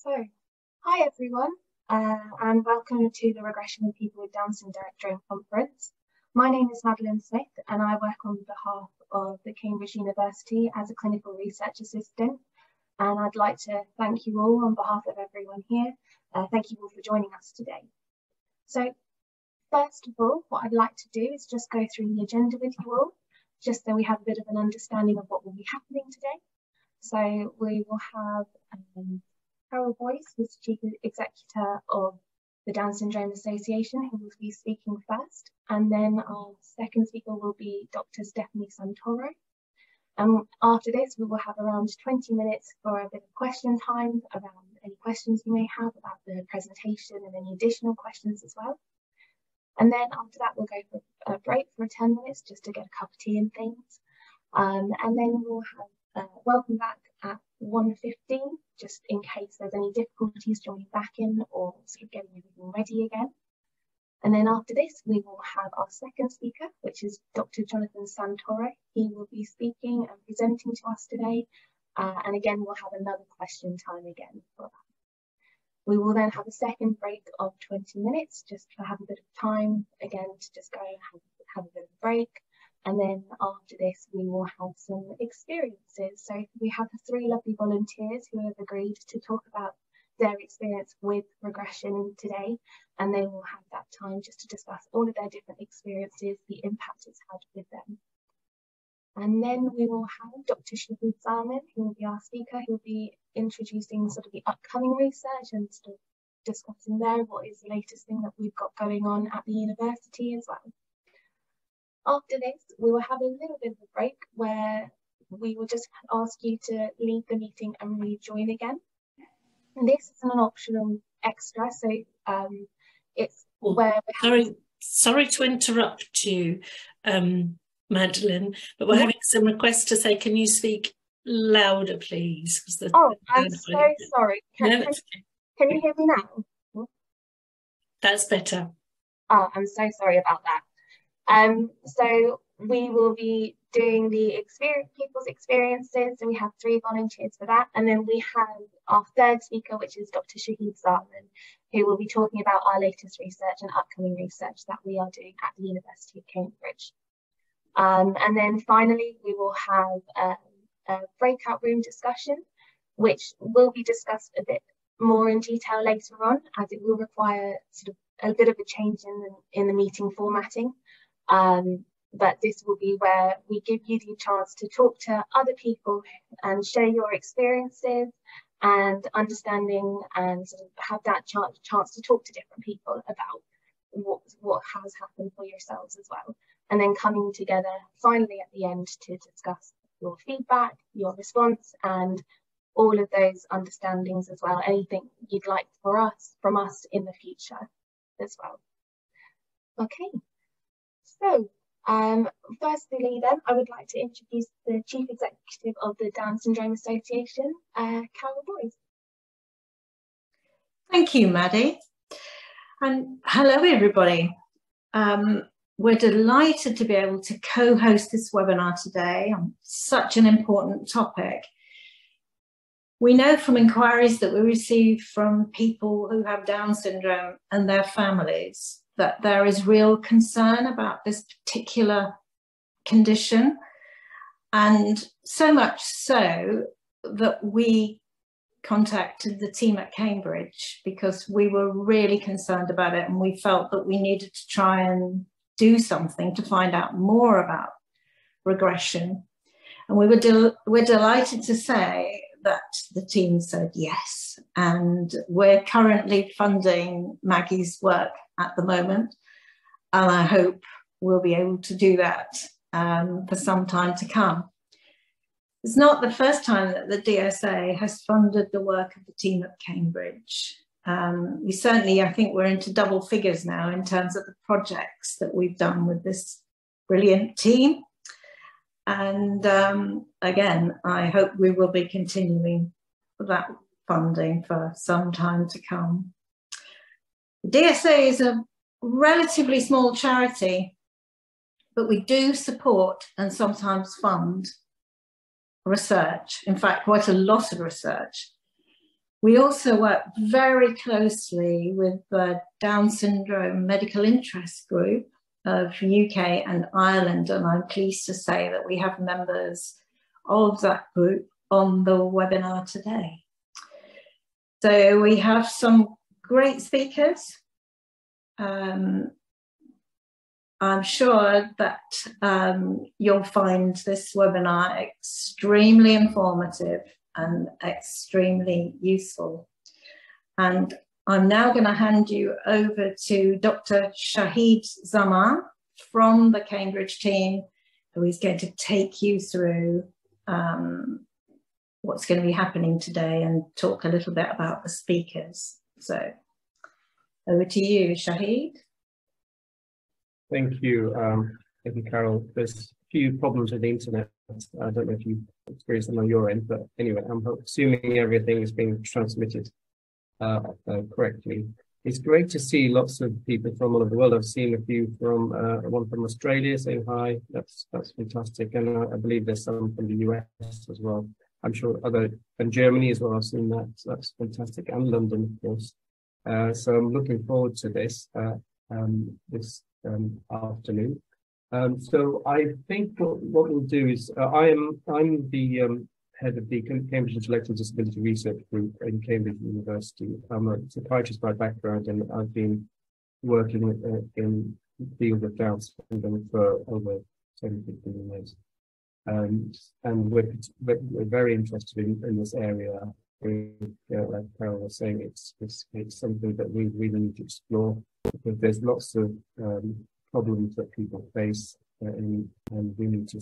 So, hi everyone, uh, and welcome to the Regression of People with Down Syndrome conference. My name is Madeline Smith, and I work on behalf of the Cambridge University as a clinical research assistant. And I'd like to thank you all on behalf of everyone here. Uh, thank you all for joining us today. So, first of all, what I'd like to do is just go through the agenda with you all, just so we have a bit of an understanding of what will be happening today. So we will have um, Carol Boyce, who's Chief Executive of the Down Syndrome Association, who will be speaking first. And then our second speaker will be Dr. Stephanie Santoro. And after this, we will have around 20 minutes for a bit of question time around any questions you may have about the presentation and any additional questions as well. And then after that, we'll go for a break for 10 minutes just to get a cup of tea and things. Um, and then we'll have uh, welcome back at 1.15, just in case there's any difficulties joining back in or sort of getting everything ready again. And then after this, we will have our second speaker, which is Dr. Jonathan Santoro. He will be speaking and presenting to us today. Uh, and again, we'll have another question time again for that. We will then have a second break of 20 minutes just to have a bit of time again to just go and have, have a bit of a break. And then after this, we will have some experiences. So we have three lovely volunteers who have agreed to talk about their experience with regression today. And they will have that time just to discuss all of their different experiences, the impact it's had with them. And then we will have Dr. Shahid Zaman, who will be our speaker, who will be introducing sort of the upcoming research and sort of discussing there what is the latest thing that we've got going on at the university as well. After this, we will have a little bit of a break where we will just ask you to leave the meeting and rejoin again. And this is an optional extra, so um, it's well, where sorry, sorry to interrupt you, um, Madeline, but we're yeah. having some requests to say, can you speak louder, please? The, oh, I'm so sorry. Can, no, can, can you hear me now? That's better. Oh, I'm so sorry about that. Um, so we will be doing the experience, people's experiences. So we have three volunteers for that. And then we have our third speaker, which is Dr. Shahid Zaman, who will be talking about our latest research and upcoming research that we are doing at the University of Cambridge. Um, and then finally, we will have a, a breakout room discussion, which will be discussed a bit more in detail later on, as it will require sort of a bit of a change in the, in the meeting formatting. Um, but this will be where we give you the chance to talk to other people and share your experiences and understanding and have that chance, chance to talk to different people about what, what has happened for yourselves as well. And then coming together finally at the end to discuss your feedback, your response, and all of those understandings as well. Anything you'd like for us from us in the future as well. Okay, so, um, firstly then, I would like to introduce the Chief Executive of the Down Syndrome Association, uh, Carol Boyce. Thank you, Maddie. And hello, everybody. Um, we're delighted to be able to co-host this webinar today on such an important topic. We know from inquiries that we receive from people who have Down syndrome and their families that there is real concern about this particular condition. And so much so that we contacted the team at Cambridge because we were really concerned about it and we felt that we needed to try and do something to find out more about regression. And we were del we're delighted to say that the team said yes. And we're currently funding Maggie's work at the moment. And I hope we'll be able to do that um, for some time to come. It's not the first time that the DSA has funded the work of the team at Cambridge. Um, we certainly, I think we're into double figures now in terms of the projects that we've done with this brilliant team. And um, again, I hope we will be continuing that funding for some time to come. DSA is a relatively small charity, but we do support and sometimes fund research. In fact, quite a lot of research. We also work very closely with the Down Syndrome Medical Interest Group of UK and Ireland, and I'm pleased to say that we have members of that group on the webinar today. So we have some great speakers. Um, I'm sure that um, you'll find this webinar extremely informative and extremely useful. And I'm now going to hand you over to Dr. Shahid Zaman from the Cambridge team, who is going to take you through um, what's going to be happening today and talk a little bit about the speakers. So over to you, Shahid. Thank you. Um, thank you, Carol. There's a few problems with the internet. I don't know if you experienced them on your end, but anyway, I'm assuming everything is being transmitted uh, uh, correctly. It's great to see lots of people from all over the world. I've seen a few from uh, one from Australia saying hi. That's that's fantastic, and I, I believe there's some from the US as well. I'm sure other and Germany as well. I've seen that. So that's fantastic, and London, of course. Uh, so I'm looking forward to this uh, um, this um, afternoon. Um, so I think what, what we'll do is uh, I am I'm the um, head of the Cambridge Intellectual Disability Research Group in Cambridge University. I'm a psychiatrist by background, and I've been working uh, in the field of Down syndrome for over 10, 15 years. Um, and we're, we're very interested in, in this area. We, like Carol was saying, it's, it's, it's something that we really need to explore because there's lots of um, problems that people face uh, and, and we need to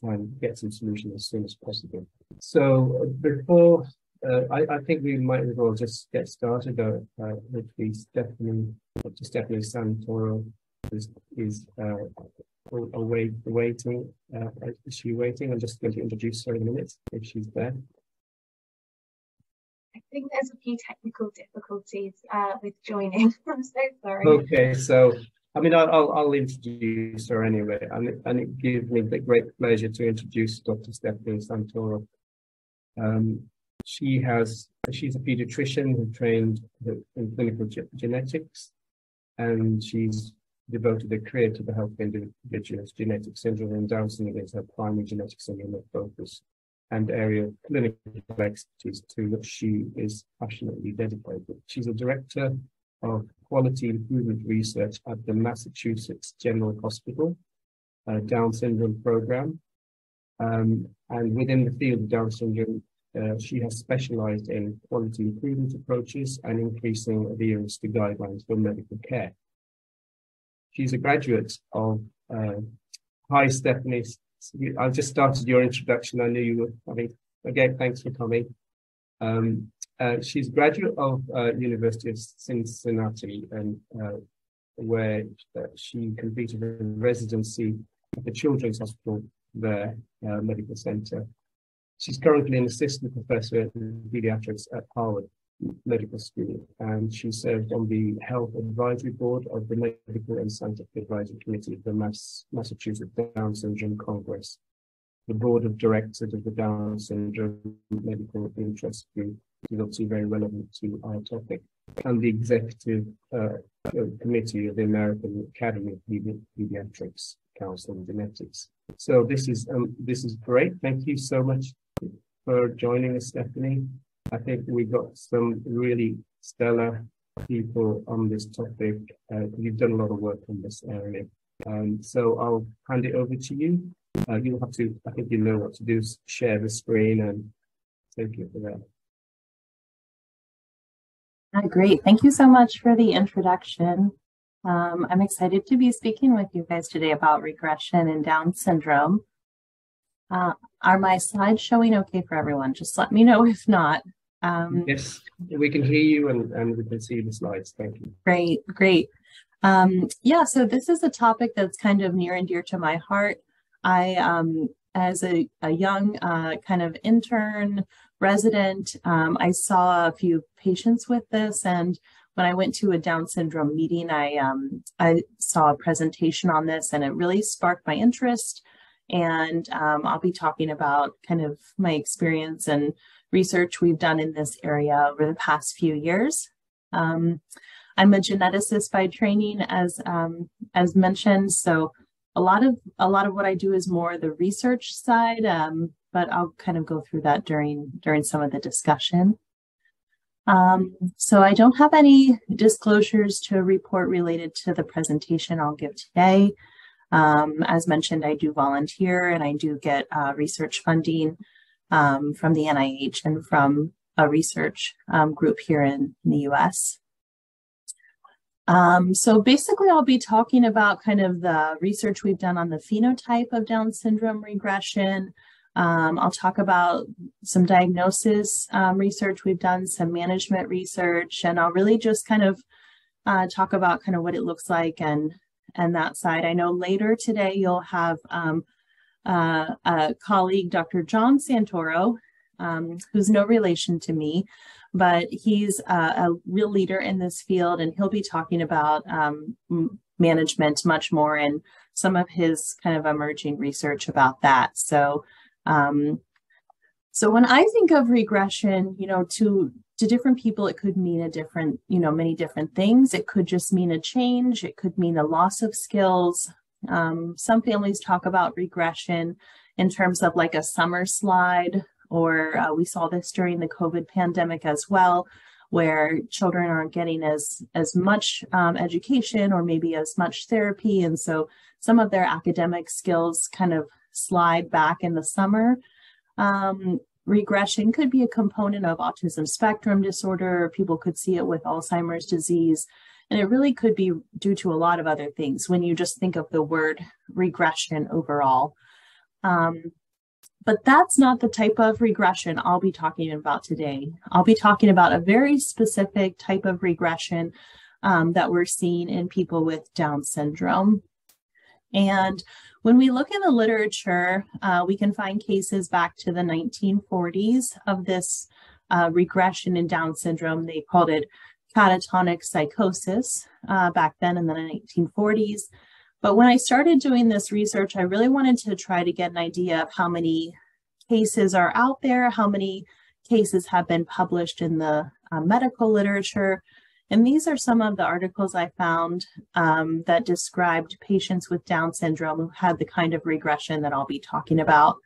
try and get some solution as soon as possible. So before, uh, I, I, think we might as well just get started uh, uh, with the Stephanie, Dr. Stephanie Santoro is, is uh, away, waiting. Uh, is she waiting? I'm just going to introduce her in a minute if she's there. I think there's a few technical difficulties uh, with joining. I'm so sorry. Okay, so I mean, I'll, I'll introduce her anyway, and, and it gives me the great pleasure to introduce Dr. Stephanie Santoro. Um, she has, she's a pediatrician who trained in clinical ge genetics, and she's devoted a career to the health of individuals. Genetic syndrome and Down syndrome is her primary genetic syndrome of focus and area of clinical expertise to which she is passionately dedicated. She's a director of quality improvement research at the Massachusetts General Hospital uh, Down syndrome program. Um, and within the field of Down syndrome, uh, she has specialized in quality improvement approaches and increasing adherence to guidelines for medical care. She's a graduate of, uh, hi Stephanie, I've just started your introduction. I knew you were coming. Again, thanks for coming. Um, uh, she's graduate of uh, University of Cincinnati, and uh, where uh, she completed a residency at the Children's Hospital there, uh, Medical Center. She's currently an assistant professor in pediatrics at Harvard Medical School, and she served on the Health Advisory Board of the Medical and Scientific Advisory Committee of the Mass Massachusetts Down Syndrome Congress, the Board of Directors of the Down Syndrome Medical Interest Group, is obviously very relevant to our topic, and the Executive uh, Committee of the American Academy of Pedi Pediatrics, Council and Genetics. So this is um, this is great. Thank you so much for joining us, Stephanie. I think we got some really stellar people on this topic. Uh, you've done a lot of work in this area. Um, so I'll hand it over to you. Uh, you'll have to, I think you know what to do, share the screen and thank you for that. Uh, great. Thank you so much for the introduction. Um, I'm excited to be speaking with you guys today about regression and Down syndrome. Uh, are my slides showing okay for everyone? Just let me know if not. Um, yes, we can hear you and, and we can see the slides. Thank you. Great, great. Um, yeah, so this is a topic that's kind of near and dear to my heart. I, um, as a, a young uh, kind of intern resident, um, I saw a few patients with this. And when I went to a Down syndrome meeting, I, um, I saw a presentation on this and it really sparked my interest. And um, I'll be talking about kind of my experience and research we've done in this area over the past few years. Um, I'm a geneticist by training, as um, as mentioned, so a lot of a lot of what I do is more the research side, um, but I'll kind of go through that during during some of the discussion. Um, so I don't have any disclosures to report related to the presentation I'll give today. Um, as mentioned, I do volunteer and I do get uh, research funding um, from the NIH and from a research um, group here in, in the US. Um, so basically, I'll be talking about kind of the research we've done on the phenotype of Down syndrome regression, um, I'll talk about some diagnosis um, research we've done, some management research, and I'll really just kind of uh, talk about kind of what it looks like and and that side. I know later today you'll have um, uh, a colleague, Dr. John Santoro, um, who's no relation to me, but he's a, a, real leader in this field, and he'll be talking about um, management much more and some of his kind of emerging research about that. So um, so when I think of regression, you know, to to different people, it could mean a different, you know, many different things. It could just mean a change. It could mean a loss of skills. Um, some families talk about regression in terms of like a summer slide, or uh, we saw this during the COVID pandemic as well, where children aren't getting as as much um, education or maybe as much therapy, and so some of their academic skills kind of slide back in the summer. Um, regression could be a component of autism spectrum disorder. People could see it with Alzheimer's disease. And it really could be due to a lot of other things when you just think of the word regression overall. Um, but that's not the type of regression I'll be talking about today. I'll be talking about a very specific type of regression um, that we're seeing in people with Down syndrome. And when we look in the literature, uh, we can find cases back to the 1940s of this uh, regression in Down syndrome. They called it catatonic psychosis uh, back then in the 1940s. But when I started doing this research, I really wanted to try to get an idea of how many cases are out there, how many cases have been published in the uh, medical literature, and these are some of the articles I found um, that described patients with Down syndrome who had the kind of regression that I'll be talking about.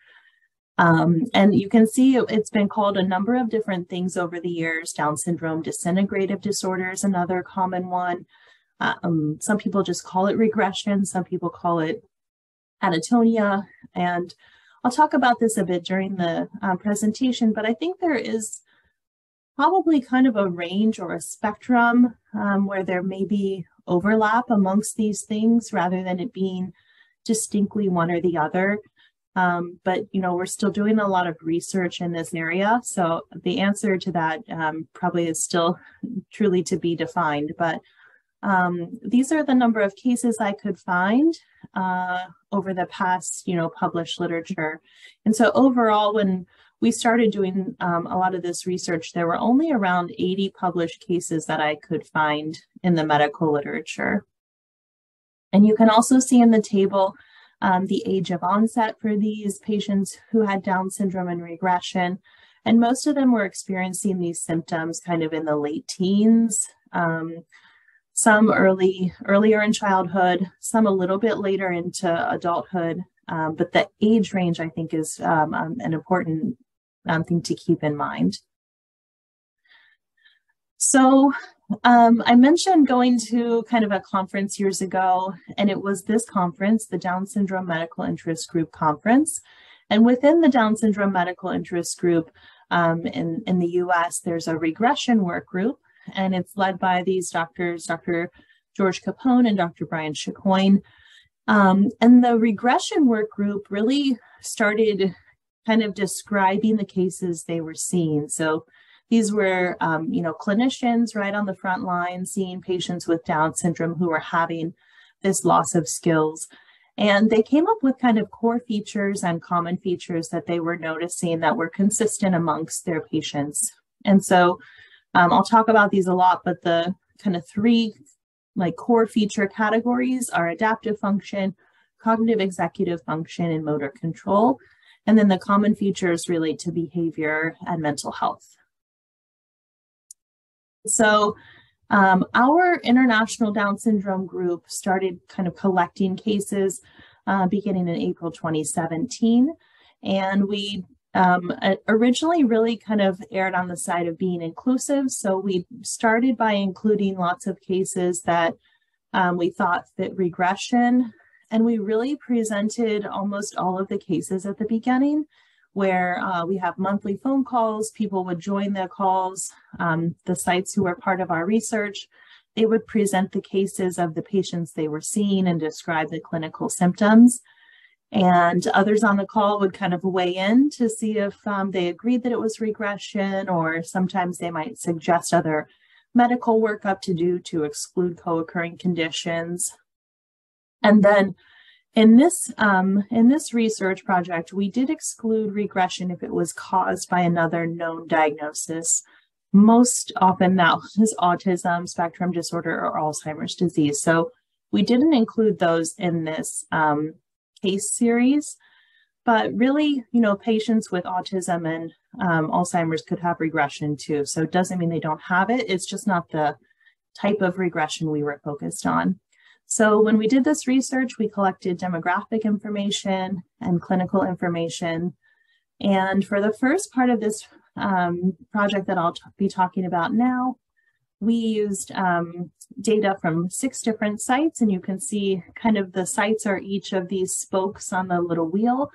Um, and you can see it's been called a number of different things over the years. Down syndrome disintegrative disorder is another common one. Um, some people just call it regression, some people call it attonia. And I'll talk about this a bit during the um, presentation, but I think there is probably kind of a range or a spectrum um, where there may be overlap amongst these things rather than it being distinctly one or the other. Um, but you know, we're still doing a lot of research in this area, so the answer to that um, probably is still truly to be defined. But um, these are the number of cases I could find uh, over the past, you know, published literature. And so overall, when we started doing um, a lot of this research, there were only around 80 published cases that I could find in the medical literature. And you can also see in the table um, the age of onset for these patients who had Down syndrome and regression. And most of them were experiencing these symptoms kind of in the late teens, um, some early, earlier in childhood, some a little bit later into adulthood. Um, but the age range, I think, is um, um, an important um, thing to keep in mind. So um, I mentioned going to kind of a conference years ago, and it was this conference, the Down Syndrome Medical Interest Group Conference. And within the Down Syndrome Medical Interest Group um, in, in the US, there's a regression work group, and it's led by these doctors, Dr. George Capone and Dr. Brian Chicoine. Um, and the regression work group really started kind of describing the cases they were seeing. So these were, um, you know, clinicians right on the front line seeing patients with Down syndrome who were having this loss of skills. And they came up with kind of core features and common features that they were noticing that were consistent amongst their patients. And so um, I'll talk about these a lot, but the kind of three like core feature categories are adaptive function, cognitive executive function, and motor control. And then the common features relate to behavior and mental health. So um, our international Down syndrome group started kind of collecting cases uh, beginning in April 2017. And we um, originally really kind of aired on the side of being inclusive. So we started by including lots of cases that um, we thought fit regression. And we really presented almost all of the cases at the beginning where uh, we have monthly phone calls. People would join the calls. Um, the sites who were part of our research, they would present the cases of the patients they were seeing and describe the clinical symptoms. And others on the call would kind of weigh in to see if um, they agreed that it was regression, or sometimes they might suggest other medical workup to do to exclude co-occurring conditions. And then in this, um, in this research project, we did exclude regression if it was caused by another known diagnosis. Most often that was autism, spectrum disorder, or Alzheimer's disease. So we didn't include those in this um, case series, but really, you know, patients with autism and um, Alzheimer's could have regression too. So it doesn't mean they don't have it. It's just not the type of regression we were focused on. So when we did this research, we collected demographic information and clinical information. And for the first part of this um, project that I'll be talking about now, we used um, data from six different sites, and you can see kind of the sites are each of these spokes on the little wheel.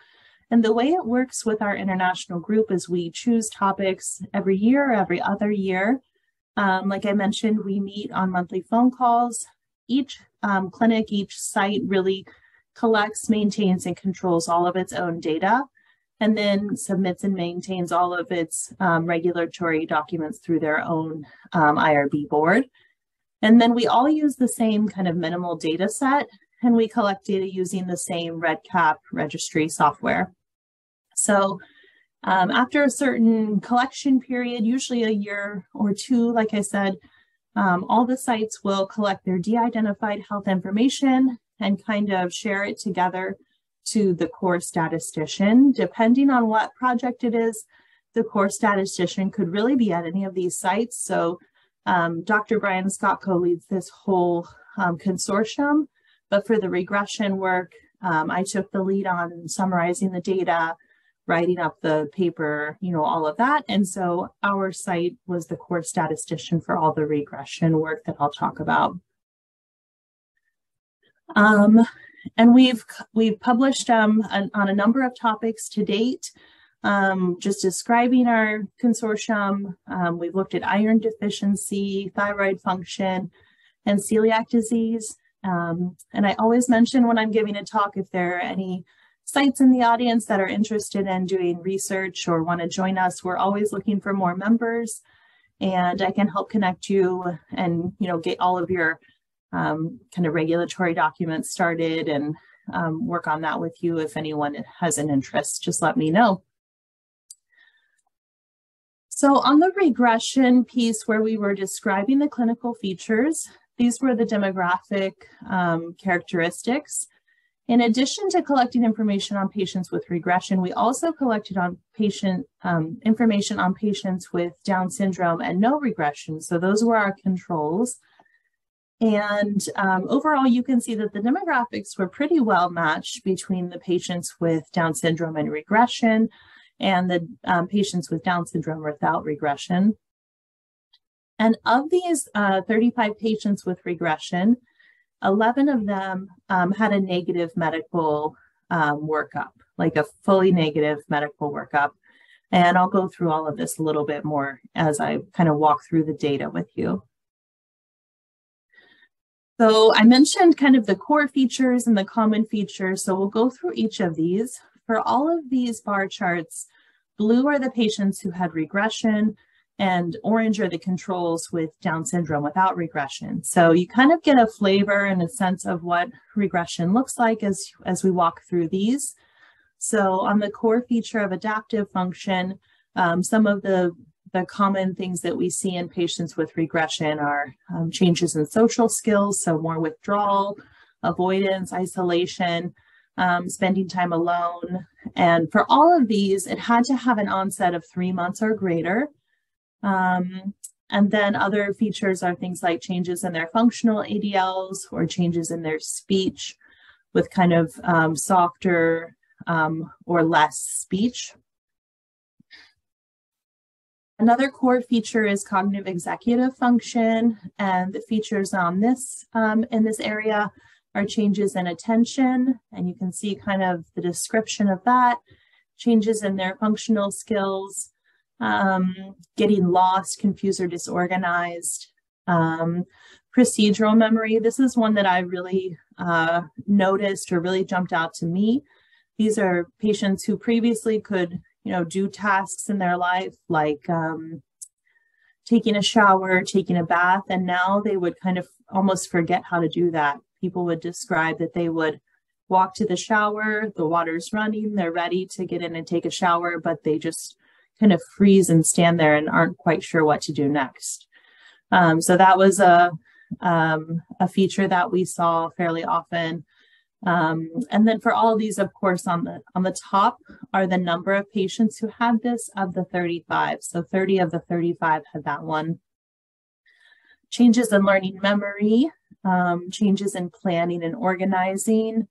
And the way it works with our international group is we choose topics every year, every other year. Um, like I mentioned, we meet on monthly phone calls each um, clinic, each site really collects, maintains, and controls all of its own data, and then submits and maintains all of its um, regulatory documents through their own um, IRB board. And then we all use the same kind of minimal data set, and we collect data using the same REDCap registry software. So um, after a certain collection period, usually a year or two, like I said, um, all the sites will collect their de-identified health information and kind of share it together to the core statistician. Depending on what project it is, the core statistician could really be at any of these sites. So um, Dr. Brian Skotko leads this whole um, consortium, but for the regression work, um, I took the lead on summarizing the data, writing up the paper, you know, all of that. And so our site was the core statistician for all the regression work that I'll talk about. Um, and we've we've published um, on, on, a number of topics to date. Um, just describing our consortium, um, we've looked at iron deficiency, thyroid function, and celiac disease. Um, and I always mention when I'm giving a talk if there are any sites in the audience that are interested in doing research or want to join us, we're always looking for more members and I can help connect you and, you know, get all of your um, kind of regulatory documents started and um, work on that with you. If anyone has an interest, just let me know. So on the regression piece where we were describing the clinical features, these were the demographic um, characteristics. In addition to collecting information on patients with regression, we also collected on patient um, information on patients with Down syndrome and no regression. So those were our controls. And um, overall, you can see that the demographics were pretty well matched between the patients with Down syndrome and regression and the um, patients with Down syndrome without regression. And of these uh, 35 patients with regression, 11 of them um, had a negative medical um, workup, like a fully negative medical workup. And I'll go through all of this a little bit more as I kind of walk through the data with you. So I mentioned kind of the core features and the common features. So we'll go through each of these. For all of these bar charts, blue are the patients who had regression, and orange are the controls with Down syndrome without regression. So you kind of get a flavor and a sense of what regression looks like as, as we walk through these. So on the core feature of adaptive function, um, some of the, the common things that we see in patients with regression are um, changes in social skills, so more withdrawal, avoidance, isolation, um, spending time alone. And for all of these, it had to have an onset of three months or greater. Um, and then other features are things like changes in their functional ADLs or changes in their speech with kind of um, softer um, or less speech. Another core feature is cognitive executive function, and the features on this um, in this area are changes in attention, and you can see kind of the description of that, changes in their functional skills, um, getting lost, confused, or disorganized. Um, procedural memory, this is one that I really uh, noticed or really jumped out to me. These are patients who previously could, you know, do tasks in their life like um, taking a shower, taking a bath, and now they would kind of almost forget how to do that. People would describe that they would walk to the shower, the water's running, they're ready to get in and take a shower, but they just kind of freeze and stand there and aren't quite sure what to do next. Um, so that was a um, a feature that we saw fairly often. Um, and then for all of these, of course, on the on the top are the number of patients who had this of the 35. So 30 of the 35 had that one. Changes in learning memory, um, changes in planning and organizing,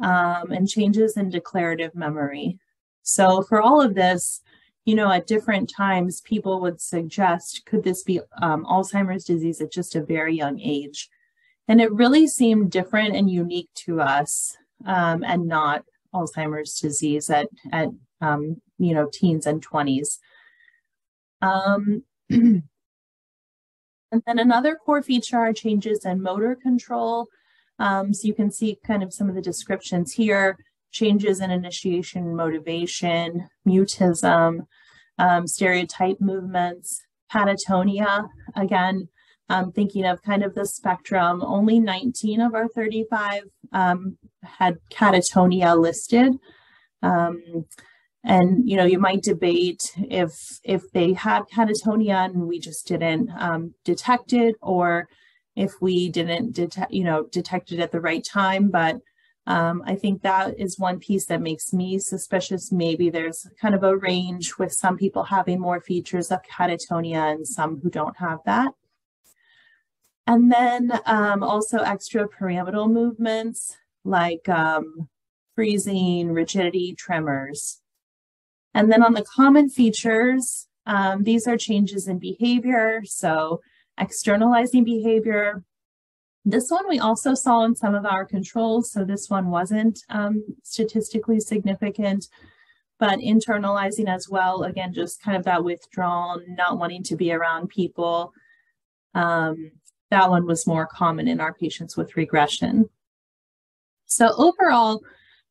um, and changes in declarative memory. So for all of this, you know, at different times, people would suggest, could this be um, Alzheimer's disease at just a very young age? And it really seemed different and unique to us um, and not Alzheimer's disease at, at um, you know, teens and 20s. Um, and then another core feature are changes in motor control. Um, so you can see kind of some of the descriptions here changes in initiation motivation, mutism, um, stereotype movements, catatonia. Again, um, thinking of kind of the spectrum, only 19 of our 35 um, had catatonia listed. Um, and you know, you might debate if if they had catatonia and we just didn't um, detect it, or if we didn't detect, you know, detect it at the right time. But um, I think that is one piece that makes me suspicious. Maybe there's kind of a range with some people having more features of catatonia and some who don't have that. And then um, also extrapyramidal movements like um, freezing, rigidity, tremors. And then on the common features, um, these are changes in behavior. So externalizing behavior, this one we also saw in some of our controls, so this one wasn't um, statistically significant, but internalizing as well, again, just kind of that withdrawal, not wanting to be around people. Um, that one was more common in our patients with regression. So overall,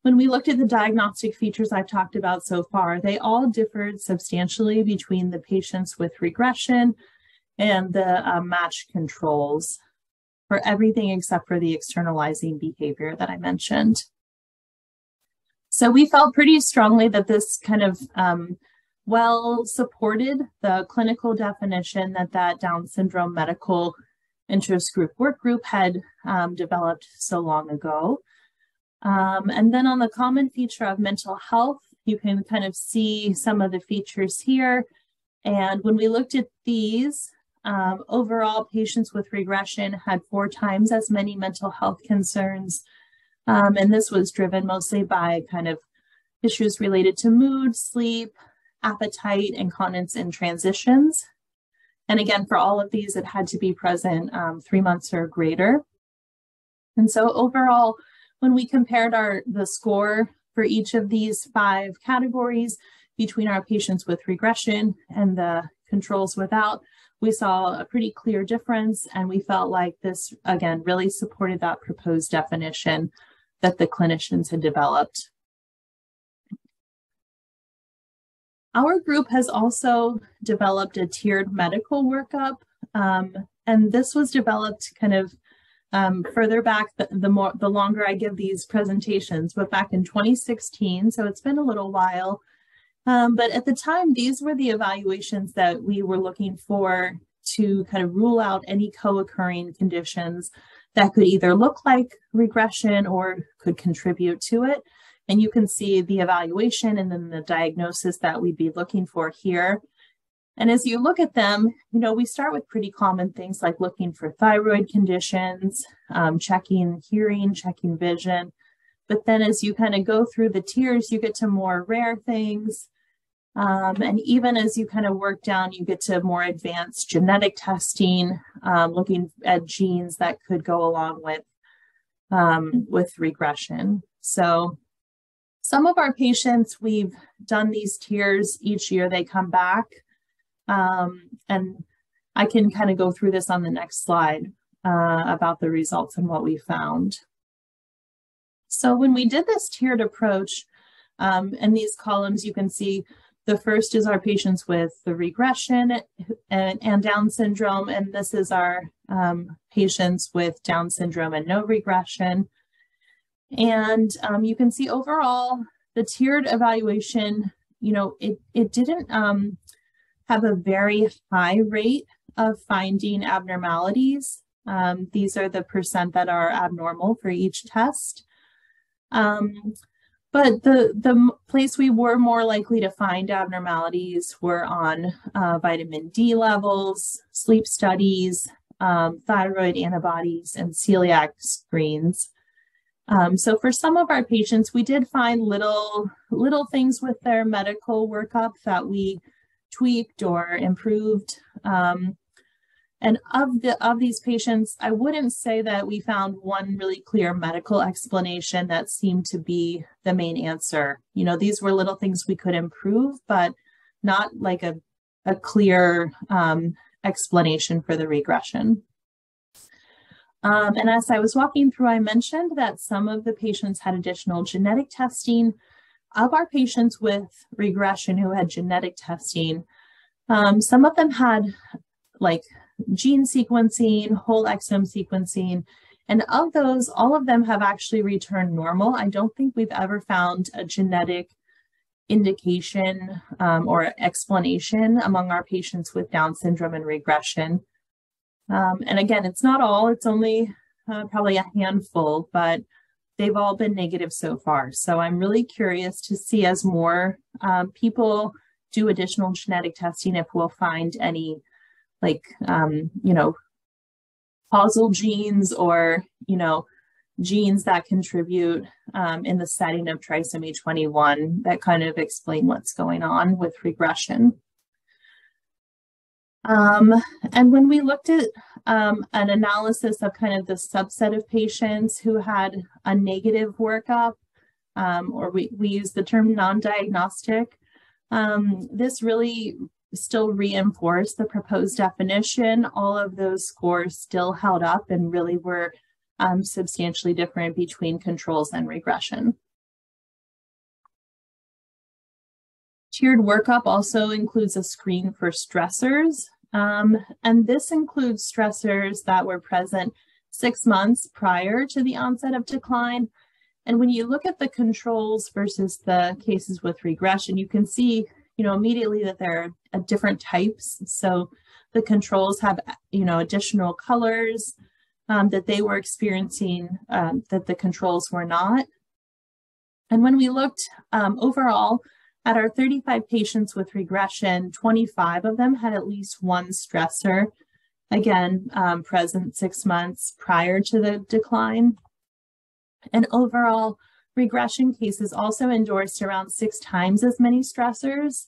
when we looked at the diagnostic features I've talked about so far, they all differed substantially between the patients with regression and the uh, matched controls for everything except for the externalizing behavior that I mentioned. So we felt pretty strongly that this kind of um, well supported the clinical definition that that Down syndrome medical interest group work group had um, developed so long ago. Um, and then on the common feature of mental health, you can kind of see some of the features here. And when we looked at these, um, overall, patients with regression had four times as many mental health concerns. Um, and this was driven mostly by kind of issues related to mood, sleep, appetite, incontinence, and transitions. And again, for all of these, it had to be present um, three months or greater. And so overall, when we compared our the score for each of these five categories between our patients with regression and the controls without, we saw a pretty clear difference and we felt like this again really supported that proposed definition that the clinicians had developed. Our group has also developed a tiered medical workup, um, and this was developed kind of um, further back the, the, more the longer I give these presentations, but back in 2016, so it's been a little while. Um, but at the time, these were the evaluations that we were looking for to kind of rule out any co-occurring conditions that could either look like regression or could contribute to it. And you can see the evaluation and then the diagnosis that we'd be looking for here. And as you look at them, you know, we start with pretty common things like looking for thyroid conditions, um, checking hearing, checking vision. But then as you kind of go through the tiers, you get to more rare things. Um, and even as you kind of work down, you get to more advanced genetic testing, um, looking at genes that could go along with um, with regression. So some of our patients, we've done these tiers each year. They come back. Um, and I can kind of go through this on the next slide uh, about the results and what we found. So when we did this tiered approach, um, in these columns, you can see the first is our patients with the regression and, and Down syndrome, and this is our um, patients with Down syndrome and no regression. And um, you can see overall, the tiered evaluation, you know, it, it didn't um, have a very high rate of finding abnormalities. Um, these are the percent that are abnormal for each test. Um, but the, the place we were more likely to find abnormalities were on uh, vitamin D levels, sleep studies, um, thyroid antibodies, and celiac screens. Um, so for some of our patients, we did find little little things with their medical workup that we tweaked or improved. Um, and of the of these patients, I wouldn't say that we found one really clear medical explanation that seemed to be the main answer. You know, these were little things we could improve, but not like a, a clear um, explanation for the regression. Um, and as I was walking through, I mentioned that some of the patients had additional genetic testing. Of our patients with regression who had genetic testing, um, some of them had like gene sequencing, whole exome sequencing, and of those, all of them have actually returned normal. I don't think we've ever found a genetic indication um, or explanation among our patients with Down syndrome and regression. Um, and again, it's not all, it's only uh, probably a handful, but they've all been negative so far. So I'm really curious to see as more um, people do additional genetic testing if we'll find any like, um, you know, causal genes or, you know, genes that contribute um, in the setting of trisomy 21 that kind of explain what's going on with regression. Um, and when we looked at um, an analysis of kind of the subset of patients who had a negative workup, um, or we, we use the term non-diagnostic, um, this really still reinforced the proposed definition. All of those scores still held up and really were um, substantially different between controls and regression. Tiered workup also includes a screen for stressors, um, and this includes stressors that were present six months prior to the onset of decline. And when you look at the controls versus the cases with regression, you can see, you know, immediately that there are different types. So the controls have, you know, additional colors um, that they were experiencing um, that the controls were not. And when we looked um, overall, at our 35 patients with regression, 25 of them had at least one stressor, again, um, present six months prior to the decline. And overall, regression cases also endorsed around six times as many stressors.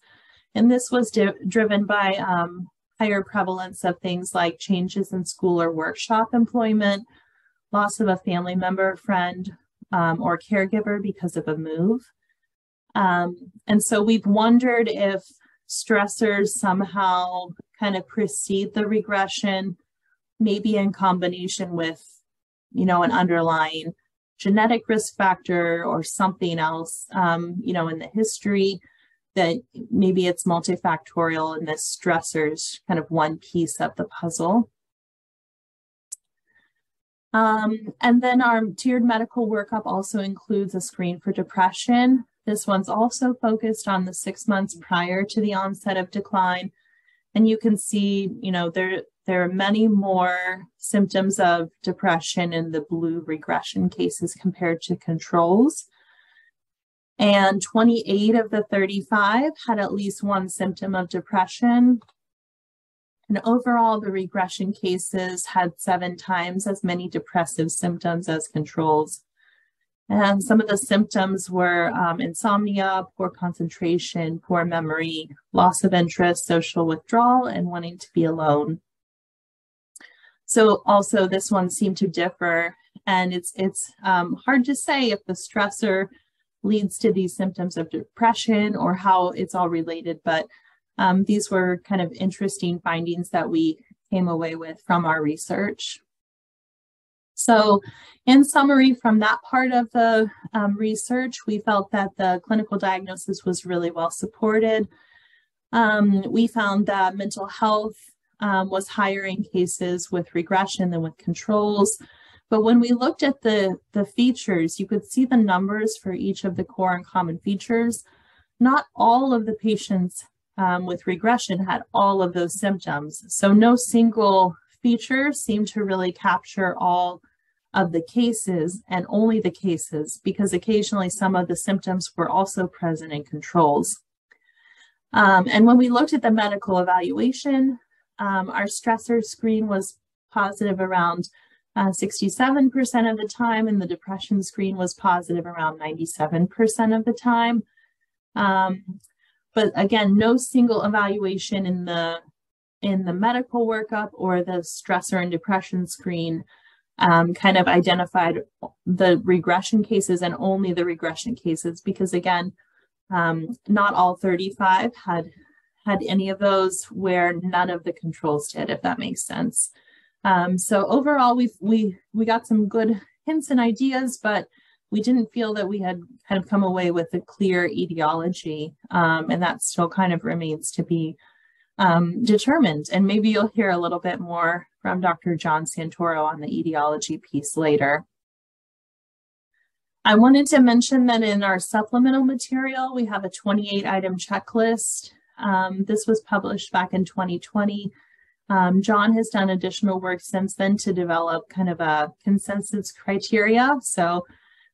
And this was driven by um, higher prevalence of things like changes in school or workshop employment, loss of a family member, friend, um, or caregiver because of a move, um, and so we've wondered if stressors somehow kind of precede the regression, maybe in combination with, you know, an underlying genetic risk factor or something else, um, you know, in the history that maybe it's multifactorial and this stressors kind of one piece of the puzzle. Um, and then our tiered medical workup also includes a screen for depression, this one's also focused on the six months prior to the onset of decline. And you can see, you know, there, there are many more symptoms of depression in the blue regression cases compared to controls. And 28 of the 35 had at least one symptom of depression. And overall, the regression cases had seven times as many depressive symptoms as controls. And some of the symptoms were um, insomnia, poor concentration, poor memory, loss of interest, social withdrawal, and wanting to be alone. So also this one seemed to differ, and it's it's um, hard to say if the stressor leads to these symptoms of depression or how it's all related. But um, these were kind of interesting findings that we came away with from our research. So in summary, from that part of the um, research, we felt that the clinical diagnosis was really well supported. Um, we found that mental health um, was higher in cases with regression than with controls. But when we looked at the, the features, you could see the numbers for each of the core and common features. Not all of the patients um, with regression had all of those symptoms. So no single feature seemed to really capture all of the cases and only the cases because occasionally some of the symptoms were also present in controls. Um, and when we looked at the medical evaluation, um, our stressor screen was positive around uh, 67% of the time, and the depression screen was positive around 97% of the time. Um, but again, no single evaluation in the in the medical workup or the stressor and depression screen um, kind of identified the regression cases and only the regression cases because again, um, not all 35 had had any of those where none of the controls did, if that makes sense. Um, so overall, we we we got some good hints and ideas, but we didn't feel that we had kind of come away with a clear etiology, um, and that still kind of remains to be um, determined. And maybe you'll hear a little bit more from Dr. John Santoro on the etiology piece later. I wanted to mention that in our supplemental material, we have a 28 item checklist um, this was published back in 2020. Um, John has done additional work since then to develop kind of a consensus criteria. So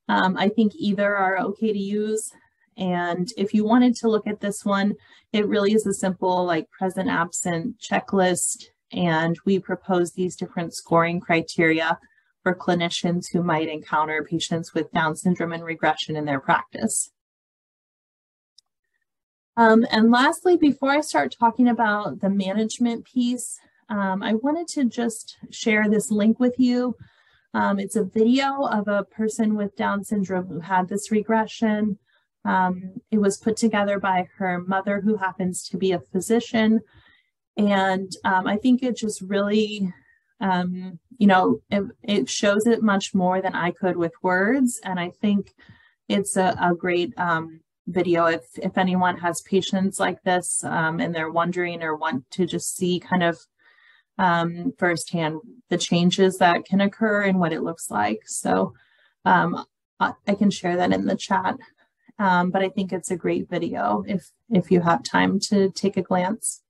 um, I think either are okay to use. And if you wanted to look at this one, it really is a simple like present absent checklist. And we propose these different scoring criteria for clinicians who might encounter patients with Down syndrome and regression in their practice. Um, and lastly, before I start talking about the management piece, um, I wanted to just share this link with you. Um, it's a video of a person with Down syndrome who had this regression. Um, it was put together by her mother, who happens to be a physician. And um, I think it just really, um, you know, it, it, shows it much more than I could with words. And I think it's a, a great video if if anyone has patients like this um, and they're wondering or want to just see kind of um, firsthand the changes that can occur and what it looks like. So um, I, I, can share that in the chat. Um, but I think it's a great video if if you have time to take a glance.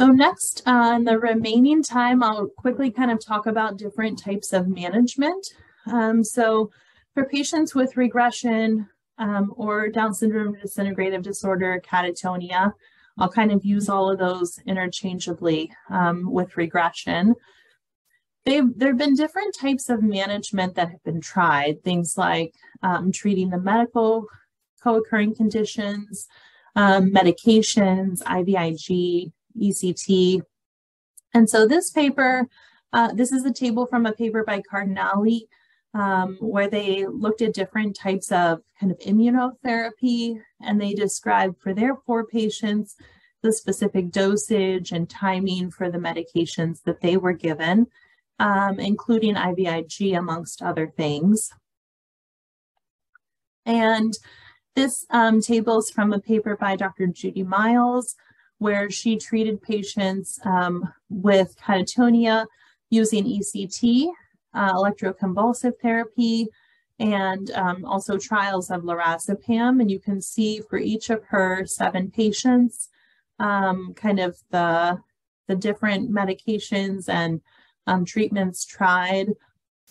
So next, uh, in the remaining time, I'll quickly kind of talk about different types of management. Um, so for patients with regression um, or Down syndrome disintegrative disorder, catatonia, I'll kind of use all of those interchangeably um, with regression. They've, there have been different types of management that have been tried, things like um, treating the medical co-occurring conditions, um, medications, IVIG, ECT. And so this paper, uh, this is a table from a paper by Cardinale um, where they looked at different types of kind of immunotherapy and they described for their four patients the specific dosage and timing for the medications that they were given, um, including IVIG, amongst other things. And this um, table is from a paper by Dr. Judy Miles, where she treated patients um, with catatonia using ECT uh, electroconvulsive therapy, and um, also trials of lorazepam. And you can see for each of her seven patients, um, kind of the, the different medications and um, treatments tried,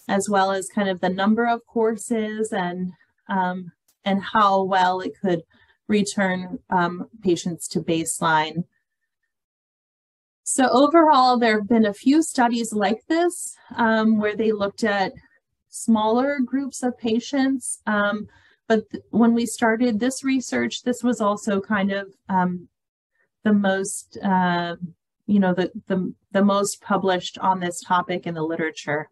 as well as kind of the number of courses and, um, and how well it could return um, patients to baseline. So overall, there have been a few studies like this um, where they looked at smaller groups of patients. Um, but when we started this research, this was also kind of um, the most, uh, you know, the, the, the most published on this topic in the literature.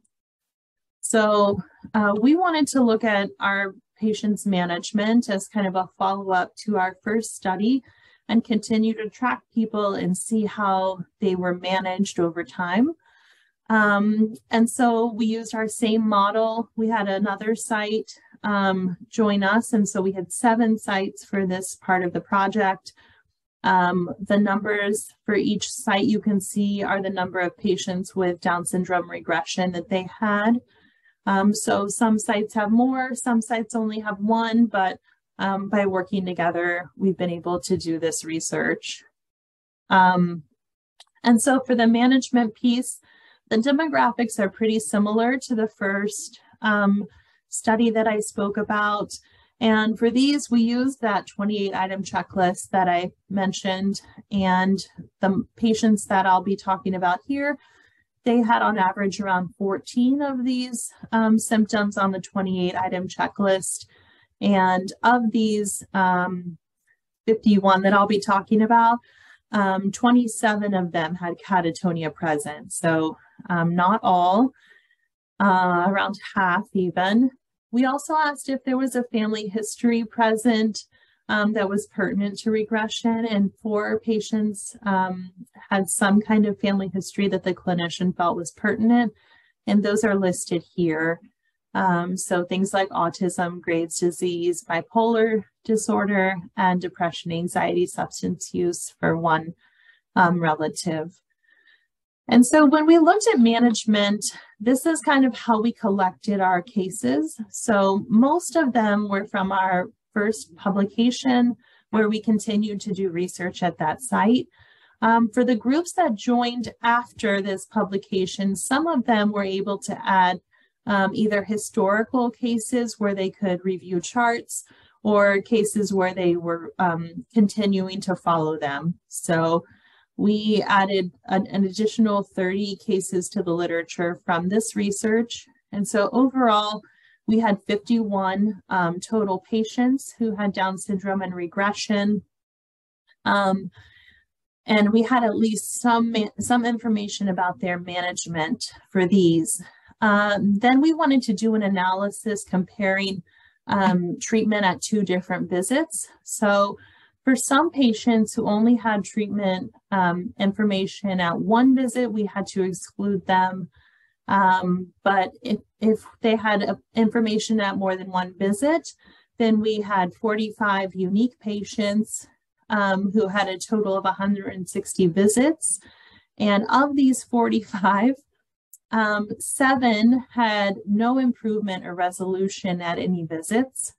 So uh, we wanted to look at our patients management as kind of a follow-up to our first study and continue to track people and see how they were managed over time. Um, and so we used our same model. We had another site um, join us. And so we had seven sites for this part of the project. Um, the numbers for each site you can see are the number of patients with Down syndrome regression that they had. Um, so some sites have more, some sites only have one, but um, by working together, we've been able to do this research. Um, and so for the management piece, the demographics are pretty similar to the first um, study that I spoke about. And for these, we used that 28 item checklist that I mentioned. And the patients that I'll be talking about here, they had on average around 14 of these um, symptoms on the 28 item checklist. And of these um, 51 that I'll be talking about, um, 27 of them had catatonia present. So um, not all, uh, around half even. We also asked if there was a family history present um, that was pertinent to regression, and four patients um, had some kind of family history that the clinician felt was pertinent, and those are listed here. Um, so things like autism, Graves' disease, bipolar disorder, and depression, anxiety, substance use for one um, relative. And so when we looked at management, this is kind of how we collected our cases. So most of them were from our first publication where we continued to do research at that site. Um, for the groups that joined after this publication, some of them were able to add um, either historical cases where they could review charts or cases where they were um, continuing to follow them. So we added an, an, additional 30 cases to the literature from this research. And so overall, we had 51 um, total patients who had Down syndrome and regression. Um, and we had at least some, some information about their management for these. Um, then we wanted to do an analysis comparing um, treatment at two different visits. So for some patients who only had treatment um, information at one visit, we had to exclude them. Um, but if, if they had uh, information at more than one visit, then we had 45 unique patients um, who had a total of 160 visits. And of these 45, um, seven had no improvement or resolution at any visits.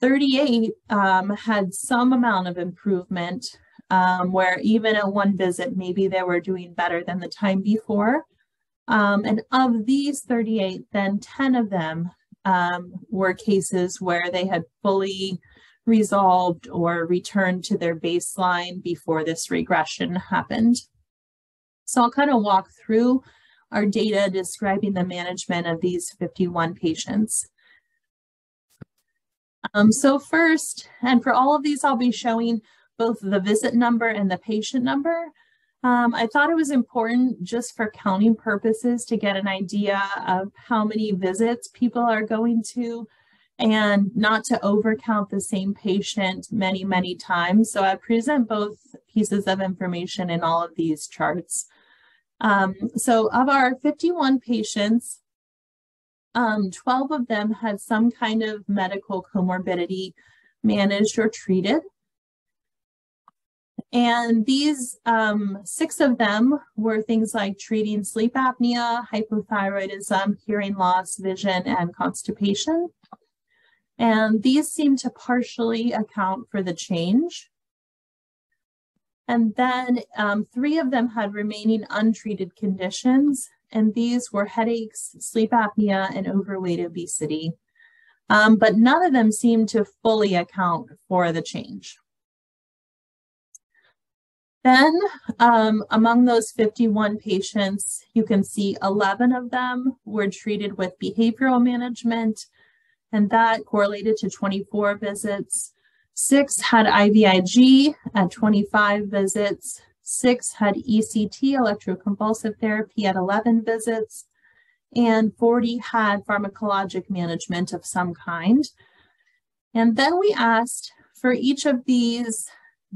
38 um, had some amount of improvement um, where even at one visit, maybe they were doing better than the time before. Um, and of these 38, then 10 of them um, were cases where they had fully resolved or returned to their baseline before this regression happened. So I'll kind of walk through our data describing the management of these 51 patients. Um, so first, and for all of these, I'll be showing both the visit number and the patient number. Um, I thought it was important just for counting purposes to get an idea of how many visits people are going to and not to overcount the same patient many, many times. So I present both pieces of information in all of these charts. Um, so of our 51 patients, um, 12 of them had some kind of medical comorbidity managed or treated. And these um, six of them were things like treating sleep apnea, hypothyroidism, hearing loss, vision, and constipation. And these seem to partially account for the change. And then um, three of them had remaining untreated conditions, and these were headaches, sleep apnea, and overweight obesity. Um, but none of them seemed to fully account for the change. Then um, among those 51 patients, you can see 11 of them were treated with behavioral management, and that correlated to 24 visits. Six had IVIG at 25 visits. Six had ECT, electroconvulsive therapy, at 11 visits. And 40 had pharmacologic management of some kind. And then we asked for each of these,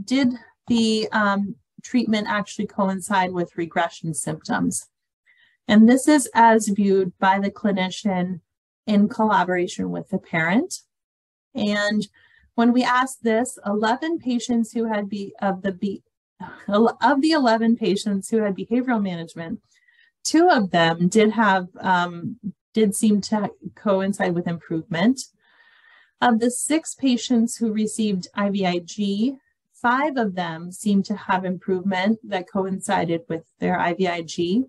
did the um, treatment actually coincide with regression symptoms? And this is as viewed by the clinician in collaboration with the parent. And when we asked this, 11 patients who had be of the be, of the 11 patients who had behavioral management, two of them did have um, did seem to coincide with improvement. Of the six patients who received IVIG, five of them seemed to have improvement that coincided with their IVIG.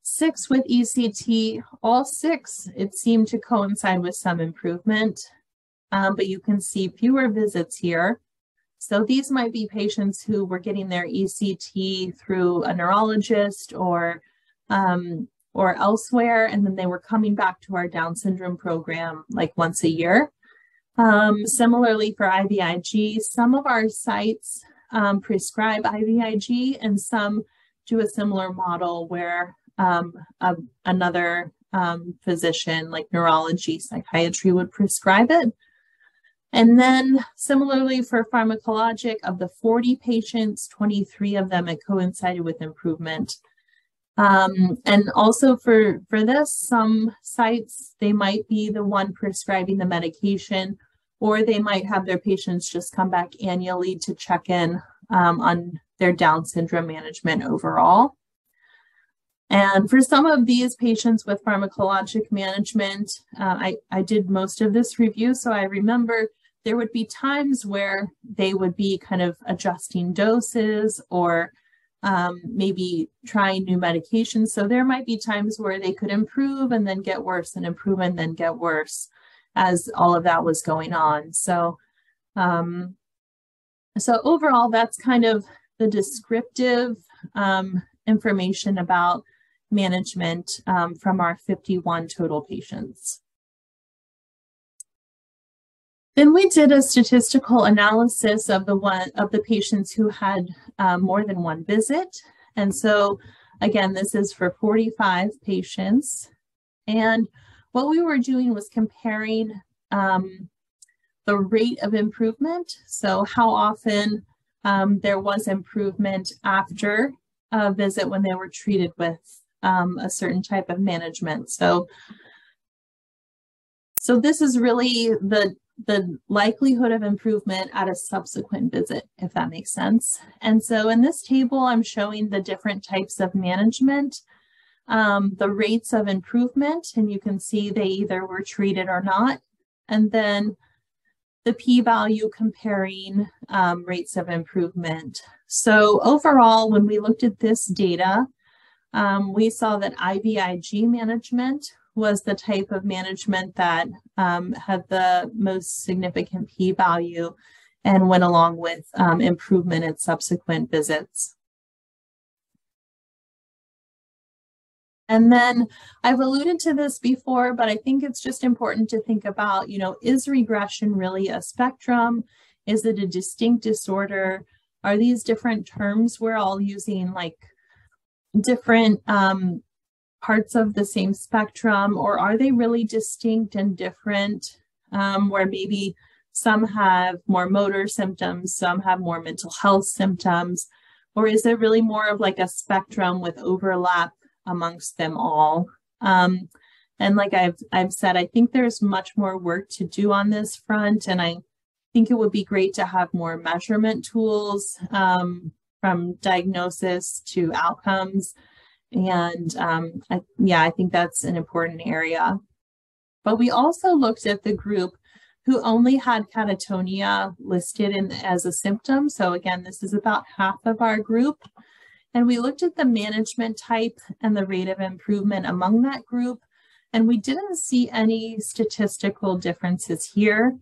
Six with ECT, all six, it seemed to coincide with some improvement um, but you can see fewer visits here. So these might be patients who were getting their ECT through a neurologist or um, or elsewhere, and then they were coming back to our Down syndrome program like once a year. Um, similarly for IVIG, some of our sites um, prescribe IVIG and some do a similar model where um, a, another um, physician like neurology, psychiatry would prescribe it. And then similarly for pharmacologic, of the 40 patients, 23 of them had coincided with improvement. Um, and also for, for this, some sites, they might be the one prescribing the medication, or they might have their patients just come back annually to check in um, on their Down syndrome management overall. And for some of these patients with pharmacologic management, uh, I, I did most of this review, so I remember there would be times where they would be kind of adjusting doses or um, maybe trying new medications. So there might be times where they could improve and then get worse and improve and then get worse as all of that was going on. So, um, so overall, that's kind of the descriptive um, information about management um, from our 51 total patients. Then we did a statistical analysis of the one of the patients who had um, more than one visit. And so again, this is for 45 patients. And what we were doing was comparing um, the rate of improvement. So how often um, there was improvement after a visit when they were treated with um, a certain type of management. So, so this is really the the likelihood of improvement at a subsequent visit, if that makes sense. And so in this table, I'm showing the different types of management, um, the rates of improvement, and you can see they either were treated or not. And then the p-value comparing um, rates of improvement. So overall, when we looked at this data, um, we saw that IVIG management was the type of management that um, had the most significant p value and went along with um, improvement in subsequent visits. And then I've alluded to this before, but I think it's just important to think about, you know, is regression really a spectrum? Is it a distinct disorder? Are these different terms we're all using like different um, parts of the same spectrum, or are they really distinct and different, um, where maybe some have more motor symptoms, some have more mental health symptoms, or is there really more of like a spectrum with overlap amongst them all? Um, and like I've I've said, I think there's much more work to do on this front, and I think it would be great to have more measurement tools um, from diagnosis to outcomes and um, I, yeah, I think that's an important area. But we also looked at the group who only had catatonia listed in, as a symptom. So again, this is about half of our group. And we looked at the management type and the rate of improvement among that group. And we didn't see any statistical differences here.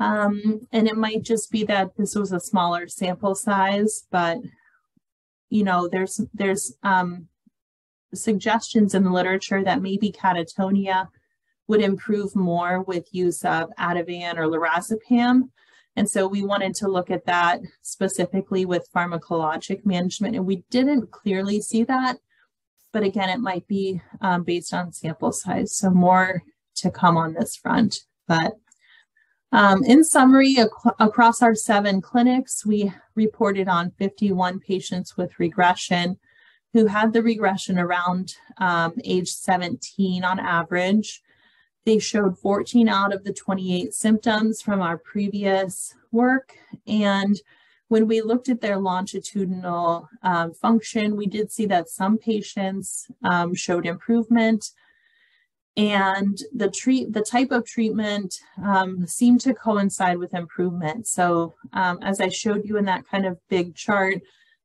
Um, and it might just be that this was a smaller sample size, but you know, there's there's um, suggestions in the literature that maybe catatonia would improve more with use of Ativan or lorazepam. And so we wanted to look at that specifically with pharmacologic management, and we didn't clearly see that. But again, it might be um, based on sample size. So more to come on this front. But um, in summary, ac across our seven clinics, we reported on 51 patients with regression who had the regression around um, age 17 on average. They showed 14 out of the 28 symptoms from our previous work. And when we looked at their longitudinal um, function, we did see that some patients um, showed improvement and the treat the type of treatment um, seemed to coincide with improvement. So um, as I showed you in that kind of big chart,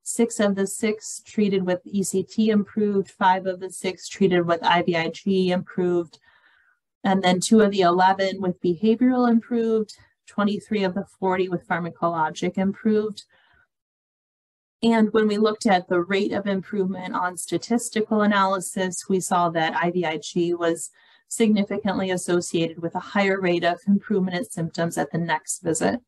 six of the six treated with ECT improved, five of the six treated with IVIG improved, and then two of the 11 with behavioral improved, 23 of the 40 with pharmacologic improved. And when we looked at the rate of improvement on statistical analysis, we saw that IVIG was significantly associated with a higher rate of improvement in symptoms at the next visit.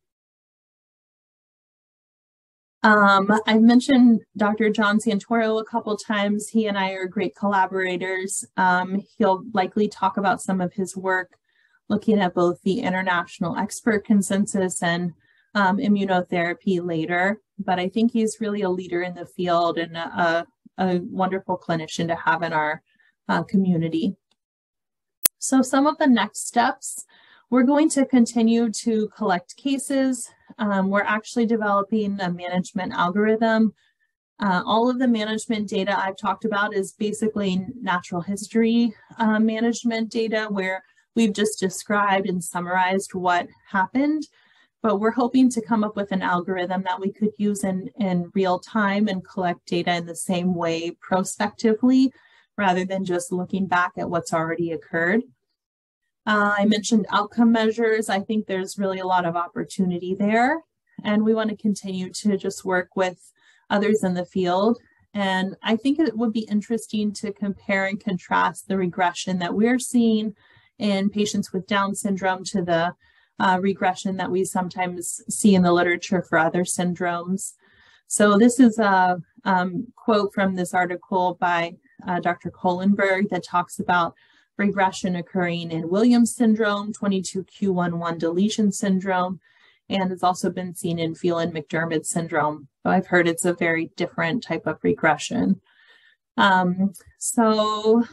Um, I've mentioned Dr. John Santoro a couple times. He and I are great collaborators. Um, he'll likely talk about some of his work looking at both the international expert consensus and um, immunotherapy later. But I think he's really a leader in the field and a, a wonderful clinician to have in our uh, community. So some of the next steps, we're going to continue to collect cases, um, we're actually developing a management algorithm. Uh, all of the management data I've talked about is basically natural history uh, management data where we've just described and summarized what happened. But we're hoping to come up with an algorithm that we could use in, in real time and collect data in the same way prospectively rather than just looking back at what's already occurred. Uh, I mentioned outcome measures. I think there's really a lot of opportunity there. And we want to continue to just work with others in the field. And I think it would be interesting to compare and contrast the regression that we're seeing in patients with Down syndrome to the uh, regression that we sometimes see in the literature for other syndromes. So this is a um, quote from this article by uh, Dr. Kohlenberg that talks about regression occurring in Williams syndrome, 22q11 deletion syndrome, and it's also been seen in Phelan-McDermid syndrome. I've heard it's a very different type of regression. Um, so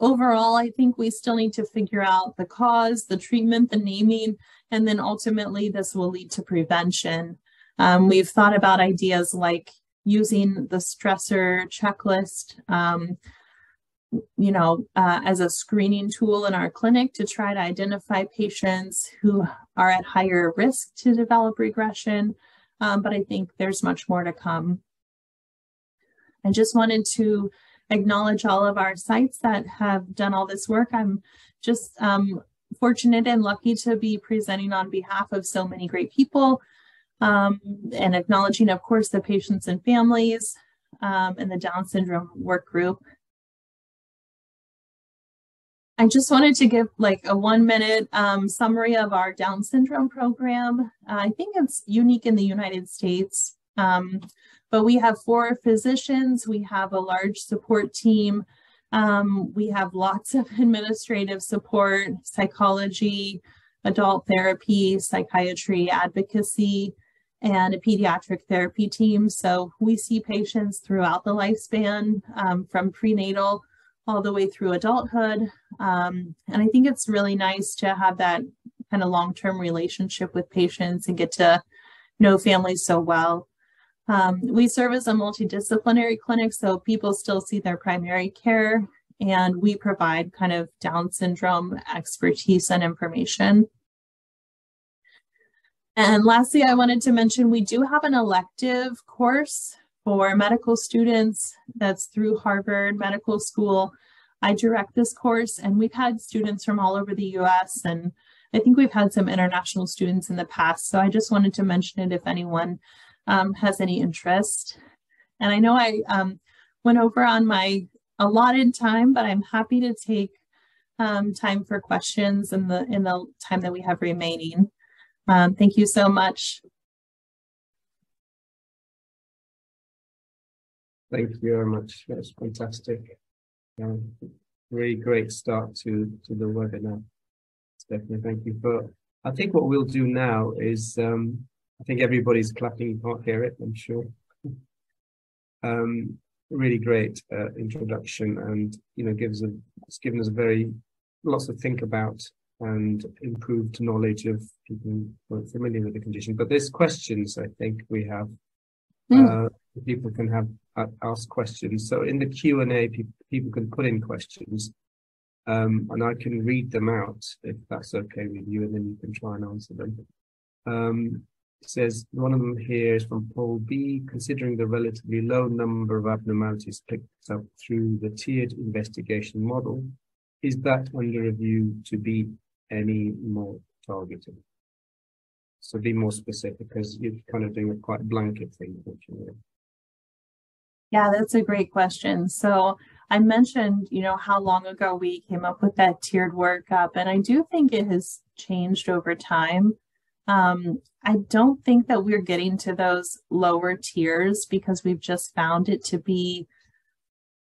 overall, I think we still need to figure out the cause, the treatment, the naming, and then ultimately this will lead to prevention. Um, we've thought about ideas like using the stressor checklist, um, you know, uh, as a screening tool in our clinic to try to identify patients who are at higher risk to develop regression. Um, but I think there's much more to come. I just wanted to acknowledge all of our sites that have done all this work. I'm just um, fortunate and lucky to be presenting on behalf of so many great people um, and acknowledging, of course, the patients and families um, and the Down syndrome work group I just wanted to give like a one minute um, summary of our Down syndrome program. Uh, I think it's unique in the United States, um, but we have four physicians, we have a large support team, um, we have lots of administrative support, psychology, adult therapy, psychiatry, advocacy, and a pediatric therapy team. So we see patients throughout the lifespan um, from prenatal all the way through adulthood. Um, and I think it's really nice to have that kind of long term relationship with patients and get to know families so well. Um, we serve as a multidisciplinary clinic, so people still see their primary care, and we provide kind of Down syndrome expertise and information. And lastly, I wanted to mention we do have an elective course for medical students that's through Harvard Medical School. I direct this course, and we've had students from all over the US, and I think we've had some international students in the past. So I just wanted to mention it if anyone um, has any interest. And I know I um, went over on my allotted time, but I'm happy to take um, time for questions in the in the time that we have remaining. Um, thank you so much. Thank you very much. That's fantastic. Um, really great start to to the webinar. Stephanie, thank you for. I think what we'll do now is um, I think everybody's clapping. You can't hear it, I'm sure. um, really great uh, introduction, and you know gives a it's given us a very lots to think about and improved knowledge of people who are familiar with the condition. But there's questions I think we have. Mm. Uh, people can have ask questions. So in the Q and A, people, people can put in questions, um, and I can read them out if that's okay with you, and then you can try and answer them. Um, says one of them here is from Paul B. Considering the relatively low number of abnormalities picked up through the tiered investigation model, is that under review to be any more targeted? So be more specific because you're kind of doing a quite blanket thing, unfortunately. Yeah, that's a great question. So I mentioned, you know, how long ago we came up with that tiered workup, and I do think it has changed over time. Um, I don't think that we're getting to those lower tiers because we've just found it to be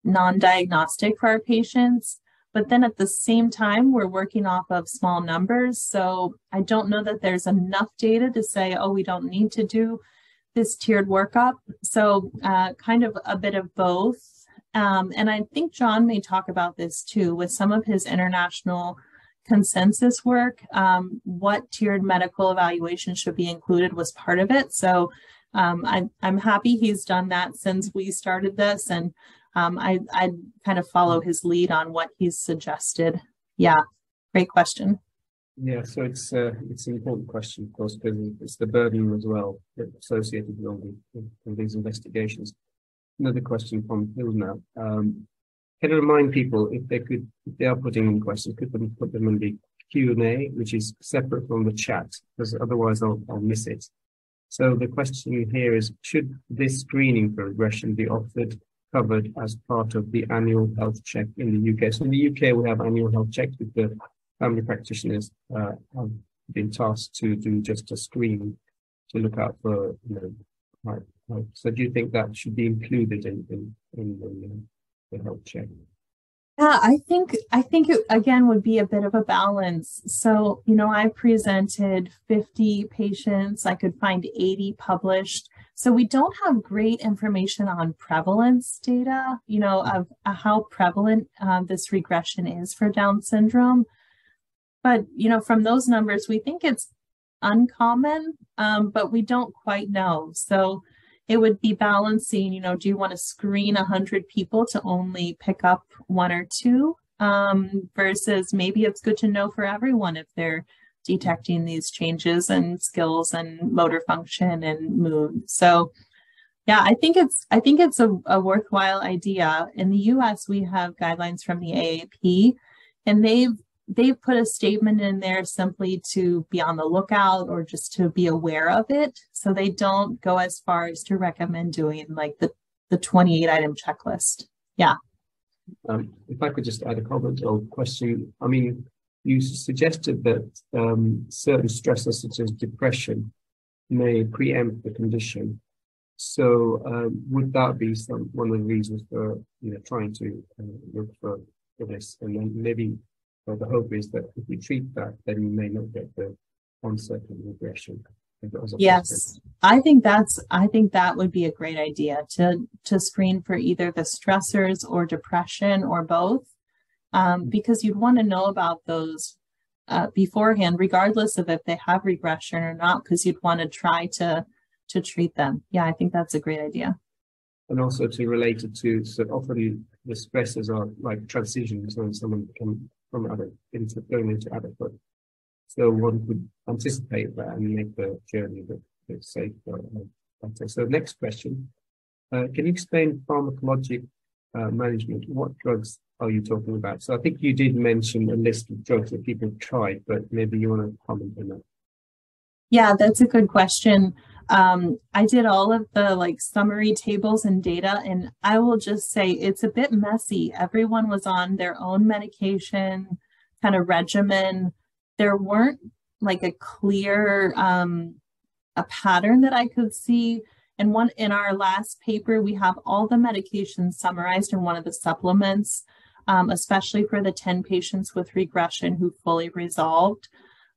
non diagnostic for our patients. But then at the same time, we're working off of small numbers. So I don't know that there's enough data to say, oh, we don't need to do this tiered workup. So uh, kind of a bit of both. Um, and I think John may talk about this too with some of his international consensus work. Um, what tiered medical evaluation should be included was part of it. So um, I, I'm happy he's done that since we started this. And um, I, I kind of follow his lead on what he's suggested. Yeah, great question. Yeah, so it's uh, it's an important question, of course, because it's the burden as well associated with all the, with these investigations. Another question from Hilna. Um, can I remind people if they could, if they are putting in questions, could them put them in the Q and A, which is separate from the chat, because otherwise I'll, I'll miss it. So the question here is: Should this screening for regression be offered covered as part of the annual health check in the UK. So in the UK, we have annual health checks with the family practitioners uh, have been tasked to do just a screen to look out for, you know, heart, heart. So do you think that should be included in, in, in the, the health check? Yeah, I think I think it again would be a bit of a balance. So, you know, I presented 50 patients, I could find 80 published. So we don't have great information on prevalence data, you know, of uh, how prevalent uh, this regression is for Down syndrome. But, you know, from those numbers, we think it's uncommon, um, but we don't quite know. So it would be balancing, you know, do you want to screen 100 people to only pick up one or two um, versus maybe it's good to know for everyone if they're detecting these changes in skills and motor function and mood. So yeah, I think it's I think it's a, a worthwhile idea. In the US, we have guidelines from the AAP and they've they've put a statement in there simply to be on the lookout or just to be aware of it. So they don't go as far as to recommend doing like the, the 28 item checklist. Yeah. Um, if I could just add a comment or question, I mean, you suggested that um, certain stressors such as depression may preempt the condition. So um, would that be some one of the reasons for you know trying to uh, look for, for this, and then maybe well, the hope is that if we treat that, then you may not get the onset of regression. Yes, I think that's. I think that would be a great idea to to screen for either the stressors or depression or both, um, because you'd want to know about those uh, beforehand, regardless of if they have regression or not, because you'd want to try to to treat them. Yeah, I think that's a great idea. And also to relate it to so often the stressors are like transitions when someone can from other into going into adulthood. So one could anticipate that and make the journey a bit, safer. So next question, uh, can you explain pharmacologic uh, management? What drugs are you talking about? So I think you did mention a list of drugs that people tried, but maybe you want to comment on that. Yeah, that's a good question. Um, I did all of the like summary tables and data, and I will just say it's a bit messy. Everyone was on their own medication kind of regimen. There weren't like a clear um, a pattern that I could see. And one in our last paper, we have all the medications summarized in one of the supplements um, especially for the 10 patients with regression who fully resolved.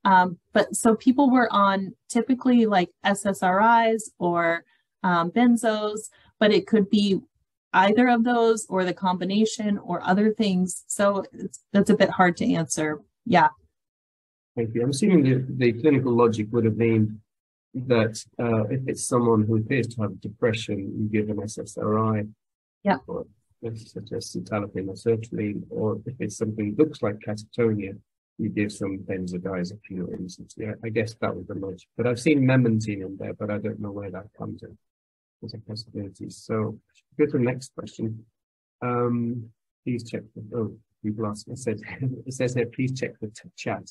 Um, but so people were on typically like SSRIs or um, benzos, but it could be either of those or the combination or other things. So that's a bit hard to answer. Yeah. Thank you. I'm assuming the, the clinical logic would have been that uh, if it's someone who appears to have depression, you give an SSRI. Yeah. Or such as citalopram or sertraline, or if it's something that looks like catatonia, you give some benzodiazepine, for instance. Yeah, I guess that was the logic. But I've seen memantine in there, but I don't know where that comes in as a possibility. So go to the next question. Um, please check the, oh, people ask, it says, it says here, please check the chat.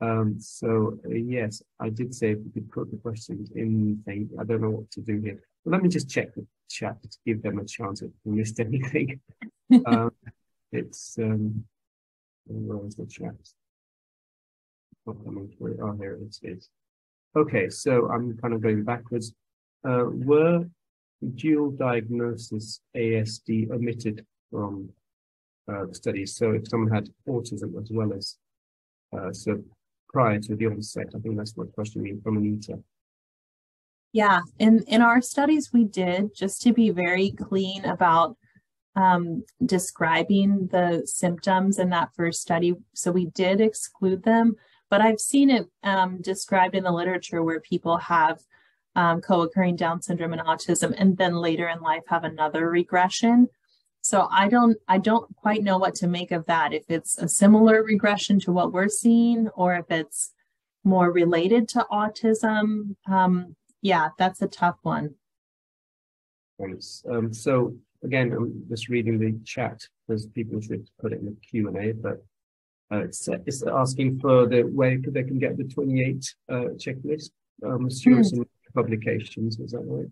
Um, so uh, yes, I did say if we could put the questions in thing. I don't know what to do here. But let me just check the chat to give them a chance if we missed anything. um, it's um, where is the chat? Oh, oh, here it is. Okay, so I'm kind of going backwards. Uh, were dual diagnosis ASD omitted from uh, the studies? So if someone had autism as well as uh, so prior to the onset? I think that's what the question means from Anita. Yeah, in in our studies we did just to be very clean about um, describing the symptoms in that first study. So we did exclude them, but I've seen it um, described in the literature where people have um, co-occurring Down syndrome and autism, and then later in life have another regression. So I don't I don't quite know what to make of that. If it's a similar regression to what we're seeing, or if it's more related to autism. Um, yeah, that's a tough one. Thanks. Um, so again, I'm just reading the chat because people should put it in the Q and A, but it's, it's asking for the way they can get the 28 uh, checklist. Um, students mm. publications. Is that right?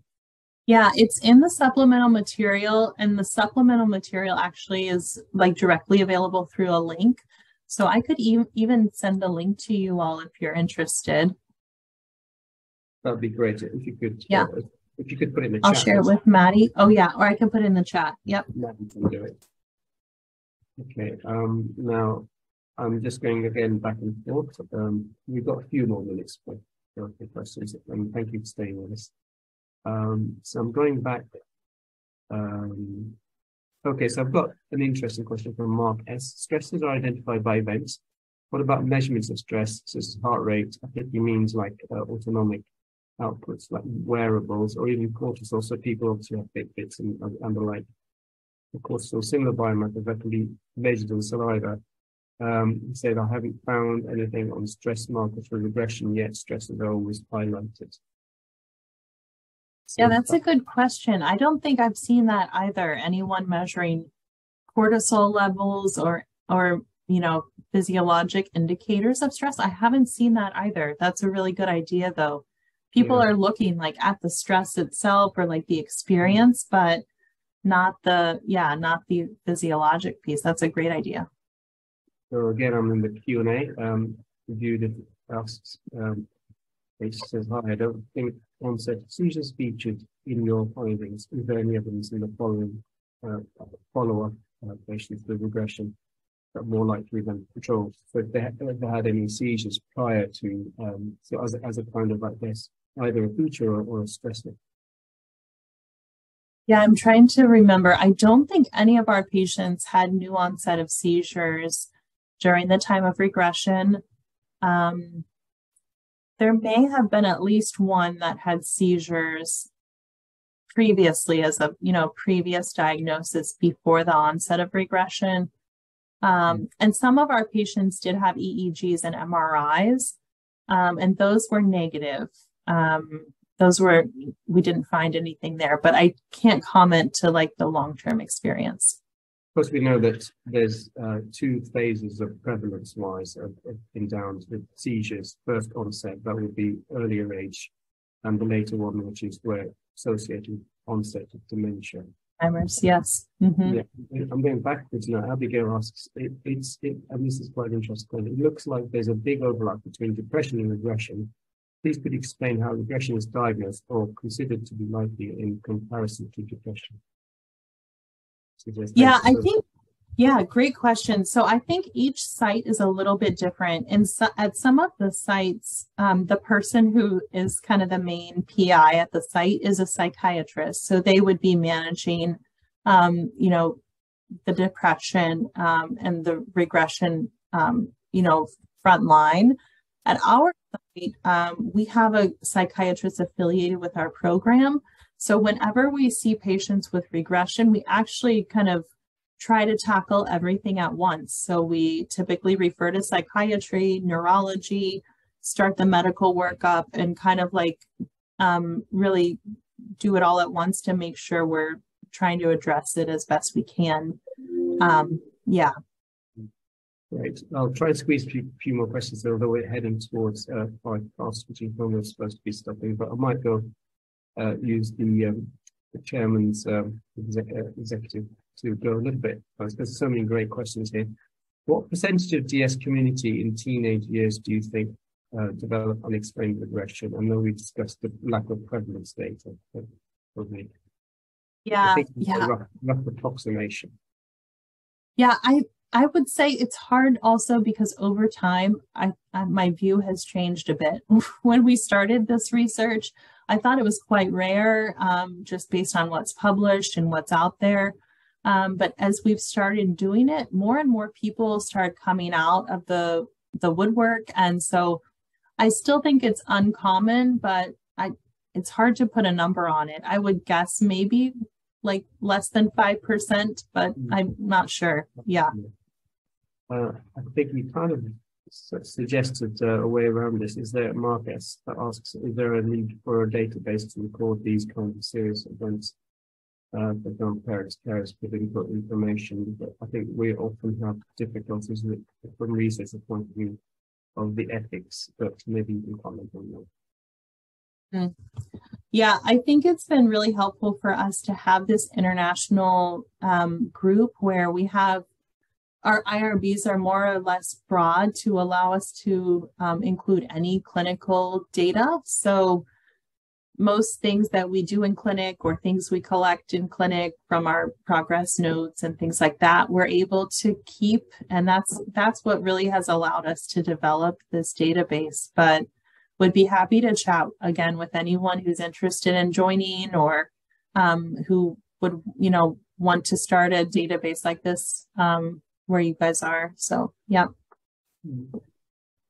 Yeah, it's in the supplemental material, and the supplemental material actually is like directly available through a link. So I could e- even send a link to you all if you're interested. That'd be great if you could. Yeah. Uh, if you could put it in the I'll chat. share it with Maddie. Oh yeah, or I can put it in the chat. Yep. Maddie can do it. Okay. Um. Now, I'm just going again back and forth. Um. We've got a few more minutes for, questions, and thank you for staying with us. Um, so I'm going back. Um, okay, so I've got an interesting question from Mark S. Stresses are identified by events. What about measurements of stress, such as heart rate? I think he means like uh, autonomic outputs, like wearables, or even cortisol. So people obviously have Fitbits and, and the like. Of course, so similar biomarkers that can be measured in saliva. Um, he said, I haven't found anything on stress markers for regression yet. Stresses are always highlighted. Yeah, that's a good question. I don't think I've seen that either. Anyone measuring cortisol levels or or you know physiologic indicators of stress. I haven't seen that either. That's a really good idea though. People yeah. are looking like at the stress itself or like the experience, but not the yeah, not the physiologic piece. That's a great idea. So again, I'm in the Q and A. Um, Judith asks, um, says, "Hi, I don't think onset seizures featured in your findings? Is there any evidence in the following uh, follow-up uh, patients with regression that more likely than controls? So if they, had, if they had any seizures prior to, um, so as a, as a kind of, I guess, either a feature or, or a stressor. Yeah, I'm trying to remember. I don't think any of our patients had new onset of seizures during the time of regression. Um, there may have been at least one that had seizures previously as a you know previous diagnosis before the onset of regression Um, and some of our patients did have EEGs and MRIs, um, and those were negative. Um, those were, we didn't find anything there, but I can't comment to like the long term experience. Of course, we know that there's uh, two phases of prevalence wise of, of, in Downs with seizures. First onset, that would be earlier age, and the later one, which is where associated onset of dementia. Alzheimer's, yes. Mm-hmm. Yeah, I'm going backwards now. Abigail asks, it, it's, it, and this is quite interesting. It looks like there's a big overlap between depression and regression. Please could you explain how regression is diagnosed or considered to be likely in comparison to depression? Yeah, I think, yeah, great question. So I think each site is a little bit different. And so at some of the sites, um, the person who is kind of the main PI at the site is a psychiatrist. So they would be managing, um, you know, the depression um, and the regression, um, you know, front line. At our site, um, we have a psychiatrist affiliated with our program. So whenever we see patients with regression, we actually kind of try to tackle everything at once. So we typically refer to psychiatry, neurology, start the medical workup, and kind of like um, really do it all at once to make sure we're trying to address it as best we can. Um, yeah. Right. I'll try and squeeze a few, few more questions, although we're heading towards uh, five past, which is when we're supposed to be stopping. But I might go uh, use the, um, the chairman's um, exec uh, executive to go a little bit. There's so many great questions here. What percentage of DS community in teenage years do you think uh, develop unexplained regression? I know we discussed the lack of prevalence data, but probably. Yeah, yeah. Rough, rough approximation. Yeah, I I would say it's hard also because over time, I, I, my view has changed a bit. when we started this research, I thought it was quite rare, um, just based on what's published and what's out there. Um, but as we've started doing it, more and more people start coming out of the the woodwork, and so I still think it's uncommon, but I it's hard to put a number on it. I would guess maybe like less than five percent, but mm. I'm not sure. Yeah. Uh, I think we kind of suggested uh, a way around this is there Marcus that asks is there a need for a database to record these kinds of serious events uh, for example parents carers with input information but I think we often have difficulties with from research point of view of the ethics but maybe you can comment on that. Mm. Yeah, I think it's been really helpful for us to have this international um, group where we have our IRBs are more or less broad to allow us to um, include any clinical data. So most things that we do in clinic or things we collect in clinic from our progress notes and things like that, we're able to keep. And that's that's what really has allowed us to develop this database. But would be happy to chat again with anyone who's interested in joining or um, who would, you know, want to start a database like this um, where you guys are. So yeah.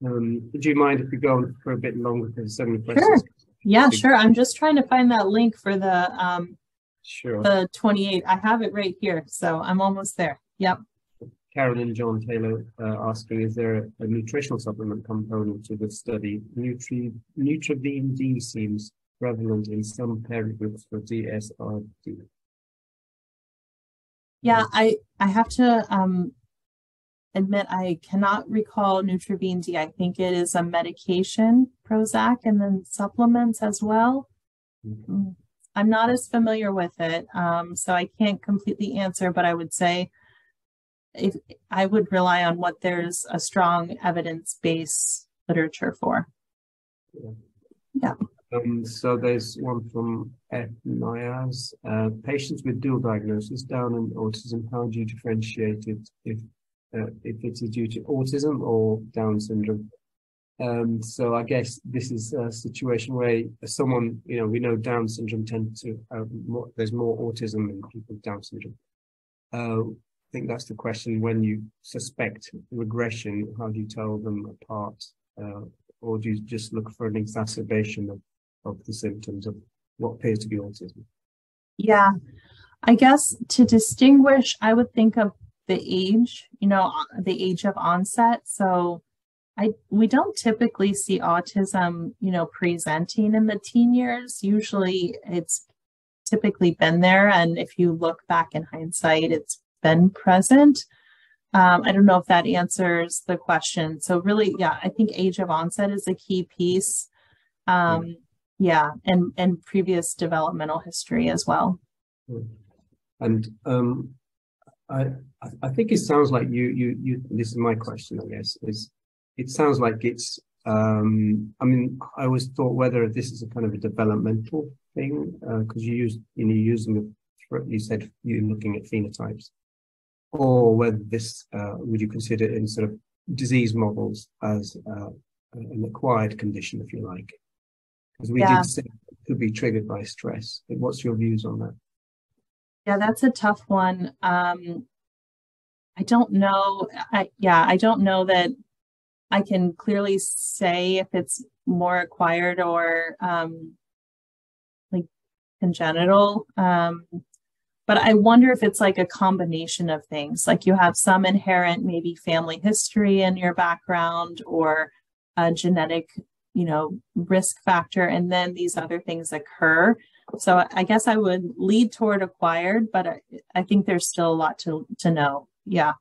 Um, would you mind if we go for a bit longer because so many questions? Sure. Yeah, sure. I'm just trying to find that link for the um sure the 28. I have it right here, so I'm almost there. Yep. Carolyn John Taylor uh, asking, is there a, nutritional supplement component to the study? Nutri Nutrivene D seems prevalent in some parent groups for DSRD. Yeah, I I have to um admit I cannot recall Nutrivene D. I think it is a medication, Prozac, and then supplements as well. Mm-hmm. I'm not as familiar with it, um, so I can't completely answer, but I would say if I would rely on what there's a strong evidence-based literature for. Yeah. yeah. Um, so there's one from F. Niaz. Uh, patients with dual diagnosis, Down and autism, how do you differentiate it if uh, if it is due to autism or Down syndrome. Um, so I guess this is a situation where someone, you know, we know Down syndrome tend to more, there's more autism in people with Down syndrome. Uh, I think that's the question. When you suspect regression, how do you tell them apart? Uh, or do you just look for an exacerbation of, of the symptoms of what appears to be autism? Yeah, I guess to distinguish, I would think of the age, you know, the age of onset. So I we don't typically see autism, you know, presenting in the teen years. Usually it's typically been there. And if you look back in hindsight, it's been present. Um, I don't know if that answers the question. So really, yeah, I think age of onset is a key piece. Um, yeah, and and previous developmental history as well. And um, I I think it sounds like you you you. This is my question, I guess. Is it sounds like it's. Um, I mean, I always thought whether this is a kind of a developmental thing because uh, you use you know using you said you're looking at phenotypes or whether this uh, would you consider in sort of disease models as uh, an acquired condition, if you like? Because we yeah. did say it could be triggered by stress. What's your views on that? Yeah, that's a tough one. Um, I don't know. I, yeah, I don't know that I can clearly say if it's more acquired or um, like congenital. Um, but I wonder if it's like a combination of things. Like you have some inherent, maybe family history in your background or a genetic, you know, risk factor, and then these other things occur. So I guess I would lead toward acquired, but I, I think there's still a lot to, to know. Yeah.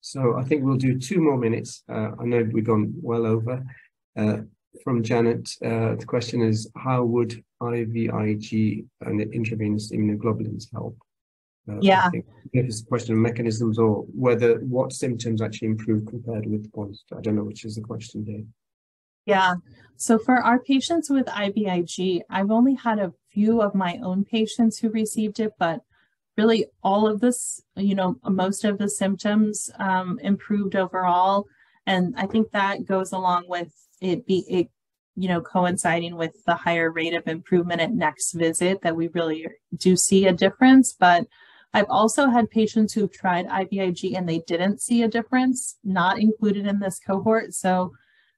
So I think we'll do two more minutes. Uh, I know we've gone well over. Uh, from Janet, uh, the question is, how would IVIG and intravenous immunoglobulins help? Uh, yeah. I think if it's a question of mechanisms or whether what symptoms actually improve compared with ones. I don't know which is the question here. Yeah. So for our patients with IVIG, I've only had a few of my own patients who received it, but really all of this, you know, most of the symptoms um, improved overall. And I think that goes along with it be it you know coinciding with the higher rate of improvement at next visit that we really do see a difference but i've also had patients who've tried ivig and they didn't see a difference not included in this cohort so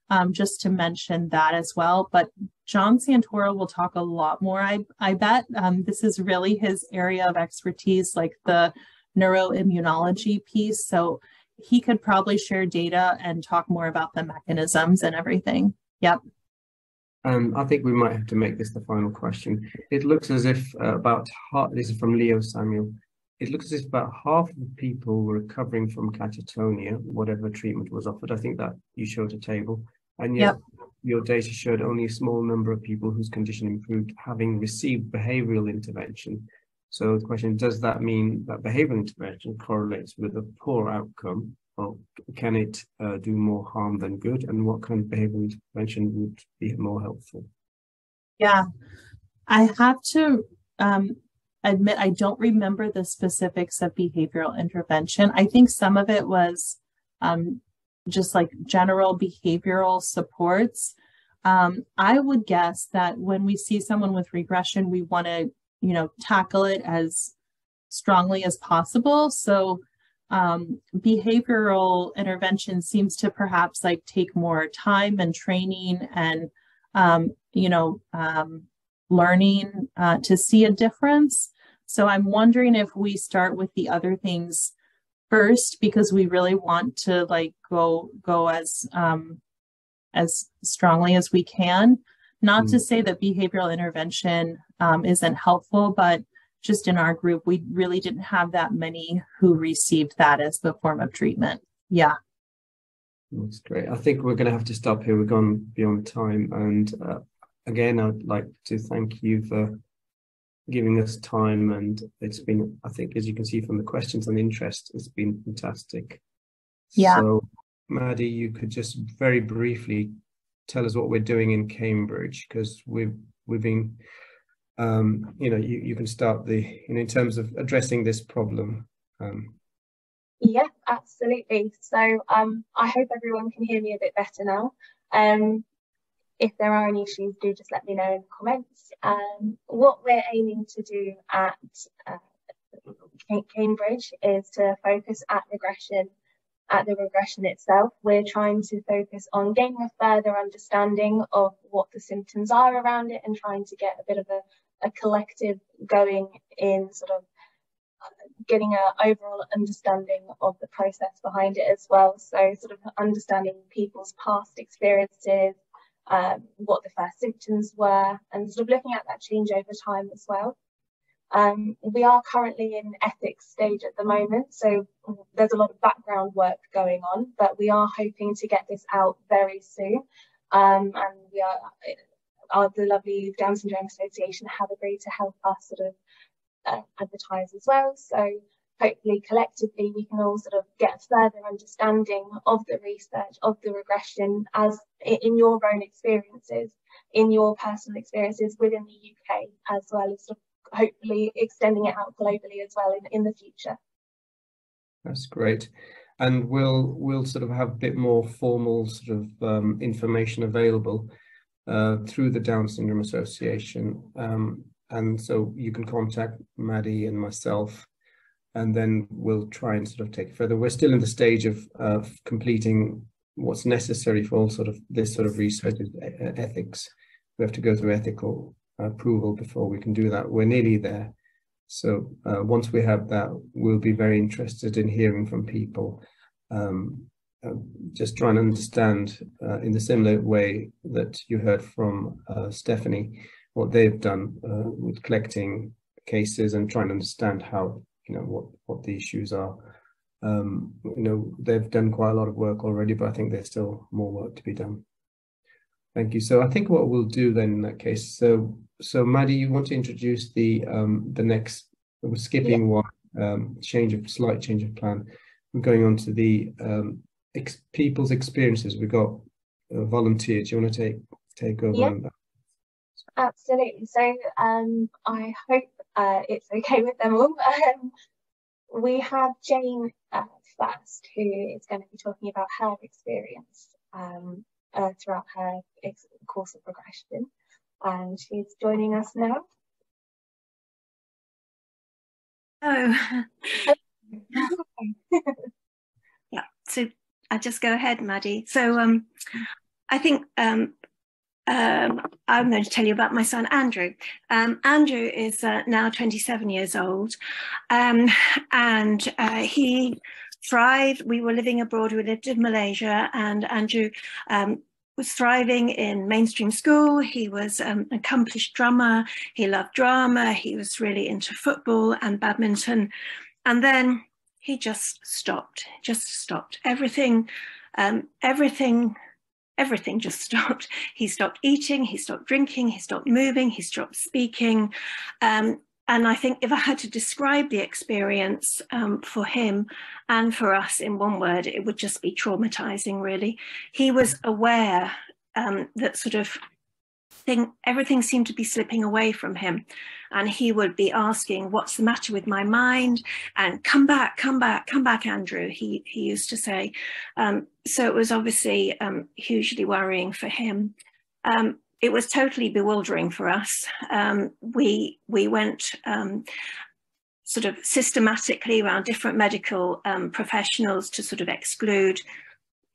um, just to mention that as well but john santoro will talk a lot more i, I bet um, this is really his area of expertise like the neuroimmunology piece so he could probably share data and talk more about the mechanisms and everything. Yep. Um, I think we might have to make this the final question. It looks as if uh, about this is from Leo Samuel, it looks as if about half of the people were recovering from catatonia, whatever treatment was offered. I think that you showed a table. And yet yep. your data showed only a small number of people whose condition improved having received behavioral intervention. So the question, does that mean that behavioral intervention correlates with a poor outcome or can it uh, do more harm than good? And what kind of behavioral intervention would be more helpful? Yeah, I have to um, admit I don't remember the specifics of behavioral intervention. I think some of it was um, just like general behavioral supports. Um, I would guess that when we see someone with regression, we want to you know, tackle it as strongly as possible. So um, behavioral intervention seems to perhaps like take more time and training and, um, you know, um, learning uh, to see a difference. So I'm wondering if we start with the other things first because we really want to like go go as um, as strongly as we can. Not mm. to say that behavioral intervention um, isn't helpful, but just in our group, we really didn't have that many who received that as the form of treatment. Yeah. That's great. I think we're going to have to stop here. We've gone beyond time. And uh, again, I'd like to thank you for giving us time. And it's been, I think, as you can see from the questions and interest, it's been fantastic. Yeah. So, Maddie, you could just very briefly tell us what we're doing in Cambridge because we've we've been um, you know you, you can start the you know, in terms of addressing this problem. Um, yeah, absolutely. So um, I hope everyone can hear me a bit better now. Um, if there are any issues, do just let me know in the comments. Um, what we're aiming to do at uh, Cambridge is to focus at regression at the regression itself. We're trying to focus on gaining a further understanding of what the symptoms are around it and trying to get a bit of a, a collective going in sort of getting an overall understanding of the process behind it as well. So sort of understanding people's past experiences, um, what the first symptoms were, and sort of looking at that change over time as well. Um, we are currently in ethics stage at the moment, so there's a lot of background work going on, but we are hoping to get this out very soon. Um, and we are, our, the lovely Down Syndrome Association have agreed to help us sort of uh, advertise as well. So hopefully collectively we can all sort of get further understanding of the research, of the regression as in your own experiences, in your personal experiences within the UK, as well as sort of hopefully extending it out globally as well in, in the future. That's great. And we'll we'll sort of have a bit more formal sort of um, information available uh, through the Down Syndrome Association. Um, and so you can contact Maddie and myself and then we'll try and sort of take it further. We're still in the stage of, of completing what's necessary for all sort of this sort of research ethics. We have to go through ethical approval before we can do that. We're nearly there. So uh, once we have that, we'll be very interested in hearing from people. Um, uh, just trying to understand uh, in the similar way that you heard from uh, Stephanie, what they've done uh, with collecting cases and trying to understand how you know what what the issues are. Um, you know they've done quite a lot of work already, but I think there's still more work to be done. Thank you. So I think what we'll do then in that case. So so Maddie, you want to introduce the um, the next? We're skipping yeah. one um, change of slight change of plan. We're going on to the um, ex people's experiences. We've got uh, volunteers. Do you want to take take over yeah. Absolutely. So um, I hope uh, it's okay with them all. Um, we have Jane uh, first, who is going to be talking about her experience um, uh, throughout her course of progression. And she's joining us now. Oh. yeah, so I'll just go ahead, Maddie. So um, I think um, um, I'm going to tell you about my son Andrew. Um, Andrew is uh, now 27 years old, um, and uh, he thrived. We were living abroad. We lived in Malaysia, and Andrew um, was thriving in mainstream school. He was um, an accomplished drummer. He loved drama. He was really into football and badminton, and then he just stopped. Just stopped. Everything, um, everything everything just stopped. He stopped eating, he stopped drinking, he stopped moving, he stopped speaking. Um, and I think if I had to describe the experience um, for him and for us in one word, it would just be traumatizing, really. He was aware um, that sort of thing, everything seemed to be slipping away from him. And he would be asking, what's the matter with my mind? And come back, come back, come back, Andrew, he, he used to say. Um, so it was obviously um, hugely worrying for him. Um, it was totally bewildering for us. Um, we, we went um, sort of systematically around different medical um, professionals to sort of exclude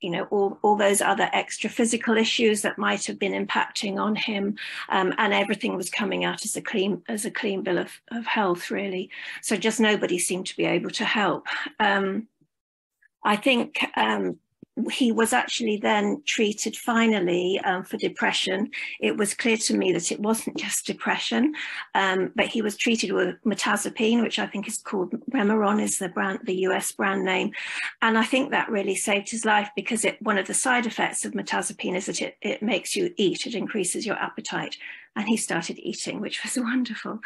you know, all, all those other extra physical issues that might have been impacting on him. Um, and everything was coming out as a clean, as a clean bill of, of health, really. So just nobody seemed to be able to help. Um, I think um, he was actually then treated finally um, for depression. It was clear to me that it wasn't just depression, um, but he was treated with mirtazapine, which I think is called Remeron, is the brand, the US brand name. And I think that really saved his life because it, one of the side effects of mirtazapine is that it, it makes you eat, it increases your appetite. And he started eating, which was wonderful.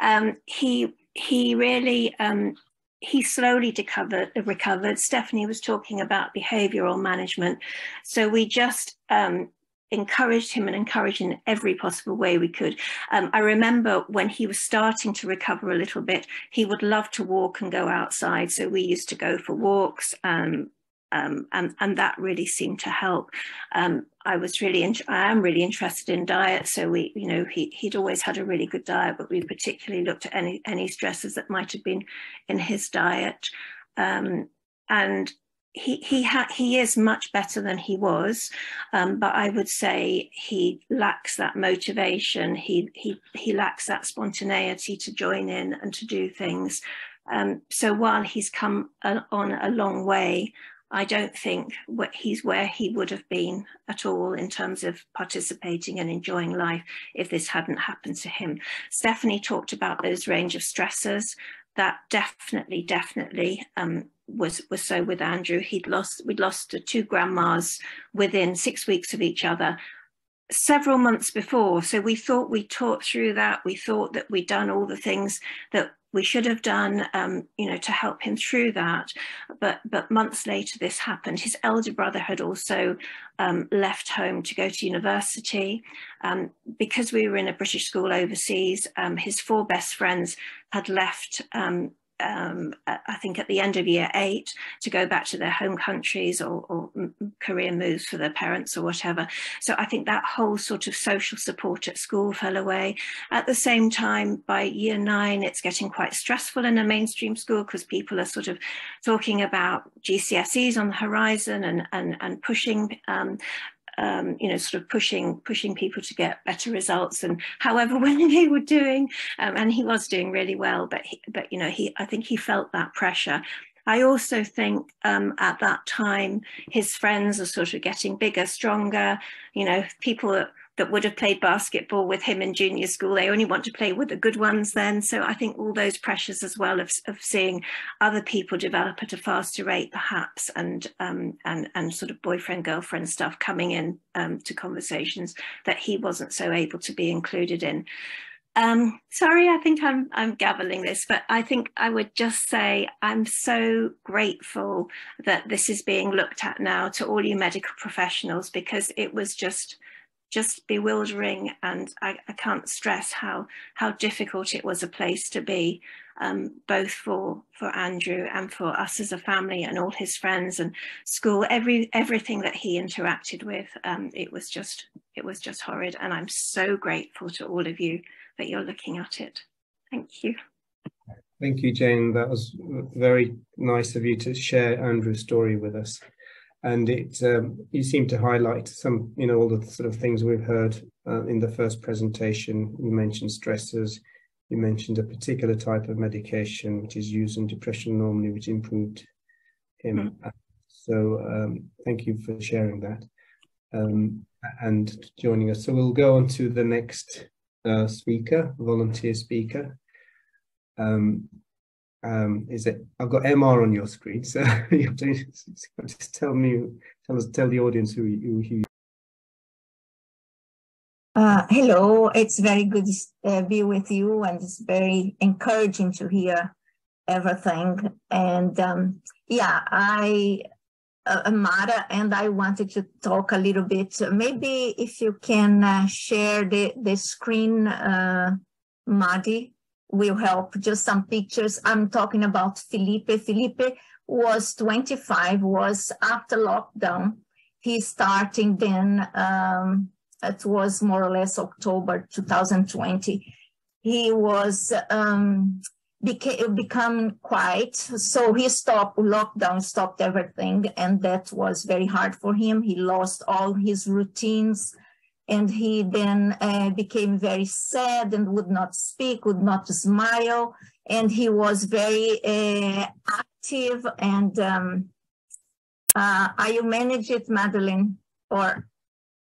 Um, he he really um, he slowly recovered, recovered. Stephanie was talking about behavioral management. So we just um, encouraged him and encouraged in every possible way we could. Um, I remember when he was starting to recover a little bit, he would love to walk and go outside. So we used to go for walks. Um, um, and and that really seemed to help. Um, I was really, I am really interested in diet. So we, you know, he he'd always had a really good diet, but we particularly looked at any any stresses that might have been in his diet, um, and he he ha- he is much better than he was, um, but I would say he lacks that motivation. He he he lacks that spontaneity to join in and to do things. Um, so while he's come a, on a long way, I don't think he's where he would have been at all in terms of participating and enjoying life if this hadn't happened to him. Stephanie talked about those range of stressors. That definitely, definitely um, was was so with Andrew. He'd lost we'd lost two grandmas within six weeks of each other, several months before. So we thought we talked through that. We thought that we'd done all the things that we should have done, um, you know, to help him through that. But but months later, this happened. His elder brother had also um, left home to go to university. Um, because we were in a British school overseas, um, his four best friends had left um, I think at the end of year eight to go back to their home countries or, or, career moves for their parents or whatever. So I think that whole sort of social support at school fell away. At the same time, by year nine, it's getting quite stressful in a mainstream school because people are sort of talking about GCSEs on the horizon and, and, and pushing um, um, you know, sort of pushing pushing people to get better results and however well they were doing, um, and he was doing really well. But he, but you know, he I think he felt that pressure. I also think um, at that time his friends are sort of getting bigger, stronger. You know, people that would have played basketball with him in junior school. They only want to play with the good ones then. So I think all those pressures as well of, of seeing other people develop at a faster rate, perhaps, and um, and and sort of boyfriend girlfriend stuff coming in um, to conversations that he wasn't so able to be included in. Um, sorry, I think I'm I'm gabbling this, but I think I would just say I'm so grateful that this is being looked at now to all you medical professionals because it was just just bewildering and I, I, can't stress how how difficult it was a place to be um, both for for Andrew and for us as a family and all his friends and school. Every everything that he interacted with um, it was just it was just horrid. And I'm so grateful to all of you that you're looking at it. Thank you. Thank you Jane. That was very nice of you to share Andrew's story with us and it um, you seem to highlight some you know all the sort of things we've heard uh, in the first presentation. You mentioned stressors. You mentioned a particular type of medication which is used in depression normally which improved him. Mm. so um, thank you for sharing that. Um, and joining us. So we'll go on to the next uh, speaker volunteer speaker um, is it I've got MR on your screen, so you have to just tell me, tell us, tell the audience who you. Who uh, hello, it's very good to uh, be with you, and it's very encouraging to hear everything. And um, yeah, I, uh, Mara, and I wanted to talk a little bit. Maybe if you can uh, share the the screen, uh, Madi will help. Just some pictures. I'm talking about Felipe. Felipe was 25, was after lockdown. He starting then, um, it was more or less October 2020. He was um, became become quiet, so he stopped lockdown, stopped everything, and that was very hard for him. He lost all his routines and he then uh, became very sad and would not speak, would not smile, and he was very uh, active. And um, uh, are you manage it, Madeline? Or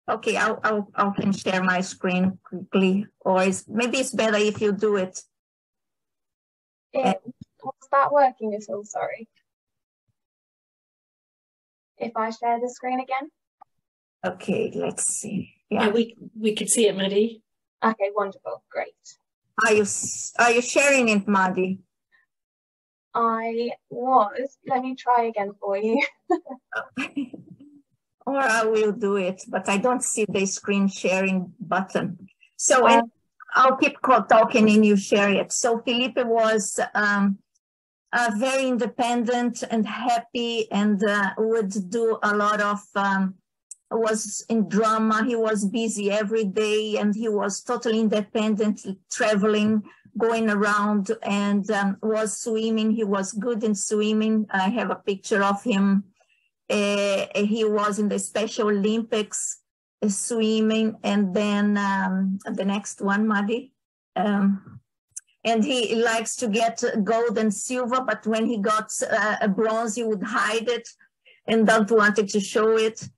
okay, I'll, I'll I can share my screen quickly, or it's, maybe it's better if you do it. It, was that working at all? Sorry. If I share the screen again. Okay, let's see. Yeah. yeah, we we could see it, Maddie. Okay, wonderful, great. Are you are you sharing it, Maddie? I was. Let me try again for you. or I will do it, but I don't see the screen sharing button. So um, I'll keep talking and you share it. So Felipe was um, uh, very independent and happy and uh, would do a lot of um, was in drama. He was busy every day and he was totally independent, traveling, going around and um, was swimming. He was good in swimming. I have a picture of him. Uh, he was in the Special Olympics uh, swimming. And then um, the next one, Maddie. Um, and he likes to get gold and silver, but when he got uh, a bronze, he would hide it and don't wanted to show it.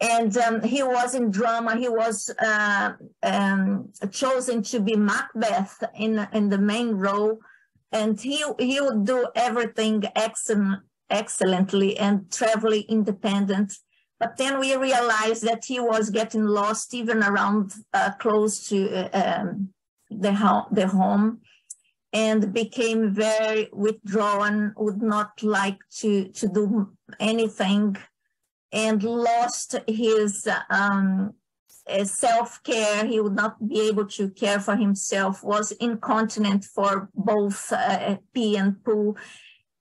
And um, he was in drama. He was uh, um, chosen to be Macbeth in in the main role, and he he would do everything excellent, excellently and traveling independent. But then we realized that he was getting lost even around uh, close to uh, um, the, ho- the home and became very withdrawn, would not like to, to do anything, and lost his um, uh, self-care. He would not be able to care for himself, was incontinent for both uh, pee and poo,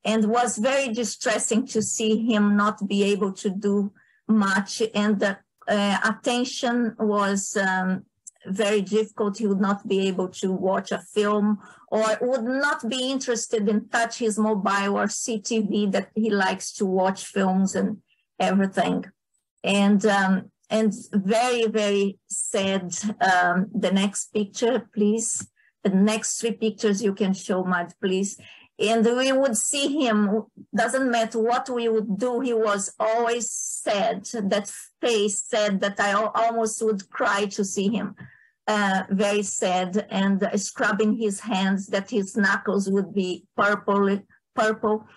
and was very distressing to see him not be able to do much. And the uh, attention was um, very difficult. He would not be able to watch a film or would not be interested in touch his mobile or CTV that he likes to watch films and everything. And um, and very, very sad. Um, the next picture, please. The next three pictures you can show, Mad, please. And we would see him, doesn't matter what we would do, he was always sad. That face said that I almost would cry to see him uh, very sad and uh, scrubbing his hands that his knuckles would be purple, purple.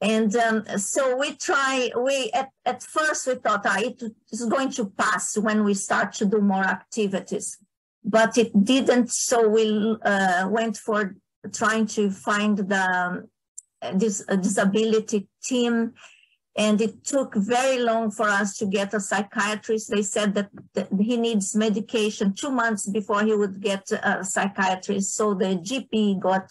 And um, so we try, we at, at first we thought ah, it is going to pass when we start to do more activities, but it didn't. So we uh, went for trying to find the um, this disability team and it took very long for us to get a psychiatrist. They said that, that he needs medication two months before he would get a psychiatrist. So the GP got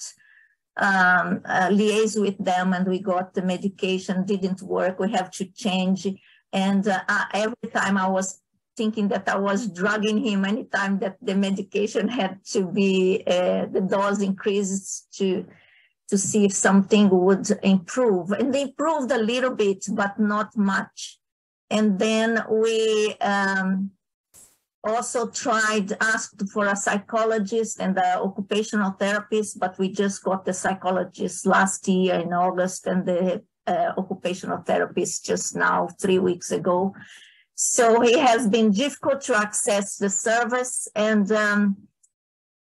um, uh, liaise with them and we got the medication, didn't work. We have to change. And uh, every time I was thinking that I was drugging him anytime that the medication had to be, uh, the dose increased to to see if something would improve. And they improved a little bit, but not much. And then we um, also tried, asked for a psychologist and the occupational therapist, but we just got the psychologist last year in August and the uh, occupational therapist just now, three weeks ago. So it has been difficult to access the service and um,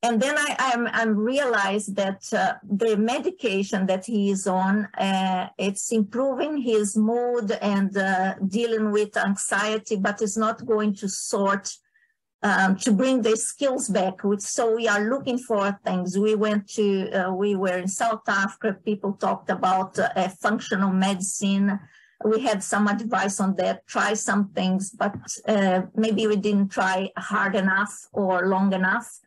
and then I, I'm, I'm realized that uh, the medication that he is on, uh, it's improving his mood and uh, dealing with anxiety, but it's not going to sort um, to bring the skills back. So we are looking for things. We went to, uh, we were in South Africa. People talked about uh, functional medicine. We had some advice on that. Try some things, but uh, maybe we didn't try hard enough or long enough.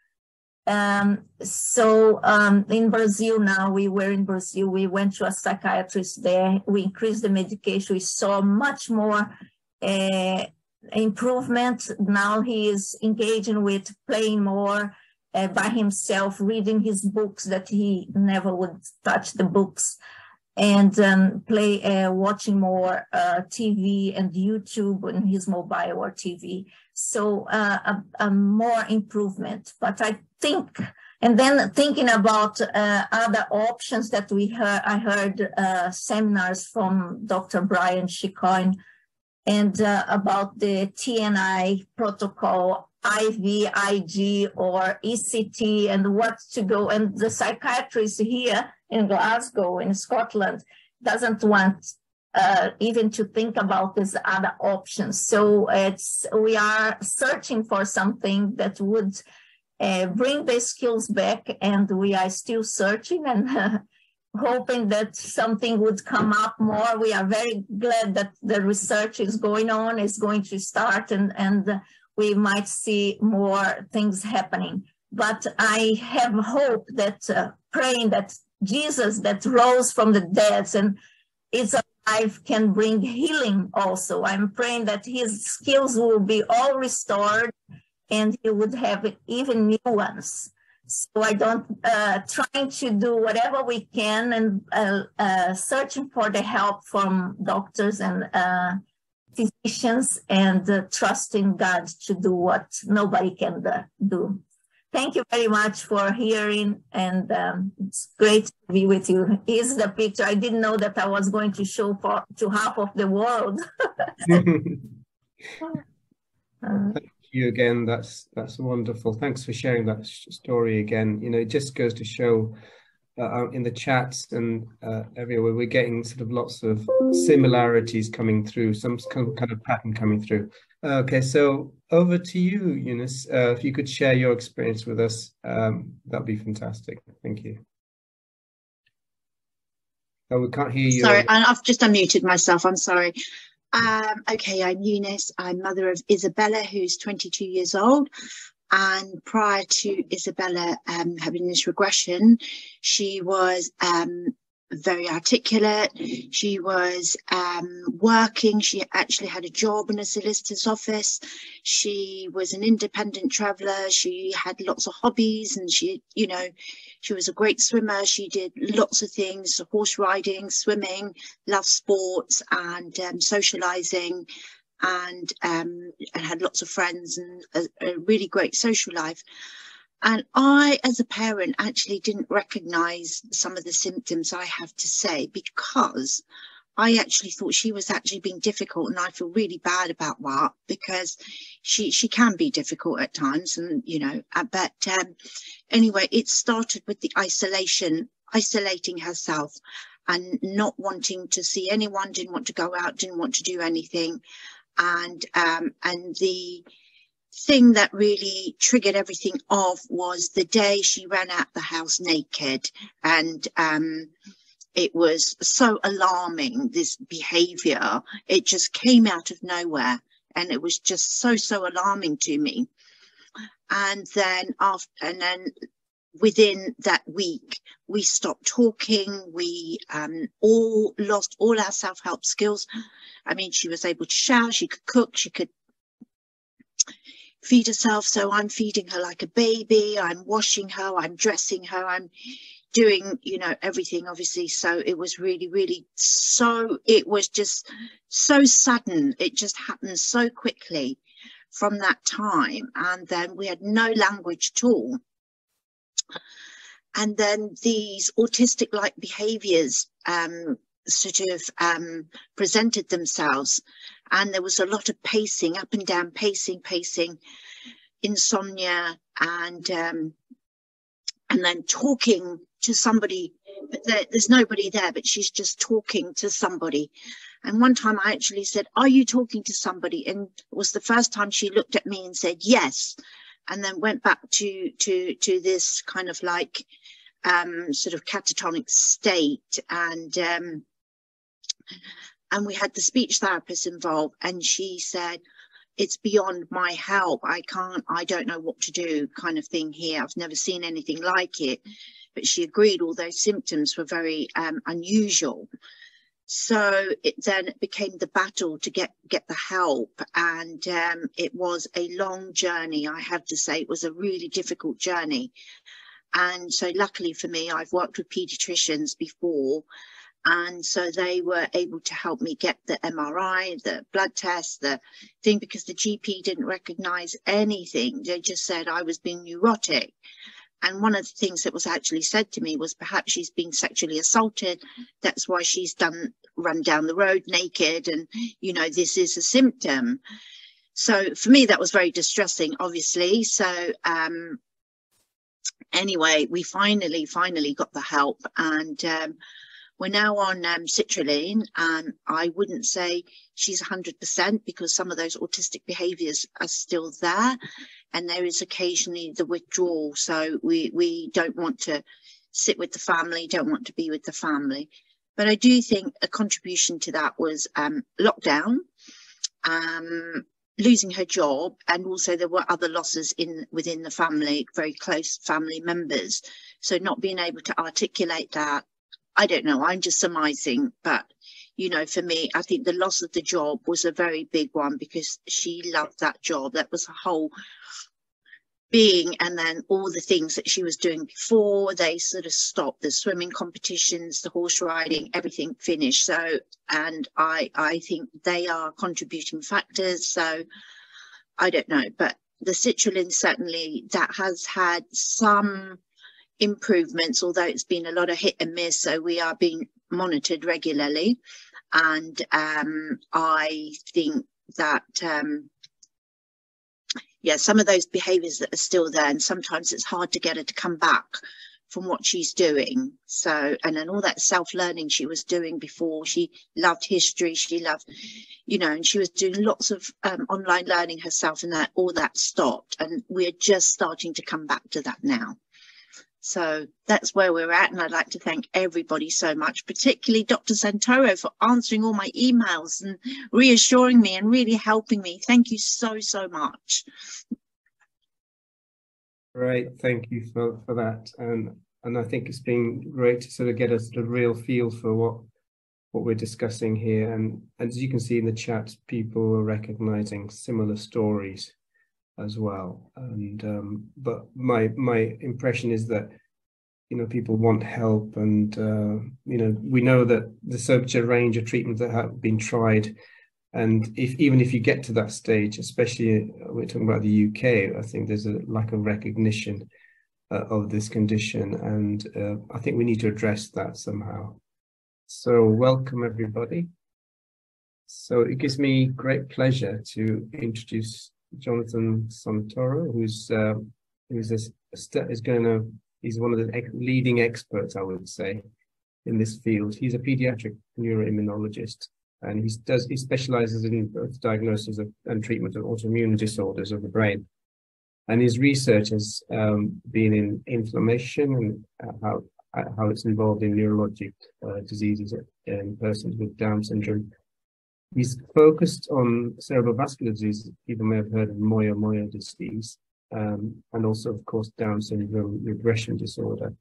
Um, so um, in Brazil now, we were in Brazil, we went to a psychiatrist there, we increased the medication, we saw much more uh, improvement. Now he is engaging with playing more uh, by himself, reading his books that he never would touch the books and um, play uh, watching more uh, TV and YouTube on his mobile or TV. So uh, a, a, more improvement. But I think, and then thinking about uh, other options that we heard, I heard uh, seminars from Dr. Brian Chicoine and uh, about the TNI protocol, IVIG or ECT and what to go. And the psychiatrist here in Glasgow, in Scotland, doesn't want uh, even to think about these other options. So it's we are searching for something that would uh, bring the skills back, and we are still searching and hoping that something would come up more. We are very glad that the research is going on, is going to start, and and we might see more things happening. But I have hope that uh, praying that Jesus that rose from the dead and is alive can bring healing also. I'm praying that his skills will be all restored and he would have even new ones. So I don't, uh, trying to do whatever we can and uh, uh, searching for the help from doctors and uh, physicians and uh, trusting God to do what nobody can do. thank you very much for hearing and um, it's great to be with you. Here's the picture. I didn't know that I was going to show for to half of the world. uh, you again. That's that's wonderful. Thanks for sharing that story again. You know, it just goes to show uh, in the chats and uh, everywhere we're getting sort of lots of similarities coming through, some kind of pattern coming through. Okay, so over to you, Eunice. Uh, if you could share your experience with us, um, that'd be fantastic. Thank you. Oh, we can't hear you. Sorry, I've just unmuted myself. I'm sorry. Um, okay, I'm Eunice. I'm mother of Isabella, who's 22 years old. And prior to Isabella um, having this regression, she was um, very articulate. She was um, working. She actually had a job in a solicitor's office. She was an independent traveler. She had lots of hobbies and she, you know, she was a great swimmer. She did lots of things, horse riding, swimming, loved sports and um, socializing and, um, and had lots of friends and a, a really great social life. And I, as a parent, actually didn't recognize some of the symptoms I have to say because I actually thought she was actually being difficult and I feel really bad about that because she she can be difficult at times and you know uh, but um, anyway it started with the isolation isolating herself and not wanting to see anyone didn't want to go out didn't want to do anything. And um, and the thing that really triggered everything off was the day she ran out the house naked and um, it was so alarming this behavior it just came out of nowhere and it was just so so alarming to me and then after and then within that week we stopped talking we um, all lost all our self-help skills i mean she was able to shower she could cook she could feed herself. So I'm feeding her like a baby. I'm washing her. I'm dressing her. I'm doing, you know, everything obviously. So it was really, really so, it was just so sudden. It just happened so quickly from that time. And then we had no language at all. And then these autistic like behaviors um, sort of um, presented themselves and there was a lot of pacing up and down pacing pacing insomnia and um, and then talking to somebody but there, there's nobody there but she's just talking to somebody. And one time i actually said are you talking to somebody? And it was the first time she looked at me and said yes. And then went back to to to this kind of like um, sort of catatonic state. And um, and we had the speech therapist involved and she said it's beyond my help. I can't i don't know what to do kind of thing here. I've never seen anything like it but she agreed all those symptoms were very um, unusual. So it then became the battle to get get the help. And um, it was a long journey. I have to say it was a really difficult journey. And so luckily for me i've worked with pediatricians before. And so they were able to help me get the MRI, the blood test, the thing, because the GP didn't recognize anything. They just said I was being neurotic. And one of the things that was actually said to me was perhaps she's been sexually assaulted. That's why she's done run down the road naked. And, you know, this is a symptom. So for me, that was very distressing, obviously. So, um, anyway, we finally, finally got the help. And, um, we're now on um, citrulline, and I wouldn't say she's 100% because some of those autistic behaviours are still there, and there is occasionally the withdrawal. So we we don't want to sit with the family, don't want to be with the family. But I do think a contribution to that was um, lockdown, um, losing her job, and also there were other losses in within the family, very close family members. So not being able to articulate that I don't know, I'm just surmising, but you know, for me, I think the loss of the job was a very big one because she loved that job. That was her whole being. And then all the things that she was doing before, they sort of stopped the swimming competitions, the horse riding, everything finished. So, and I, I think they are contributing factors. So I don't know, but the citrulline certainly that has had some improvements, although it's been a lot of hit and miss. So we are being monitored regularly. And um, I think that, um, yeah, some of those behaviors that are still there, and sometimes it's hard to get her to come back from what she's doing. So, and then all that self learning she was doing before, she loved history, she loved, you know, and she was doing lots of um, online learning herself, and that all that stopped. And we're just starting to come back to that now. So that's where we're at. And I'd like to thank everybody so much, particularly Dr. Santoro for answering all my emails and reassuring me and really helping me. Thank you so, so much. Great, thank you for, for that. And and I think it's been great to sort of get a sort of real feel for what what we're discussing here. And, and as you can see in the chat, people are recognizing similar stories as well. And um, but my my impression is that you know people want help, and uh, you know we know that there's such a range of treatments that have been tried. And if even if you get to that stage, especially uh, we're talking about the UK, I think there's a lack of recognition uh, of this condition, and uh, I think we need to address that somehow. So welcome everybody. So it gives me great pleasure to introduce Jonathan Santoro, who's uh, who's a, is going to he's one of the leading experts, I would say, in this field. He's a pediatric neuroimmunologist, and he does he specializes in both diagnosis of, and treatment of autoimmune disorders of the brain. And his research has um, been in inflammation and uh, how uh, how it's involved in neurologic uh, diseases in persons with Down syndrome He's focused on cerebral vascular disease. People may have heard of Moya Moya disease, um, and also, of course, Down syndrome regression disorder.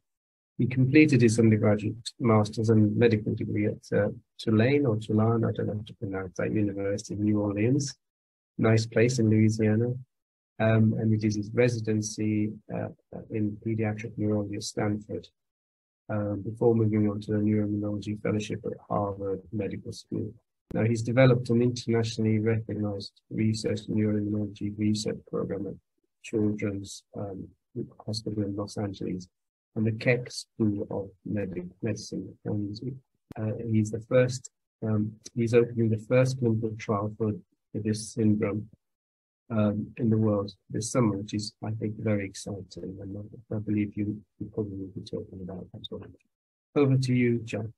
He completed his undergraduate master's and medical degree at uh, Tulane or Tulane, I don't know how to pronounce that, University New Orleans. Nice place in Louisiana. Um, and he did his residency uh, in pediatric neurology at Stanford um, before moving on to the neuroimmunology fellowship at Harvard Medical School. Now, he's developed an internationally recognized research neuroimmunology research program at Children's um, Hospital in Los Angeles and the Keck School of Medic Medicine. And uh, he's the first, um, he's opening the first clinical trial for, for this syndrome um, in the world this summer, which is, I think, very exciting. And I, I believe you, you probably will be talking about that. Well. Over to you, John.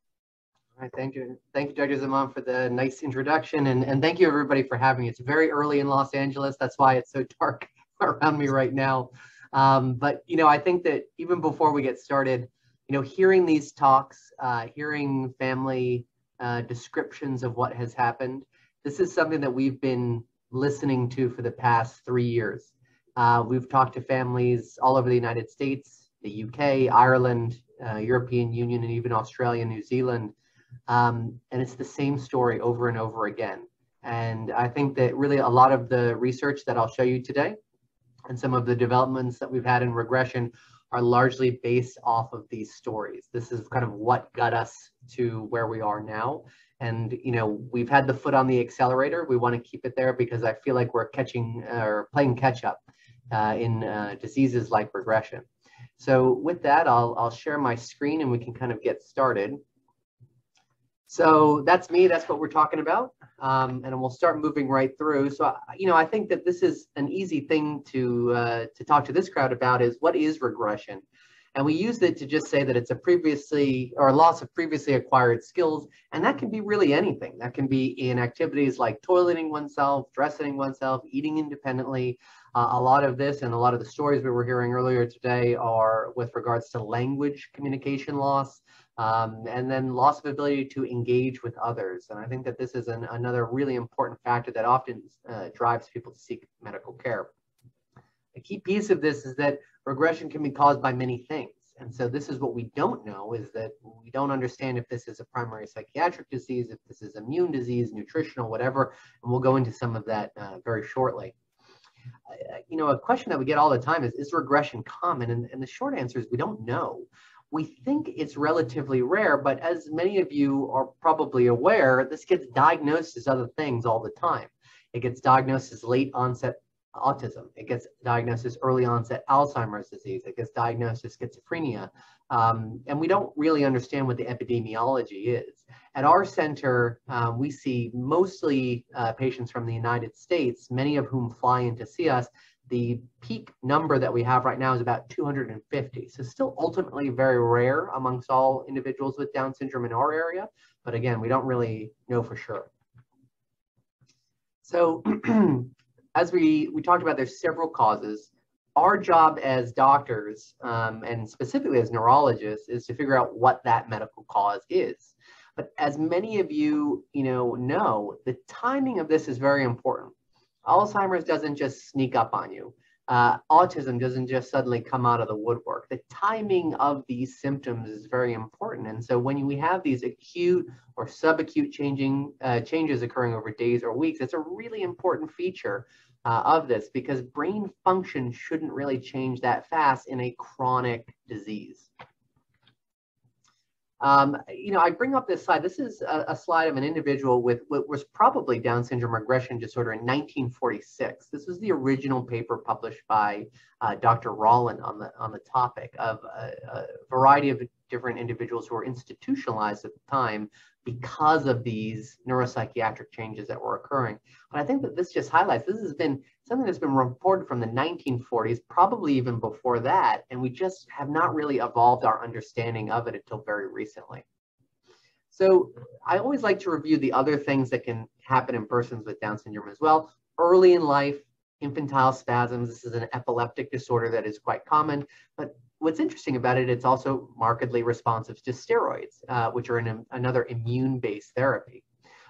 Thank you. Thank you, Dr. Zaman, for the nice introduction. And, and thank you, everybody, for having me. It's very early in Los Angeles. That's why it's so dark around me right now. Um, but, you know, I think that even before we get started, you know, hearing these talks, uh, hearing family uh, descriptions of what has happened, this is something that we've been listening to for the past three years. Uh, we've talked to families all over the United States, the UK, Ireland, uh, European Union, and even Australia, New Zealand um, and it's the same story over and over again. And I think that really a lot of the research that I'll show you today and some of the developments that we've had in regression are largely based off of these stories. This is kind of what got us to where we are now. And, you know, we've had the foot on the accelerator. We want to keep it there because I feel like we're catching or playing catch up uh, in uh, diseases like regression. So with that, I'll, I'll share my screen and we can kind of get started. So that's me. That's what we're talking about. Um, and we'll start moving right through. So, you know, I think that this is an easy thing to, uh, to talk to this crowd about is what is regression? And we use it to just say that it's a previously or a loss of previously acquired skills. And that can be really anything. That can be in activities like toileting oneself, dressing oneself, eating independently. Uh, a lot of this and a lot of the stories we were hearing earlier today are with regards to language communication loss, um, and then loss of ability to engage with others. And I think that this is an, another really important factor that often uh, drives people to seek medical care. A key piece of this is that regression can be caused by many things. And so this is what we don't know is that we don't understand if this is a primary psychiatric disease, if this is immune disease, nutritional, whatever. And we'll go into some of that uh, very shortly. Uh, you know, a question that we get all the time is, is regression common? And, and the short answer is we don't know. We think it's relatively rare, but as many of you are probably aware, this gets diagnosed as other things all the time. It gets diagnosed as late onset autism. It gets diagnosed as early onset Alzheimer's disease. It gets diagnosed as schizophrenia. Um, and we don't really understand what the epidemiology is. At our center, um, we see mostly uh, patients from the United States, many of whom fly in to see us. The peak number that we have right now is about 250. So still ultimately very rare amongst all individuals with Down syndrome in our area. But again, we don't really know for sure. So as we, we talked about, there's several causes. Our job as doctors, um, and specifically as neurologists, is to figure out what that medical cause is. But as many of you, you know, know, the timing of this is very important. Alzheimer's doesn't just sneak up on you uh, autism doesn't just suddenly come out of the woodwork. The timing of these symptoms is very important. And so when we have these acute or subacute changing uh, changes occurring over days or weeks, it's a really important feature uh, of this because brain function shouldn't really change that fast in a chronic disease. Um, you know, I bring up this slide. This is a, a, slide of an individual with what was probably Down syndrome regression disorder in 1946. This was the original paper published by uh, Dr. Rollin on the on the topic of a, a variety of different individuals who were institutionalized at the time because of these neuropsychiatric changes that were occurring. But I think that this just highlights this has been something that's been reported from the 1940s, probably even before that, and we just have not really evolved our understanding of it until very recently. So I always like to review the other things that can happen in persons with Down syndrome as well. Early in life, infantile spasms. This is an epileptic disorder that is quite common, but what's interesting about it, it's also markedly responsive to steroids, uh, which are an, another immune-based therapy.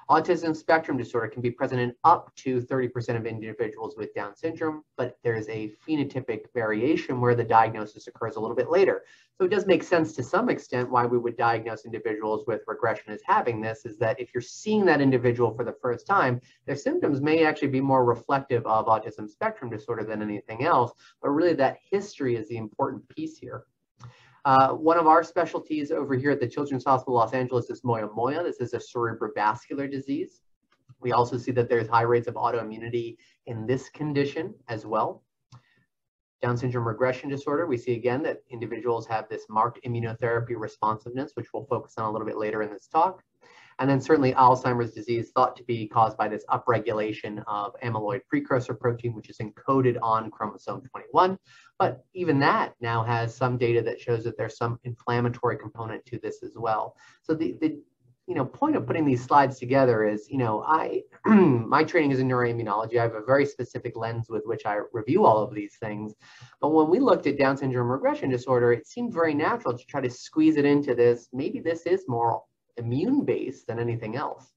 Autism spectrum disorder can be present in up to 30% of individuals with Down syndrome, but there's a phenotypic variation where the diagnosis occurs a little bit later. So it does make sense to some extent why we would diagnose individuals with regression as having this is that if you're seeing that individual for the first time, their symptoms may actually be more reflective of autism spectrum disorder than anything else, but really that history is the important piece here. Uh, one of our specialties over here at the Children's Hospital Los Angeles is moyamoya. This is a cerebrovascular disease. We also see that there's high rates of autoimmunity in this condition as well. Down syndrome regression disorder, we see again that individuals have this marked immunotherapy responsiveness, which we'll focus on a little bit later in this talk. And then certainly Alzheimer's disease thought to be caused by this upregulation of amyloid precursor protein, which is encoded on chromosome 21. But even that now has some data that shows that there's some inflammatory component to this as well. So the, the you know, point of putting these slides together is, you know, I, my training is in neuroimmunology. I have a very specific lens with which I review all of these things. But when we looked at Down syndrome regression disorder, it seemed very natural to try to squeeze it into this. Maybe this is more immune based than anything else.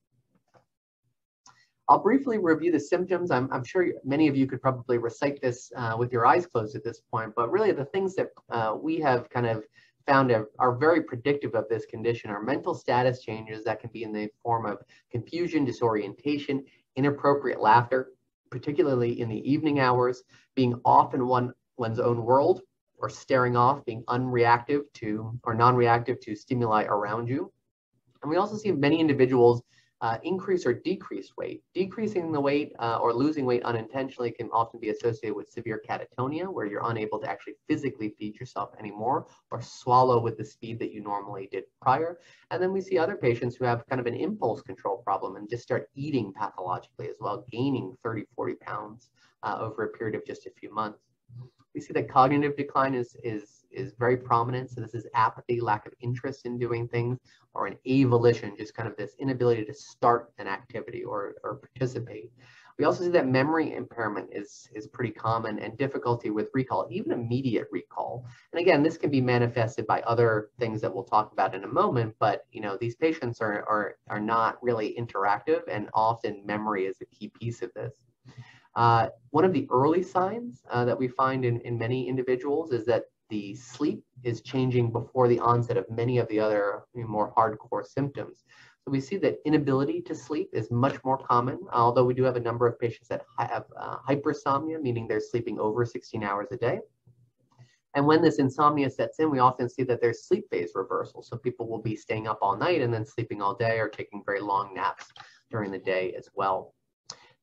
I'll briefly review the symptoms. I'm, I'm sure many of you could probably recite this uh, with your eyes closed at this point, but really the things that uh, we have kind of found are, are, very predictive of this condition are mental status changes that can be in the form of confusion, disorientation, inappropriate laughter, particularly in the evening hours, being off in one, one's own world, or staring off, being unreactive to or non-reactive to stimuli around you, and we also see many individuals uh, increase or decrease weight. Decreasing the weight uh, or losing weight unintentionally can often be associated with severe catatonia, where you're unable to actually physically feed yourself anymore or swallow with the speed that you normally did prior. And then we see other patients who have kind of an impulse control problem and just start eating pathologically as well, gaining 30, 40 pounds uh, over a period of just a few months. We see that cognitive decline is, is is very prominent. So this is apathy, lack of interest in doing things, or an avolition, just kind of this inability to start an activity or, or participate. We also see that memory impairment is, is pretty common and difficulty with recall, even immediate recall. And again, this can be manifested by other things that we'll talk about in a moment, but you know, these patients are, are, are not really interactive and often memory is a key piece of this. Uh, one of the early signs uh, that we find in, in many individuals is that the sleep is changing before the onset of many of the other more hardcore symptoms. So we see that inability to sleep is much more common, although we do have a number of patients that have uh, hypersomnia, meaning they're sleeping over 16 hours a day. And when this insomnia sets in, we often see that there's sleep phase reversal. So people will be staying up all night and then sleeping all day or taking very long naps during the day as well.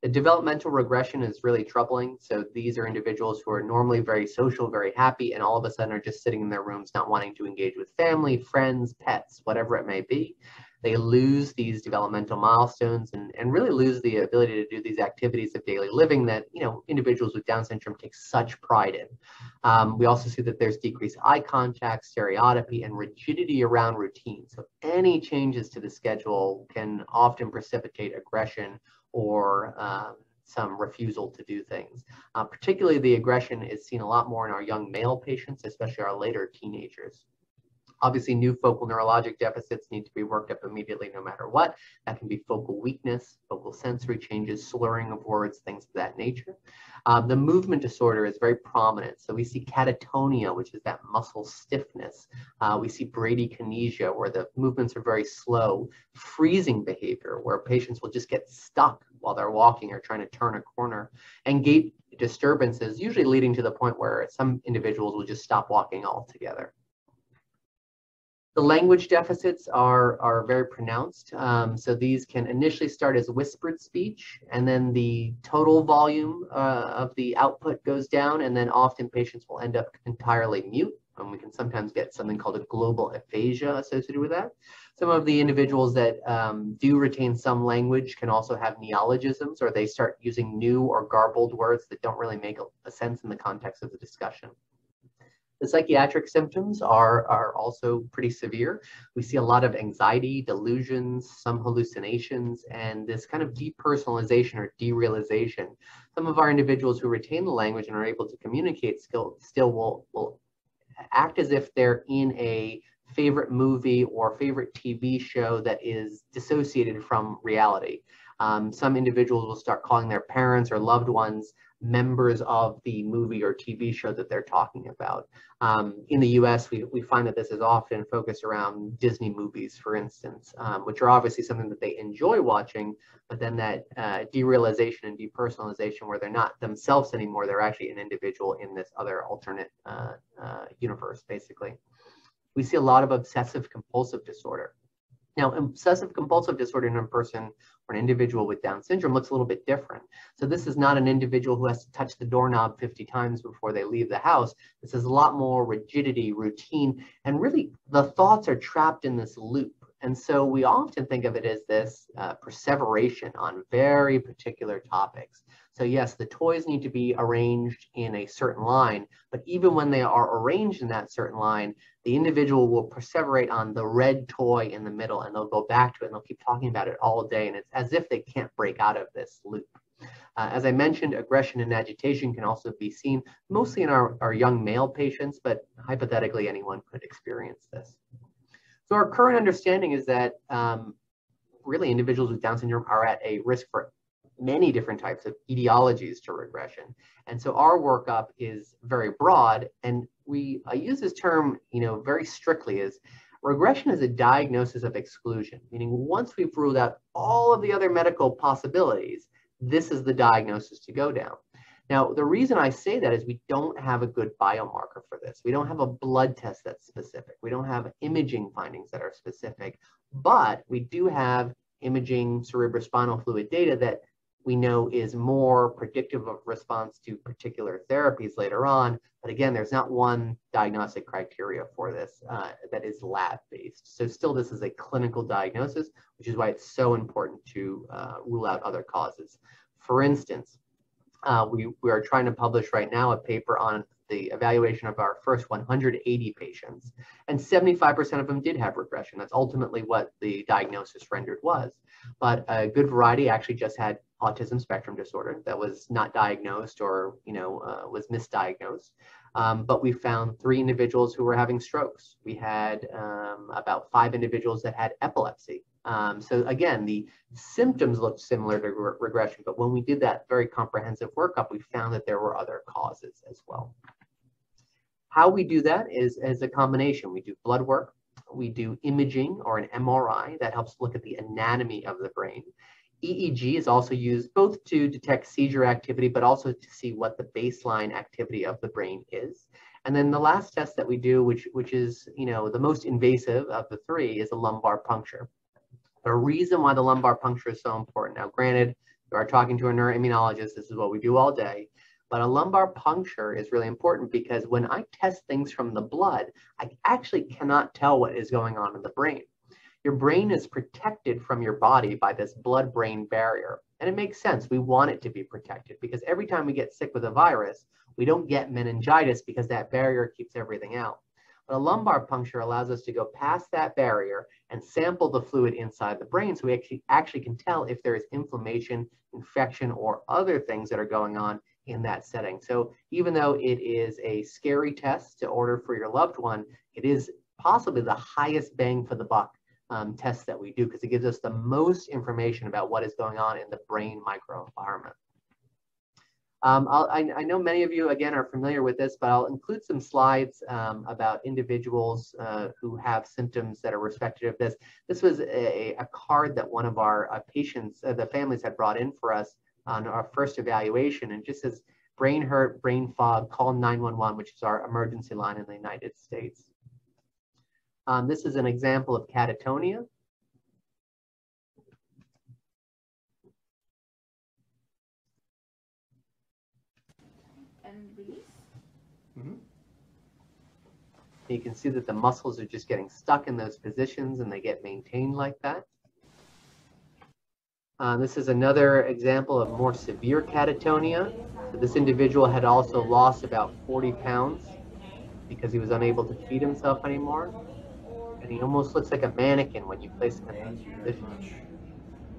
The developmental regression is really troubling. So these are individuals who are normally very social, very happy, and all of a sudden are just sitting in their rooms, not wanting to engage with family, friends, pets, whatever it may be they lose these developmental milestones and, and really lose the ability to do these activities of daily living that you know individuals with Down syndrome take such pride in. Um, we also see that there's decreased eye contact, stereotypy, and rigidity around routine. So any changes to the schedule can often precipitate aggression or um, some refusal to do things. Uh, particularly the aggression is seen a lot more in our young male patients, especially our later teenagers. Obviously, new focal neurologic deficits need to be worked up immediately no matter what. That can be focal weakness, focal sensory changes, slurring of words, things of that nature. Um, the movement disorder is very prominent. So we see catatonia, which is that muscle stiffness. Uh, we see bradykinesia, where the movements are very slow. Freezing behavior, where patients will just get stuck while they're walking or trying to turn a corner. And gait disturbances, usually leading to the point where some individuals will just stop walking altogether. The language deficits are, are very pronounced. Um, so these can initially start as whispered speech, and then the total volume uh, of the output goes down, and then often patients will end up entirely mute. And we can sometimes get something called a global aphasia associated with that. Some of the individuals that um, do retain some language can also have neologisms, or they start using new or garbled words that don't really make a, a sense in the context of the discussion. The psychiatric symptoms are, are also pretty severe. We see a lot of anxiety, delusions, some hallucinations, and this kind of depersonalization or derealization. Some of our individuals who retain the language and are able to communicate still, still will, will act as if they're in a favorite movie or favorite TV show that is dissociated from reality. Um, some individuals will start calling their parents or loved ones members of the movie or TV show that they're talking about. Um, in the US, we, we find that this is often focused around Disney movies, for instance, um, which are obviously something that they enjoy watching, but then that uh, derealization and depersonalization where they're not themselves anymore, they're actually an individual in this other alternate uh, uh, universe, basically. We see a lot of obsessive compulsive disorder. Now, obsessive compulsive disorder in a person or an individual with Down syndrome looks a little bit different. So this is not an individual who has to touch the doorknob 50 times before they leave the house. This is a lot more rigidity, routine, and really the thoughts are trapped in this loop. And so we often think of it as this uh, perseveration on very particular topics. So yes, the toys need to be arranged in a certain line, but even when they are arranged in that certain line, the individual will perseverate on the red toy in the middle and they'll go back to it and they'll keep talking about it all day. And it's as if they can't break out of this loop. Uh, as I mentioned, aggression and agitation can also be seen mostly in our, our young male patients, but hypothetically anyone could experience this. So our current understanding is that um, really individuals with Down syndrome are at a risk for many different types of etiologies to regression. And so our workup is very broad and we I use this term, you know, very strictly as regression is a diagnosis of exclusion, meaning once we've ruled out all of the other medical possibilities, this is the diagnosis to go down. Now, the reason I say that is we don't have a good biomarker for this. We don't have a blood test that's specific. We don't have imaging findings that are specific, but we do have imaging cerebrospinal fluid data that we know is more predictive of response to particular therapies later on. But again, there's not one diagnostic criteria for this uh, that is lab based. So still this is a clinical diagnosis, which is why it's so important to uh, rule out other causes. For instance, uh, we, we are trying to publish right now a paper on the evaluation of our first 180 patients, and 75% of them did have regression. That's ultimately what the diagnosis rendered was. But a good variety actually just had autism spectrum disorder that was not diagnosed or you know uh, was misdiagnosed. Um, but we found three individuals who were having strokes. We had um, about five individuals that had epilepsy. Um, so again, the symptoms looked similar to re regression, but when we did that very comprehensive workup, we found that there were other causes as well. How we do that is as a combination. We do blood work, we do imaging or an MRI that helps look at the anatomy of the brain. EEG is also used both to detect seizure activity, but also to see what the baseline activity of the brain is. And then the last test that we do, which, which is you know, the most invasive of the three, is a lumbar puncture. The reason why the lumbar puncture is so important, now granted, You are talking to a neuroimmunologist. This is what we do all day. But a lumbar puncture is really important because when I test things from the blood, I actually cannot tell what is going on in the brain. Your brain is protected from your body by this blood brain barrier. And it makes sense. We want it to be protected because every time we get sick with a virus, we don't get meningitis because that barrier keeps everything out. But a lumbar puncture allows us to go past that barrier and sample the fluid inside the brain so we actually, actually can tell if there is inflammation, infection, or other things that are going on in that setting. So even though it is a scary test to order for your loved one, it is possibly the highest bang for the buck um, test that we do because it gives us the most information about what is going on in the brain microenvironment. Um, I, I, know many of you, again, are familiar with this, but I'll include some slides um, about individuals uh, who have symptoms that are respective of this. This was a, a card that one of our uh, patients, uh, the families had brought in for us on our first evaluation and just says brain hurt, brain fog, call 911, which is our emergency line in the United States. Um, this is an example of catatonia. And release. Mm -hmm. You can see that the muscles are just getting stuck in those positions and they get maintained like that. Uh, this is another example of more severe catatonia. So this individual had also lost about 40 pounds because he was unable to feed himself anymore. And he almost looks like a mannequin when you place him in this position.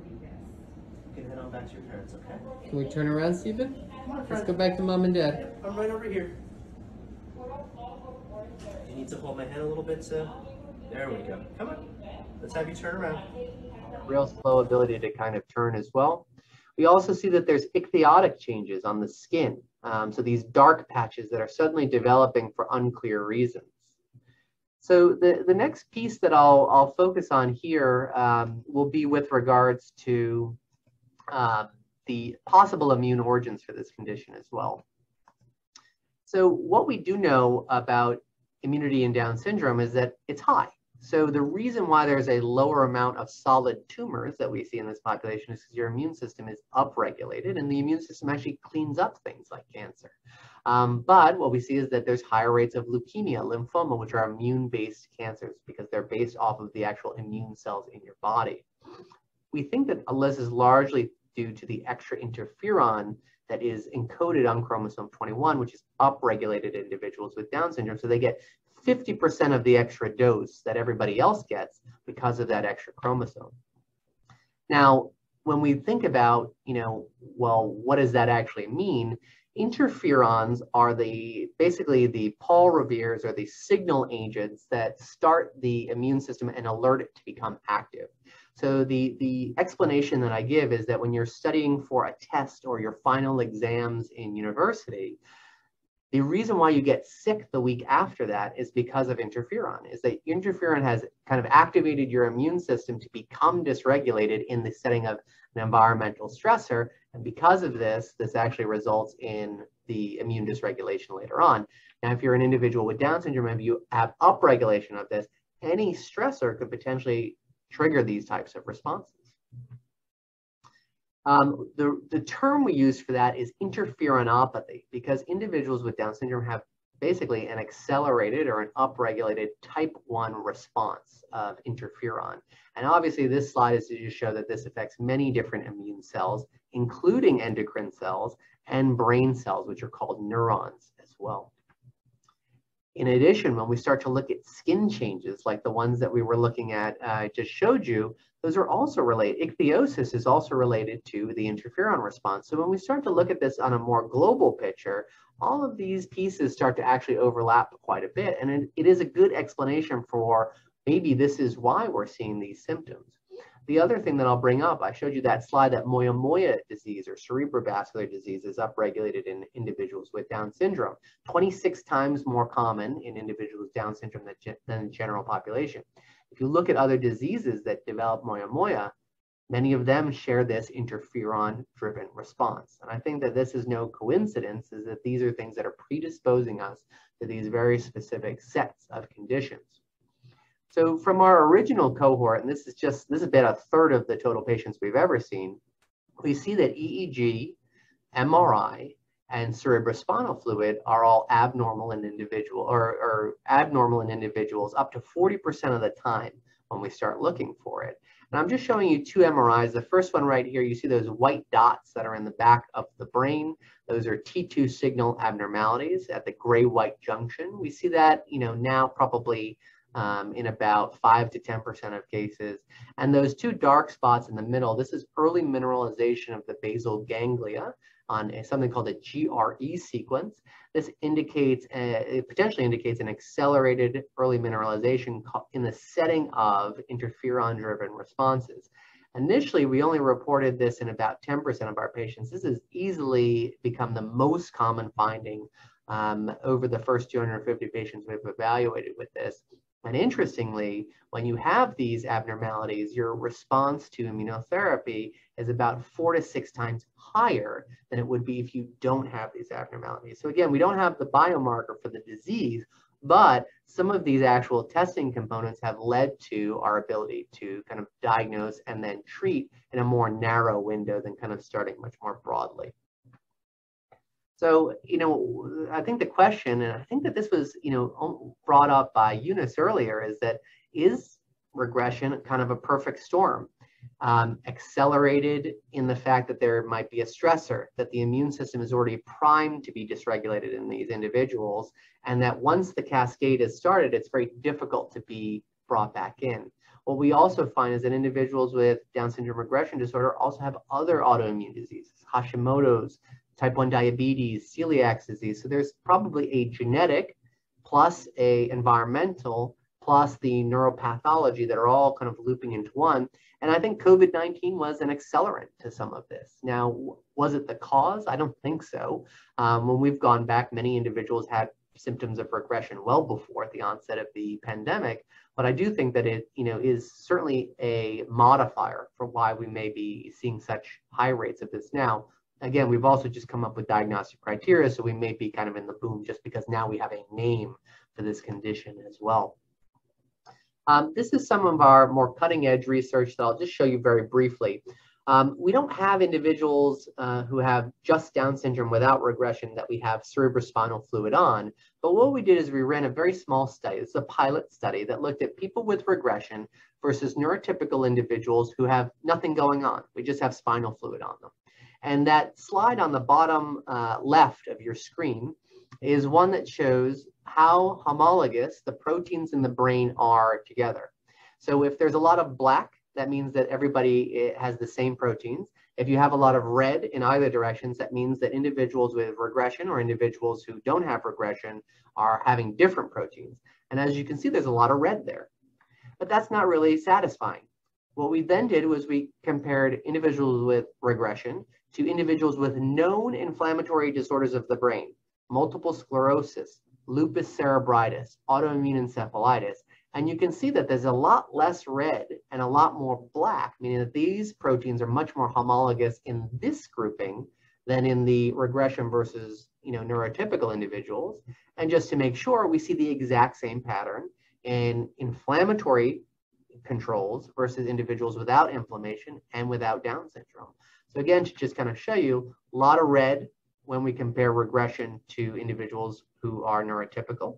You can head on back to your parents, okay? Can we turn around, Stephen? Let's go back to mom and dad. I'm right over here. You need to hold my hand a little bit, so. There we go. Come on. Let's have you turn around real slow ability to kind of turn as well. We also see that there's ichthyotic changes on the skin. Um, so these dark patches that are suddenly developing for unclear reasons. So the, the next piece that I'll, I'll focus on here um, will be with regards to uh, the possible immune origins for this condition as well. So what we do know about immunity in Down syndrome is that it's high. So the reason why there's a lower amount of solid tumors that we see in this population is because your immune system is upregulated and the immune system actually cleans up things like cancer. Um, but what we see is that there's higher rates of leukemia, lymphoma, which are immune-based cancers because they're based off of the actual immune cells in your body. We think that this is largely due to the extra interferon that is encoded on chromosome 21, which is upregulated in individuals with Down syndrome. So they get 50% of the extra dose that everybody else gets because of that extra chromosome. Now, when we think about, you know, well, what does that actually mean? Interferons are the basically the Paul Revere's or the signal agents that start the immune system and alert it to become active. So the, the explanation that I give is that when you're studying for a test or your final exams in university, the reason why you get sick the week after that is because of interferon, is that interferon has kind of activated your immune system to become dysregulated in the setting of an environmental stressor. And because of this, this actually results in the immune dysregulation later on. Now, if you're an individual with Down syndrome and you have upregulation of this, any stressor could potentially trigger these types of responses. Um, the, the term we use for that is interferonopathy because individuals with Down syndrome have basically an accelerated or an upregulated type 1 response of interferon. And obviously this slide is to just show that this affects many different immune cells, including endocrine cells and brain cells, which are called neurons as well. In addition, when we start to look at skin changes, like the ones that we were looking at, uh, I just showed you, those are also related. Ichthyosis is also related to the interferon response. So when we start to look at this on a more global picture, all of these pieces start to actually overlap quite a bit. And it, it is a good explanation for maybe this is why we're seeing these symptoms. The other thing that I'll bring up, I showed you that slide that moyamoya disease or cerebrovascular disease is upregulated in individuals with Down syndrome, 26 times more common in individuals with Down syndrome than, than the general population. If you look at other diseases that develop moyamoya, many of them share this interferon-driven response. And I think that this is no coincidence, is that these are things that are predisposing us to these very specific sets of conditions. So from our original cohort, and this is just, this has been a third of the total patients we've ever seen, we see that EEG, MRI, and cerebrospinal fluid are all abnormal in individual or, or abnormal in individuals up to 40% of the time when we start looking for it. And I'm just showing you two MRIs. The first one right here, you see those white dots that are in the back of the brain. Those are T2 signal abnormalities at the gray-white junction. We see that, you know, now probably um, in about 5 to 10% of cases. And those two dark spots in the middle, this is early mineralization of the basal ganglia on a, something called a GRE sequence. This indicates, uh, it potentially indicates an accelerated early mineralization in the setting of interferon-driven responses. Initially, we only reported this in about 10% of our patients. This has easily become the most common finding um, over the first 250 patients we've evaluated with this. And interestingly, when you have these abnormalities, your response to immunotherapy is about four to six times higher than it would be if you don't have these abnormalities. So again, we don't have the biomarker for the disease, but some of these actual testing components have led to our ability to kind of diagnose and then treat in a more narrow window than kind of starting much more broadly. So, you know, I think the question, and I think that this was, you know, brought up by Eunice earlier, is that is regression kind of a perfect storm? Um, accelerated in the fact that there might be a stressor, that the immune system is already primed to be dysregulated in these individuals, and that once the cascade is started, it's very difficult to be brought back in. What we also find is that individuals with Down syndrome regression disorder also have other autoimmune diseases, Hashimoto's, type 1 diabetes, celiac disease. So there's probably a genetic plus a environmental plus the neuropathology that are all kind of looping into one. And I think COVID-19 was an accelerant to some of this. Now, was it the cause? I don't think so. Um, when we've gone back, many individuals had symptoms of regression well before the onset of the pandemic. But I do think that it, you know, is certainly a modifier for why we may be seeing such high rates of this now again, we've also just come up with diagnostic criteria, so we may be kind of in the boom just because now we have a name for this condition as well. Um, this is some of our more cutting edge research that I'll just show you very briefly. Um, we don't have individuals uh, who have just Down syndrome without regression that we have cerebrospinal fluid on. But what we did is we ran a very small study. It's a pilot study that looked at people with regression versus neurotypical individuals who have nothing going on. We just have spinal fluid on them. And that slide on the bottom uh, left of your screen is one that shows how homologous the proteins in the brain are together. So if there's a lot of black, that means that everybody eh, has the same proteins. If you have a lot of red in either directions, that means that individuals with regression or individuals who don't have regression are having different proteins. And as you can see, there's a lot of red there. But that's not really satisfying. What we then did was we compared individuals with regression to individuals with known inflammatory disorders of the brain, multiple sclerosis, lupus cerebritis, autoimmune encephalitis, and you can see that there's a lot less red and a lot more black, meaning that these proteins are much more homologous in this grouping than in the regression versus you know, neurotypical individuals. And just to make sure, we see the exact same pattern in inflammatory controls versus individuals without inflammation and without Down syndrome. So again, to just kind of show you, a lot of red when we compare regression to individuals who are neurotypical.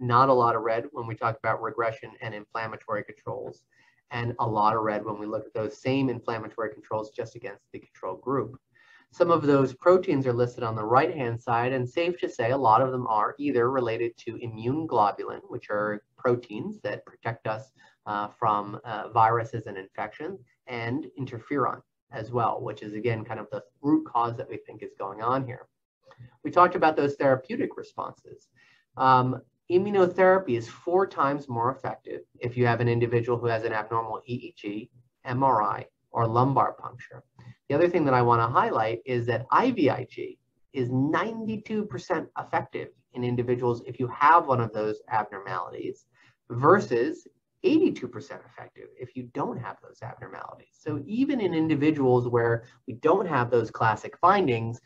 Not a lot of red when we talk about regression and inflammatory controls. And a lot of red when we look at those same inflammatory controls just against the control group. Some of those proteins are listed on the right-hand side, and safe to say a lot of them are either related to immune globulin, which are proteins that protect us uh, from uh, viruses and infections, and interferon as well, which is again kind of the root cause that we think is going on here. We talked about those therapeutic responses. Um, immunotherapy is four times more effective if you have an individual who has an abnormal EEG, MRI, or lumbar puncture. The other thing that I want to highlight is that IVIG is 92% effective in individuals if you have one of those abnormalities versus 82% effective if you don't have those abnormalities. So even in individuals where we don't have those classic findings,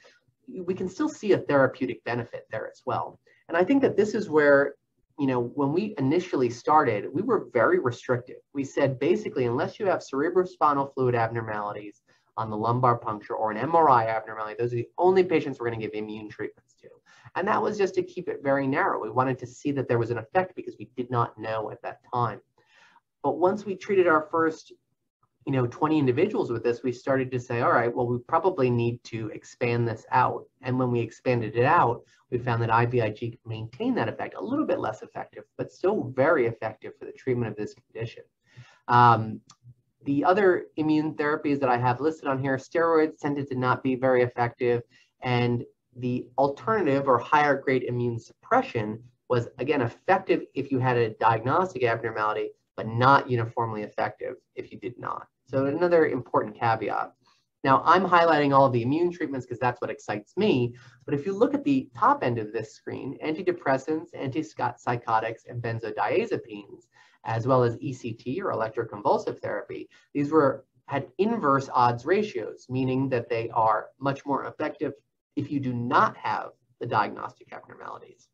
we can still see a therapeutic benefit there as well. And I think that this is where, you know, when we initially started, we were very restrictive. We said basically, unless you have cerebrospinal fluid abnormalities, on the lumbar puncture or an MRI abnormality, those are the only patients we're going to give immune treatments to. And that was just to keep it very narrow. We wanted to see that there was an effect because we did not know at that time. But once we treated our first you know 20 individuals with this we started to say all right well we probably need to expand this out. And when we expanded it out we found that IVIG can maintain that effect a little bit less effective but still very effective for the treatment of this condition. Um, the other immune therapies that I have listed on here steroids tended to not be very effective. And the alternative or higher grade immune suppression was again effective if you had a diagnostic abnormality but not uniformly effective if you did not. So another important caveat. Now I'm highlighting all of the immune treatments because that's what excites me. But if you look at the top end of this screen, antidepressants, antipsychotics, and benzodiazepines, as well as ECT or electroconvulsive therapy, these were had inverse odds ratios, meaning that they are much more effective if you do not have the diagnostic abnormalities.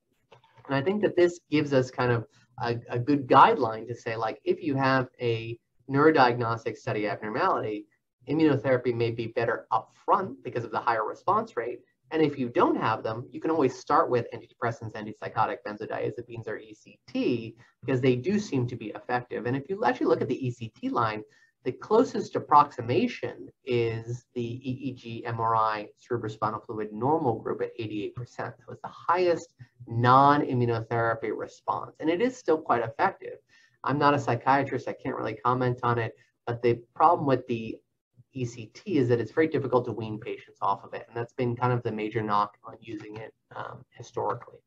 And I think that this gives us kind of a, a good guideline to say, like, if you have a neurodiagnostic study abnormality, immunotherapy may be better upfront because of the higher response rate. And if you don't have them, you can always start with antidepressants, antipsychotic, benzodiazepines, or ECT because they do seem to be effective. And if you actually look at the ECT line, the closest approximation is the EEG MRI cerebrospinal fluid normal group at 88%. That was the highest non-immunotherapy response. And it is still quite effective. I'm not a psychiatrist, I can't really comment on it, but the problem with the ECT is that it's very difficult to wean patients off of it. And that's been kind of the major knock on using it um, historically.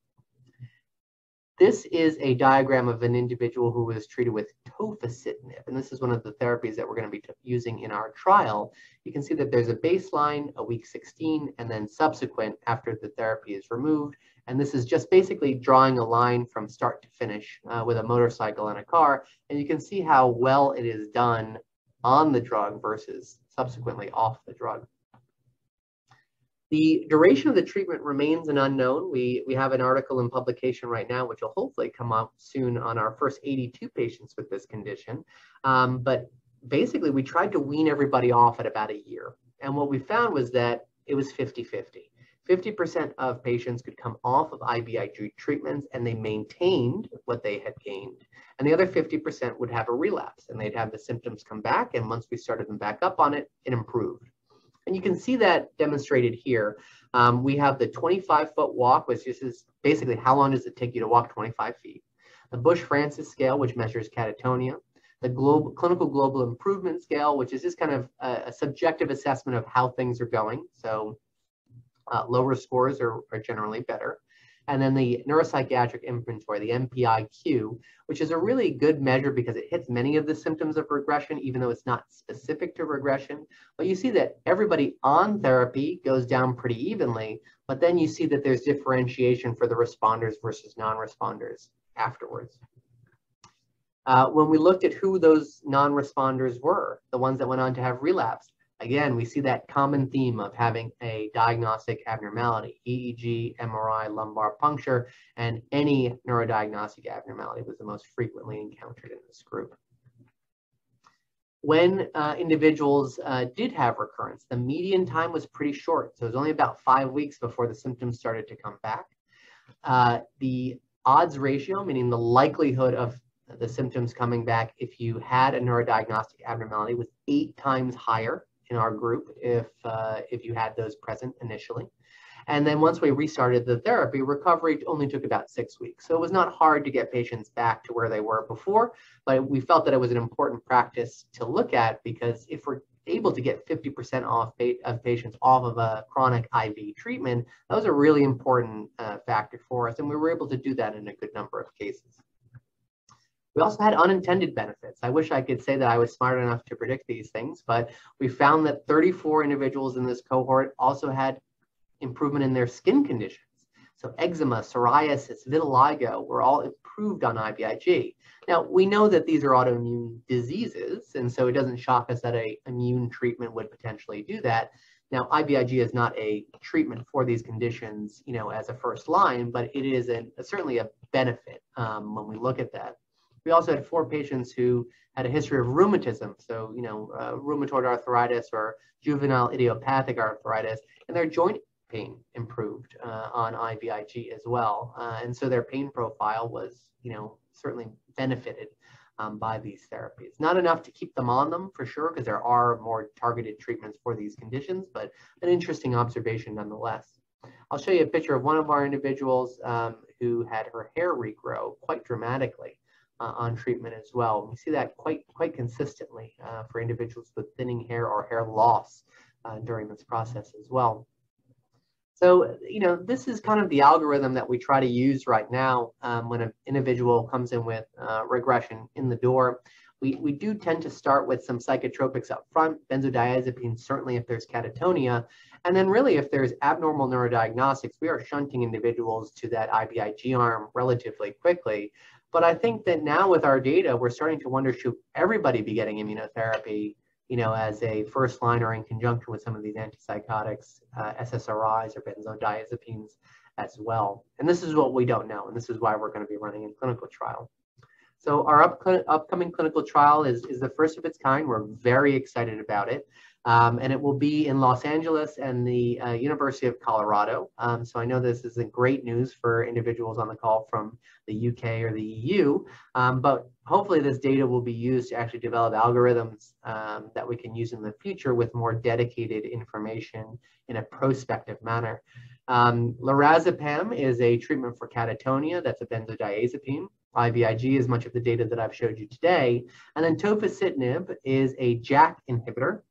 This is a diagram of an individual who was treated with tofacitinib, and this is one of the therapies that we're going to be using in our trial. You can see that there's a baseline, a week 16, and then subsequent after the therapy is removed. And this is just basically drawing a line from start to finish uh, with a motorcycle and a car. And you can see how well it is done on the drug versus subsequently off the drug. The duration of the treatment remains an unknown. We, we have an article in publication right now, which will hopefully come out soon on our first 82 patients with this condition. Um, but basically, we tried to wean everybody off at about a year. And what we found was that it was 50 50. 50% of patients could come off of IVIG treatments and they maintained what they had gained. And the other 50% would have a relapse and they'd have the symptoms come back. And once we started them back up on it, it improved. And you can see that demonstrated here. Um, we have the 25 foot walk, which is basically how long does it take you to walk 25 feet. The Bush-Francis scale, which measures catatonia. The global, clinical global improvement scale, which is just kind of a, a subjective assessment of how things are going. So uh, lower scores are, are generally better and then the neuropsychiatric inventory, the NPI-Q, which is a really good measure because it hits many of the symptoms of regression, even though it's not specific to regression. But you see that everybody on therapy goes down pretty evenly, but then you see that there's differentiation for the responders versus non-responders afterwards. Uh, when we looked at who those non-responders were, the ones that went on to have relapse, Again, we see that common theme of having a diagnostic abnormality, EEG, MRI, lumbar puncture, and any neurodiagnostic abnormality was the most frequently encountered in this group. When uh, individuals uh, did have recurrence, the median time was pretty short. So it was only about five weeks before the symptoms started to come back. Uh, the odds ratio, meaning the likelihood of the symptoms coming back if you had a neurodiagnostic abnormality was eight times higher in our group if uh, if you had those present initially. And then once we restarted the therapy, recovery only took about six weeks. So it was not hard to get patients back to where they were before, but we felt that it was an important practice to look at because if we're able to get 50% off of patients off of a chronic IV treatment, that was a really important uh, factor for us. And we were able to do that in a good number of cases. We also had unintended benefits. I wish I could say that I was smart enough to predict these things, but we found that 34 individuals in this cohort also had improvement in their skin conditions. So eczema, psoriasis, vitiligo were all improved on IVIG. Now, we know that these are autoimmune diseases, and so it doesn't shock us that a immune treatment would potentially do that. Now, IVIG is not a treatment for these conditions, you know, as a first line, but it is a, certainly a benefit um, when we look at that. We also had four patients who had a history of rheumatism, so you know, uh, rheumatoid arthritis or juvenile idiopathic arthritis, and their joint pain improved uh, on IVIG as well. Uh, and so their pain profile was, you know, certainly benefited um, by these therapies. Not enough to keep them on them for sure, because there are more targeted treatments for these conditions, but an interesting observation nonetheless. I'll show you a picture of one of our individuals um, who had her hair regrow quite dramatically uh, on treatment as well. We see that quite, quite consistently uh, for individuals with thinning hair or hair loss uh, during this process as well. So, you know, this is kind of the algorithm that we try to use right now um, when an individual comes in with uh, regression in the door. We, we do tend to start with some psychotropics up front, benzodiazepines, certainly if there's catatonia. And then really if there's abnormal neurodiagnostics, we are shunting individuals to that IVIG arm relatively quickly. But I think that now with our data, we're starting to wonder, should everybody be getting immunotherapy you know, as a first line or in conjunction with some of these antipsychotics, uh, SSRIs or benzodiazepines as well. And this is what we don't know, and this is why we're going to be running a clinical trial. So our up, upcoming clinical trial is, is the first of its kind. We're very excited about it. Um, and it will be in Los Angeles and the uh, University of Colorado. Um, so I know this isn't great news for individuals on the call from the UK or the EU, um, but hopefully this data will be used to actually develop algorithms um, that we can use in the future with more dedicated information in a prospective manner. Um, lorazepam is a treatment for catatonia, that's a benzodiazepine. IVIG is much of the data that I've showed you today. And then tofacitinib is a JAK inhibitor.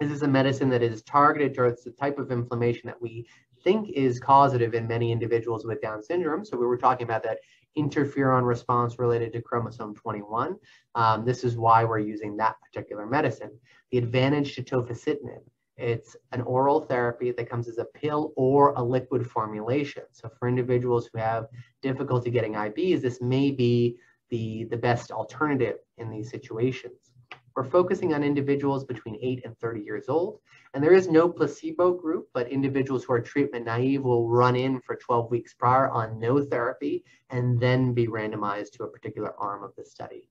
This is a medicine that is targeted towards the type of inflammation that we think is causative in many individuals with Down syndrome. So we were talking about that interferon response related to chromosome 21. Um, this is why we're using that particular medicine. The advantage to tofacitinib, it's an oral therapy that comes as a pill or a liquid formulation. So for individuals who have difficulty getting IVs, this may be the, the best alternative in these situations. We're focusing on individuals between 8 and 30 years old. And there is no placebo group, but individuals who are treatment naive will run in for 12 weeks prior on no therapy and then be randomized to a particular arm of the study.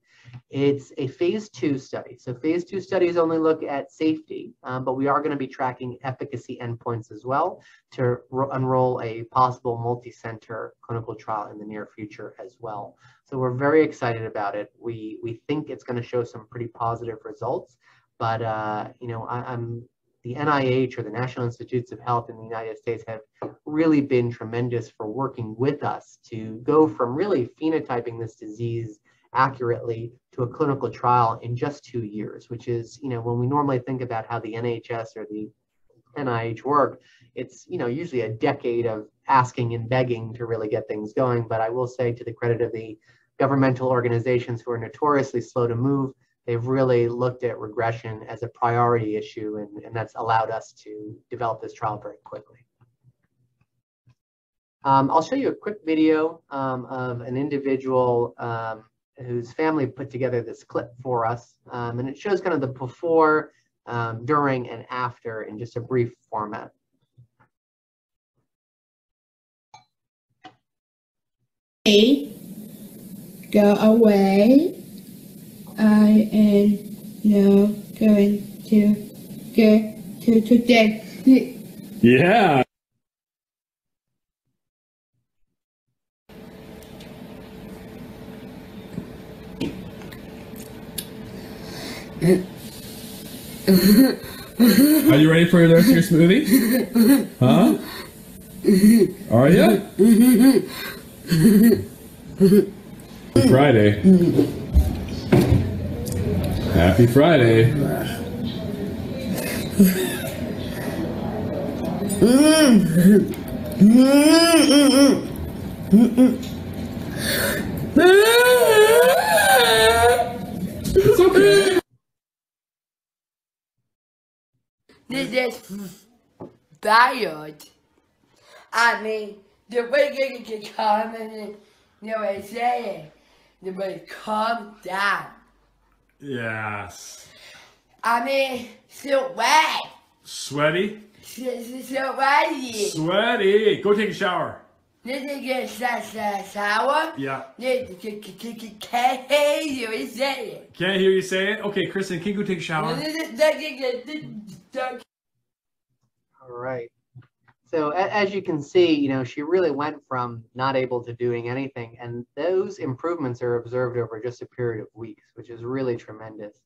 It's a phase two study. So phase two studies only look at safety, um, but we are going to be tracking efficacy endpoints as well to enroll a possible multi-center clinical trial in the near future as well. So we're very excited about it. We, we think it's going to show some pretty positive results, but uh, you know, I, I'm the NIH or the National Institutes of Health in the United States have really been tremendous for working with us to go from really phenotyping this disease accurately to a clinical trial in just two years, which is, you know, when we normally think about how the NHS or the NIH work, it's, you know, usually a decade of asking and begging to really get things going. But I will say to the credit of the governmental organizations who are notoriously slow to move, they've really looked at regression as a priority issue, and, and that's allowed us to develop this trial very quickly. Um, I'll show you a quick video um, of an individual um, whose family put together this clip for us. Um, and it shows kind of the before, um, during, and after in just a brief format. Hey, go away. I am now going to go to today. Yeah. You ready for the rest of your smoothie? Huh? Are you? Friday. Happy Friday. It's okay. This is bad. I mean, the way you can come and the way say it, the way calm down. Yes. I mean, so wet. Sweaty? So, sweaty. Sweaty. Go take a shower. This is get that sour. Yeah. Can't hear you say it. Can't hear you say it? Okay, Kristen, can you go take a shower? All right. So as you can see, you know, she really went from not able to doing anything, and those improvements are observed over just a period of weeks, which is really tremendous.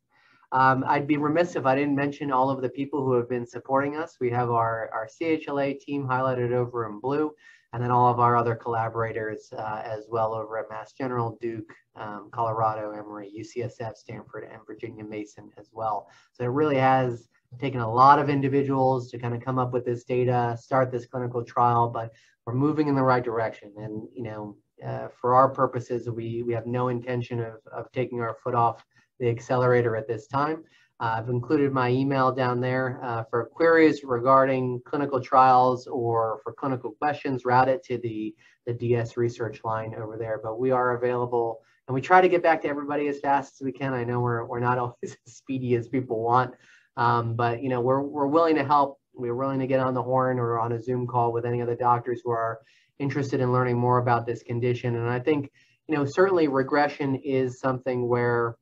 Um, I'd be remiss if I didn't mention all of the people who have been supporting us. We have our, our CHLA team highlighted over in blue, and then all of our other collaborators uh, as well over at Mass General, Duke, um, Colorado, Emory, UCSF, Stanford, and Virginia Mason as well. So it really has taken a lot of individuals to kind of come up with this data, start this clinical trial, but we're moving in the right direction. And, you know, uh, for our purposes, we, we have no intention of, of taking our foot off the accelerator at this time. Uh, I've included my email down there uh, for queries regarding clinical trials or for clinical questions, route it to the, the DS research line over there. But we are available and we try to get back to everybody as fast as we can. I know we're, we're not always as speedy as people want, um, but you know, we're, we're willing to help. We're willing to get on the horn or on a Zoom call with any other doctors who are interested in learning more about this condition. And I think, you know, certainly regression is something where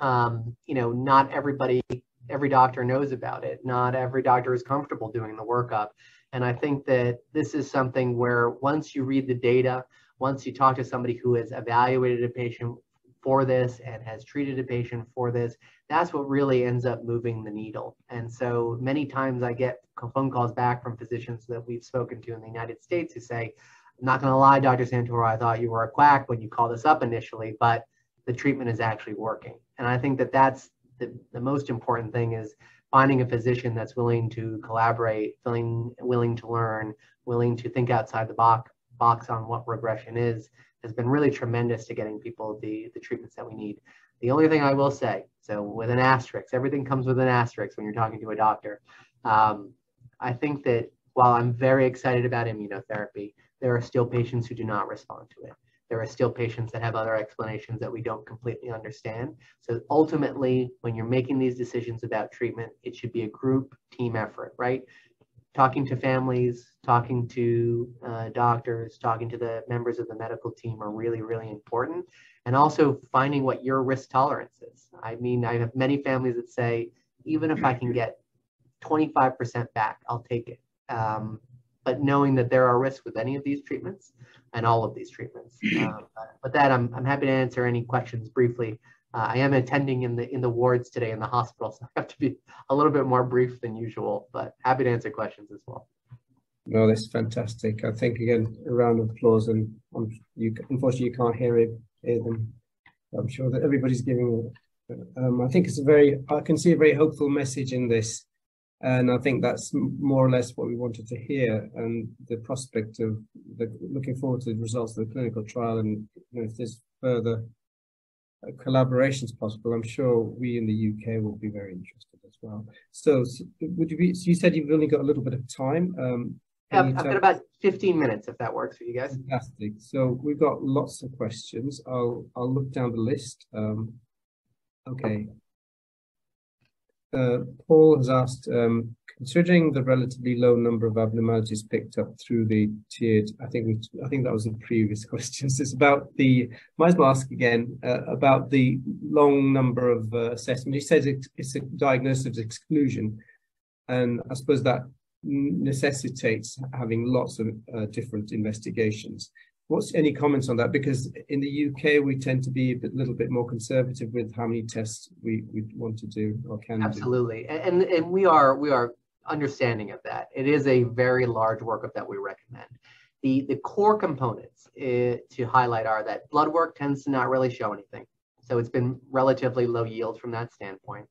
um, you know, not everybody, every doctor knows about it. Not every doctor is comfortable doing the workup. And I think that this is something where once you read the data, once you talk to somebody who has evaluated a patient for this and has treated a patient for this, that's what really ends up moving the needle. And so many times I get phone calls back from physicians that we've spoken to in the United States who say, I'm not going to lie, Dr. Santoro, I thought you were a quack when you called us up initially, but the treatment is actually working. And I think that that's the, the most important thing is finding a physician that's willing to collaborate, willing, willing to learn, willing to think outside the box, box on what regression is, has been really tremendous to getting people the, the treatments that we need. The only thing I will say, so with an asterisk, everything comes with an asterisk when you're talking to a doctor. Um, I think that while I'm very excited about immunotherapy, there are still patients who do not respond to it there are still patients that have other explanations that we don't completely understand. So ultimately, when you're making these decisions about treatment, it should be a group team effort, right? Talking to families, talking to uh, doctors, talking to the members of the medical team are really, really important. And also finding what your risk tolerance is. I mean, I have many families that say, even if I can get 25% back, I'll take it. Um, but knowing that there are risks with any of these treatments and all of these treatments. Um, with that, I'm, I'm happy to answer any questions briefly. Uh, I am attending in the in the wards today in the hospital, so I have to be a little bit more brief than usual, but happy to answer questions as well. No, that's fantastic. I think again, a round of applause, and um, you unfortunately you can't hear it, hear them. I'm sure that everybody's giving. Um, I think it's a very, I can see a very hopeful message in this. And I think that's more or less what we wanted to hear and the prospect of the, looking forward to the results of the clinical trial. And you know, if there's further collaborations possible, I'm sure we in the UK will be very interested as well. So, so would you be, so you said you've only got a little bit of time. Um, yeah, I've got about 15 minutes if that works for you guys. Fantastic. So we've got lots of questions. I'll, I'll look down the list. Um, okay. Uh, Paul has asked, um, considering the relatively low number of abnormalities picked up through the tiered, I think we, I think that was the previous questions. It's about the, might as well ask again uh, about the long number of uh, assessments. He says it, it's a diagnosis of exclusion, and I suppose that necessitates having lots of uh, different investigations. What's any comments on that? Because in the UK, we tend to be a bit, little bit more conservative with how many tests we, we want to do or can Absolutely. do. Absolutely. And, and we are we are understanding of that. It is a very large workup that we recommend. The, the core components uh, to highlight are that blood work tends to not really show anything. So it's been relatively low yield from that standpoint.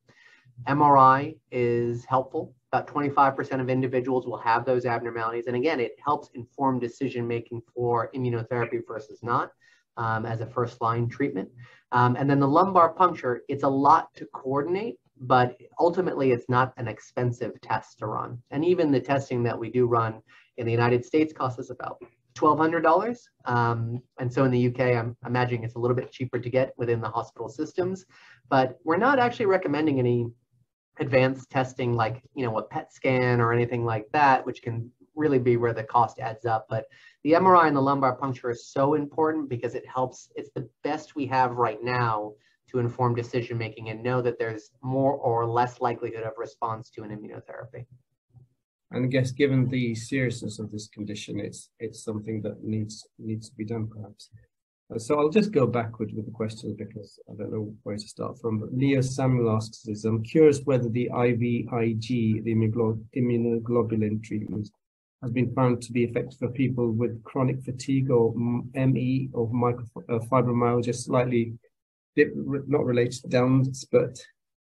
MRI is helpful about 25% of individuals will have those abnormalities. And again, it helps inform decision making for immunotherapy versus not um, as a first line treatment. Um, and then the lumbar puncture, it's a lot to coordinate, but ultimately it's not an expensive test to run. And even the testing that we do run in the United States costs us about $1,200. Um, and so in the UK, I'm imagining it's a little bit cheaper to get within the hospital systems, but we're not actually recommending any advanced testing like you know a PET scan or anything like that, which can really be where the cost adds up. But the MRI and the lumbar puncture is so important because it helps, it's the best we have right now to inform decision making and know that there's more or less likelihood of response to an immunotherapy. And I guess given the seriousness of this condition, it's it's something that needs needs to be done perhaps. Uh, so I'll just go backward with the questions because I don't know where to start from. But Leo Samuel asks this, I'm curious whether the IVIG, the immunoglobulin treatment, has been found to be effective for people with chronic fatigue or ME or microfibromyalgia, uh, slightly not related to Downs, but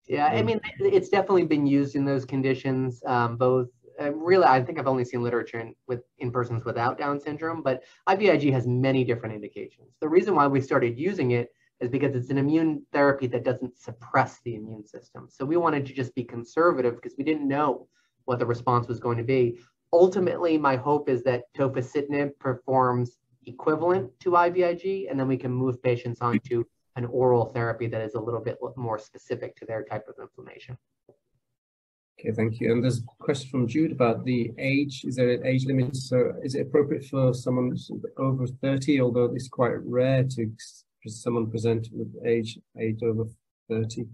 yeah, I mean, it's definitely been used in those conditions, um, both uh, really, I think I've only seen literature in, with in persons without Down syndrome, but IVIG has many different indications. The reason why we started using it is because it's an immune therapy that doesn't suppress the immune system. So we wanted to just be conservative because we didn't know what the response was going to be. Ultimately, my hope is that tofacitinib performs equivalent to IVIG, and then we can move patients onto an oral therapy that is a little bit more specific to their type of inflammation. Okay, thank you. And there's a question from Jude about the age. Is there an age limit? So is it appropriate for someone over 30, although it's quite rare to someone present with age age over 30?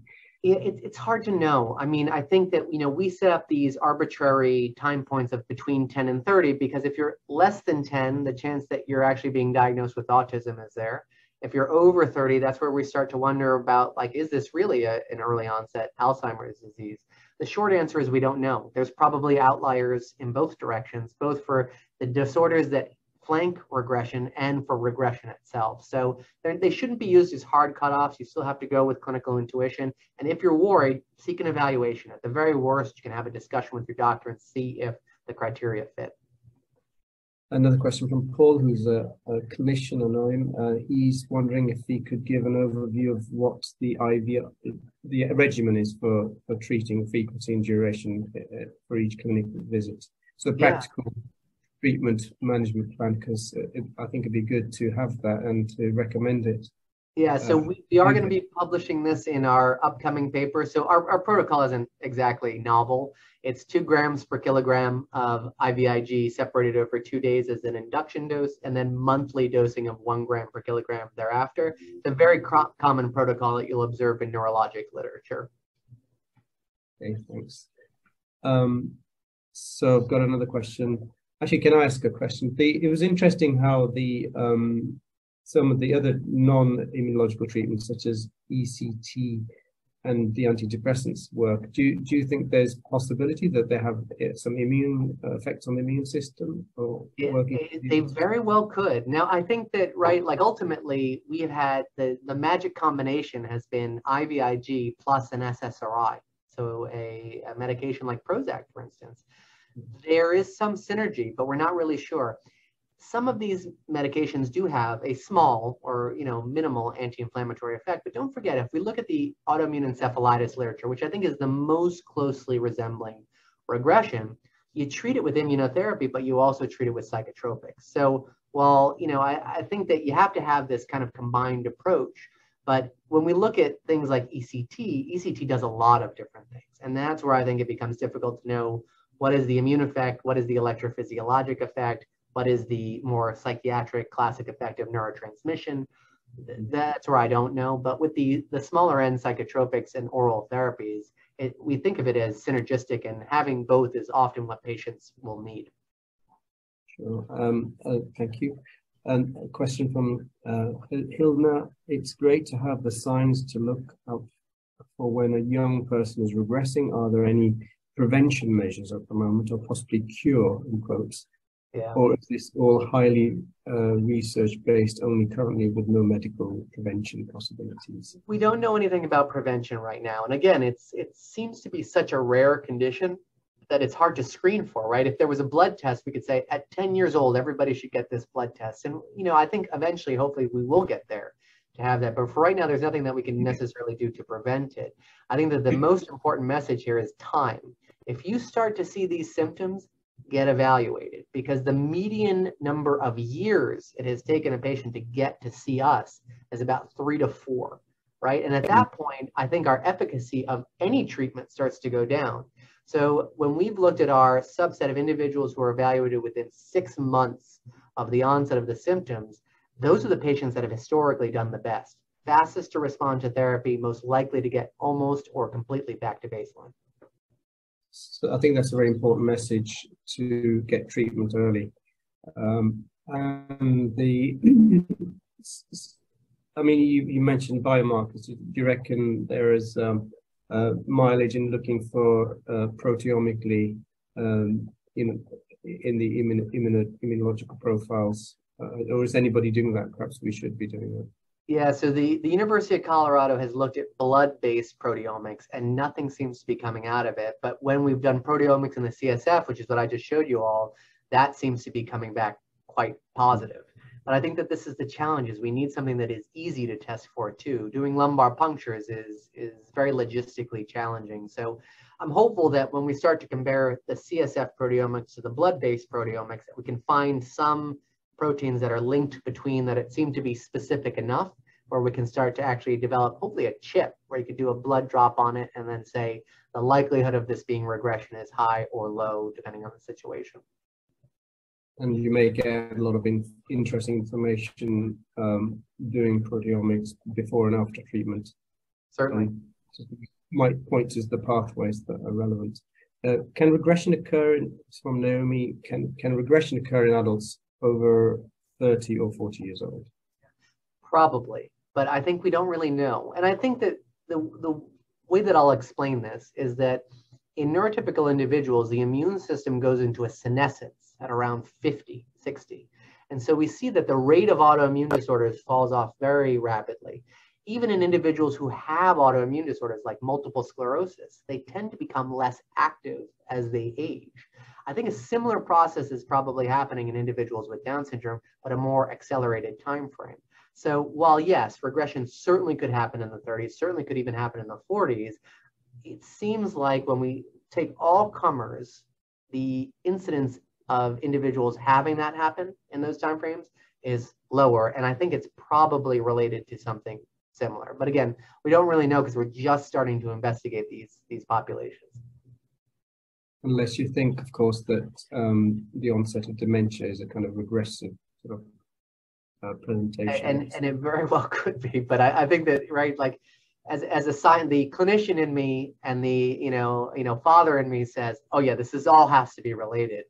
Yeah, it, it's hard to know. I mean, I think that, you know, we set up these arbitrary time points of between 10 and 30 because if you're less than 10, the chance that you're actually being diagnosed with autism is there. If you're over 30, that's where we start to wonder about, like, is this really a, an early onset Alzheimer's disease? The short answer is we don't know. There's probably outliers in both directions, both for the disorders that flank regression and for regression itself. So they shouldn't be used as hard cutoffs. You still have to go with clinical intuition. And if you're worried, seek an evaluation. At the very worst, you can have a discussion with your doctor and see if the criteria fit. Another question from Paul, who's a, a clinician, I know him. Uh, he's wondering if he could give an overview of what the IV, the regimen is for, for treating frequency and duration uh, for each clinical visit. So the practical yeah. treatment management plan, because uh, I think it'd be good to have that and to recommend it. Yeah, so we, we are going to be publishing this in our upcoming paper. So our, our protocol isn't exactly novel. It's two grams per kilogram of IVIG separated over two days as an induction dose, and then monthly dosing of one gram per kilogram thereafter. It's a very common protocol that you'll observe in neurologic literature. Okay, thanks. Um, so I've got another question. Actually, can I ask a question? The, it was interesting how the um, some of the other non-immunological treatments, such as ECT and the antidepressants work, do you, do you think there's possibility that they have eh, some immune uh, effects on the immune system or working? It, they very well could. Now, I think that, right, like ultimately we have had the, the magic combination has been IVIG plus an SSRI. So a, a medication like Prozac, for instance. There is some synergy, but we're not really sure some of these medications do have a small or you know minimal anti-inflammatory effect but don't forget if we look at the autoimmune encephalitis literature which i think is the most closely resembling regression you treat it with immunotherapy but you also treat it with psychotropics. So while you know I, I think that you have to have this kind of combined approach but when we look at things like ect ect does a lot of different things and that's where i think it becomes difficult to know what is the immune effect what is the electrophysiologic effect what is the more psychiatric classic effect of neurotransmission? That's where I don't know. But with the, the smaller end psychotropics and oral therapies, it, we think of it as synergistic and having both is often what patients will need. Sure. Um, uh, thank you. And a question from uh. It's great to have the signs to look out for when a young person is regressing. Are there any prevention measures at the moment or possibly cure in quotes yeah. Or is this all highly uh, research based only currently with no medical prevention possibilities? We don't know anything about prevention right now. And again, it's it seems to be such a rare condition that it's hard to screen for, right? If there was a blood test, we could say at 10 years old, everybody should get this blood test. And, you know, I think eventually, hopefully, we will get there to have that. But for right now, there's nothing that we can necessarily do to prevent it. I think that the most important message here is time. If you start to see these symptoms, get evaluated because the median number of years it has taken a patient to get to see us is about three to four, right? And at mm-hmm. that point, I think our efficacy of any treatment starts to go down. So when we've looked at our subset of individuals who are evaluated within six months of the onset of the symptoms, those are the patients that have historically done the best. Fastest to respond to therapy, most likely to get almost or completely back to baseline. So I think that's a very important message to get treatment early. Um, and the, I mean, you, you mentioned biomarkers. Do you reckon there is um, uh, mileage in looking for uh, proteomically um, in, in the immun, immun, immunological profiles? Uh, or is anybody doing that? Perhaps we should be doing that. Yeah, so the, the University of Colorado has looked at blood-based proteomics and nothing seems to be coming out of it. But when we've done proteomics in the CSF, which is what I just showed you all, that seems to be coming back quite positive. But I think that this is the challenge is we need something that is easy to test for too. Doing lumbar punctures is, is very logistically challenging. So I'm hopeful that when we start to compare the CSF proteomics to the blood-based proteomics, that we can find some proteins that are linked between that it seem to be specific enough where we can start to actually develop hopefully a chip where you could do a blood drop on it and then say the likelihood of this being regression is high or low depending on the situation and you may get a lot of in, interesting information um, doing proteomics before and after treatment. Certainly. Um, might point to the pathways that are relevant. Uh, can regression occur in, from Naomi? Can can regression occur in adults over 30 or 40 years old? Probably, but I think we don't really know. And I think that the the way that I'll explain this is that in neurotypical individuals, the immune system goes into a senescence at around 50, 60. And so we see that the rate of autoimmune disorders falls off very rapidly. Even in individuals who have autoimmune disorders like multiple sclerosis, they tend to become less active as they age. I think a similar process is probably happening in individuals with Down syndrome, but a more accelerated time frame. So while yes, regression certainly could happen in the 30s, certainly could even happen in the 40s, it seems like when we take all comers, the incidence of individuals having that happen in those timeframes is lower. And I think it's probably related to something similar. But again, we don't really know because we're just starting to investigate these, these populations. Unless you think, of course, that um, the onset of dementia is a kind of regressive sort of uh, presentation. And, and it very well could be, but I, I think that, right, like as, as a sign, the clinician in me and the, you know, you know, father in me says, oh yeah, this is all has to be related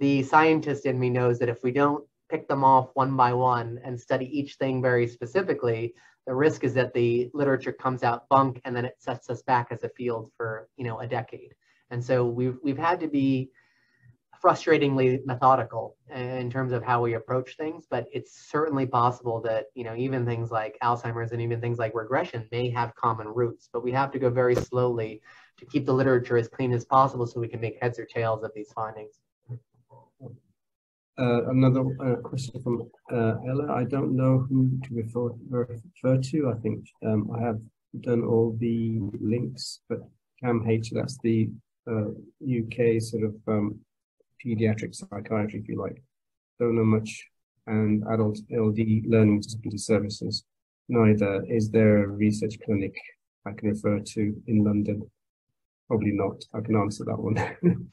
the scientist in me knows that if we don't pick them off one by one and study each thing very specifically, the risk is that the literature comes out bunk and then it sets us back as a field for you know a decade. And so we've we've had to be frustratingly methodical in terms of how we approach things, but it's certainly possible that you know even things like Alzheimer's and even things like regression may have common roots, but we have to go very slowly to keep the literature as clean as possible so we can make heads or tails of these findings. Uh, another uh, question from uh, Ella. I don't know who to refer, refer to. I think um, I have done all the links, but CAMHS, that's the UK uh, sort of um, pediatric psychiatry, if you like. Don't know much. And adult LD learning disability services. Neither. Is there a research clinic I can refer to in London? Probably not. I can answer that one.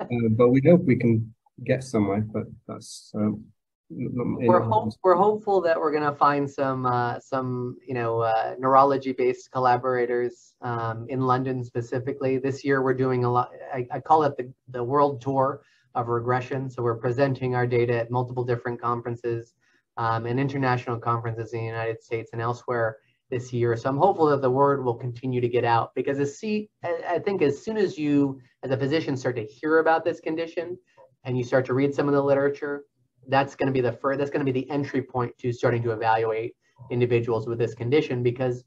uh, but we hope we can get somewhere, but that's um, we're hope, we're hopeful that we're gonna find some uh, some you know uh, neurology based collaborators um, in London specifically. This year we're doing a lot. I, I, call it the the world tour of regression. So we're presenting our data at multiple different conferences um, and international conferences in the United States and elsewhere this year. So I'm hopeful that the word will continue to get out because as see, I think as soon as you as a physician start to hear about this condition, and you start to read some of the literature, that's going to be the first, that's going to be the entry point to starting to evaluate individuals with this condition because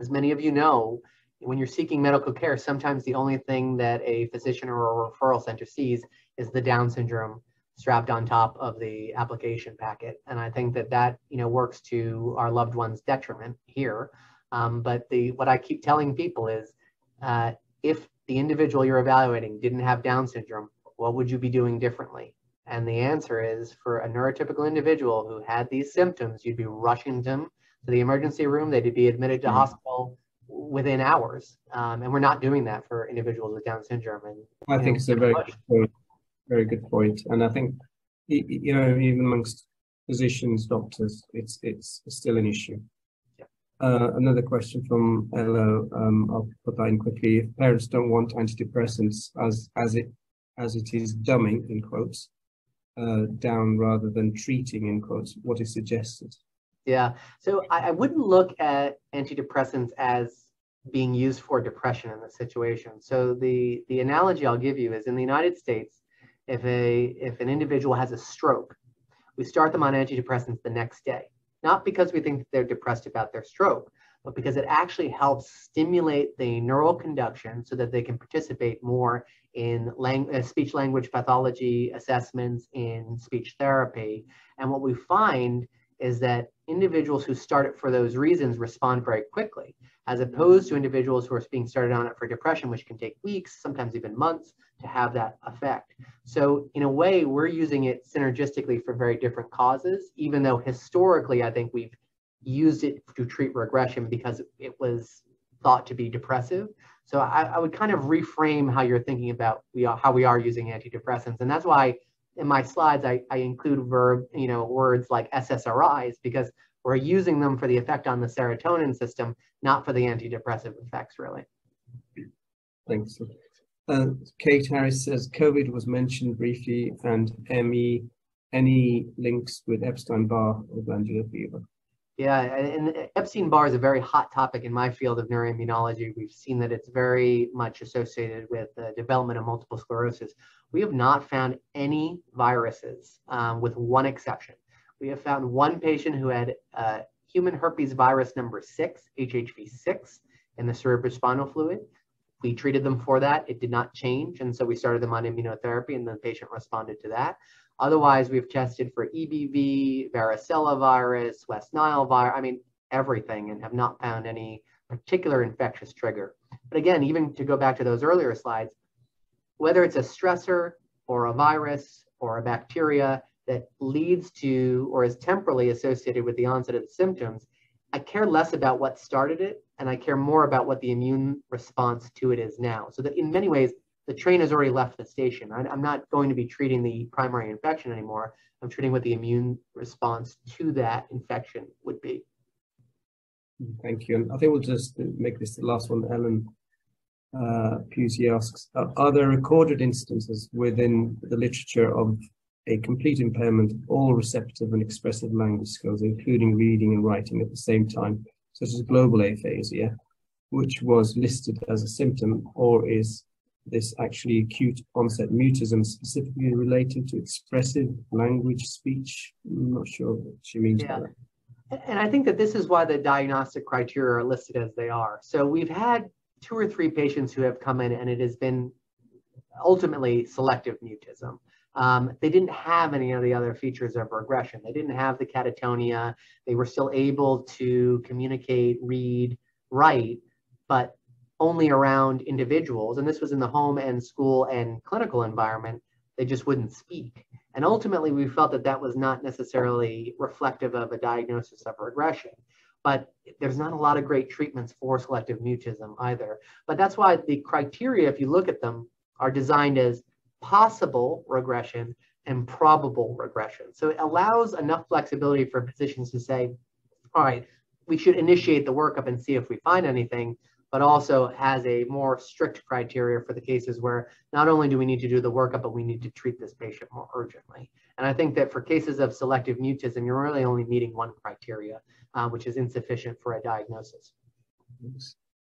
as many of you know, when you're seeking medical care, sometimes the only thing that a physician or a referral center sees is the Down syndrome strapped on top of the application packet. And I think that that, you know, works to our loved ones' detriment here. Um, but the what I keep telling people is uh, if the individual you're evaluating didn't have Down syndrome, what would you be doing differently? And the answer is for a neurotypical individual who had these symptoms, you'd be rushing them to the emergency room. They'd be admitted to mm-hmm. hospital within hours. Um, and we're not doing that for individuals with Down syndrome. And I think know, it's a very good point, very good point. And I think, you know, even amongst physicians, doctors, it's it's still an issue. Uh, another question from Ella. Um, I'll put that in quickly. If parents don't want antidepressants as as it as it is dumbing in quotes uh, down rather than treating in quotes, what is suggested? Yeah, so I, I wouldn't look at antidepressants as being used for depression in this situation. So the the analogy I'll give you is in the United States, if a if an individual has a stroke, we start them on antidepressants the next day not because we think they're depressed about their stroke, but because it actually helps stimulate the neural conduction so that they can participate more in lang- uh, speech language pathology assessments, in speech therapy. And what we find is that individuals who start it for those reasons respond very quickly, as opposed to individuals who are being started on it for depression, which can take weeks, sometimes even months to have that effect. So in a way, we're using it synergistically for very different causes, even though historically, I think we've used it to treat regression because it was thought to be depressive. So I, I would kind of reframe how you're thinking about we are, how we are using antidepressants. And that's why in my slides, I, I include verb, you know, words like SSRIs because we're using them for the effect on the serotonin system, not for the antidepressive effects, really. Thanks. Uh, Kate Harris says COVID was mentioned briefly and ME, any links with Epstein-Barr or glandular fever? Yeah, and Epstein-Barr is a very hot topic in my field of neuroimmunology. We've seen that it's very much associated with the development of multiple sclerosis. We have not found any viruses, um, with one exception. We have found one patient who had uh, human herpes virus number six, HHV6, in the cerebrospinal fluid. We treated them for that. It did not change. And so we started them on immunotherapy and the patient responded to that. Otherwise, we've tested for EBV, varicella virus, West Nile virus, I mean, everything, and have not found any particular infectious trigger. But again, even to go back to those earlier slides, whether it's a stressor or a virus or a bacteria that leads to or is temporally associated with the onset of the symptoms, I care less about what started it and I care more about what the immune response to it is now. So that in many ways, the train has already left the station. I, am not going to be treating the primary infection anymore. I'm treating what the immune response to that infection would be. Thank you. And I think we'll just make this the last one. Ellen uh, Pusey asks, are there recorded instances within the literature of a complete impairment of all receptive and expressive language skills, including reading and writing at the same time, such as global aphasia, which was listed as a symptom, or is this actually acute onset mutism specifically related to expressive language speech? I'm not sure what she means yeah. by that. And I think that this is why the diagnostic criteria are listed as they are. So we've had two or three patients who have come in and it has been ultimately selective mutism. Um, they didn't have any of the other features of regression. They didn't have the catatonia. They were still able to communicate, read, write, but only around individuals, and this was in the home and school and clinical environment, they just wouldn't speak. And ultimately, we felt that that was not necessarily reflective of a diagnosis of regression. But there's not a lot of great treatments for selective mutism either. But that's why the criteria, if you look at them, are designed as possible regression and probable regression. So it allows enough flexibility for physicians to say, all right, we should initiate the workup and see if we find anything, but also has a more strict criteria for the cases where not only do we need to do the workup, but we need to treat this patient more urgently. And I think that for cases of selective mutism, you're really only meeting one criteria, uh, which is insufficient for a diagnosis.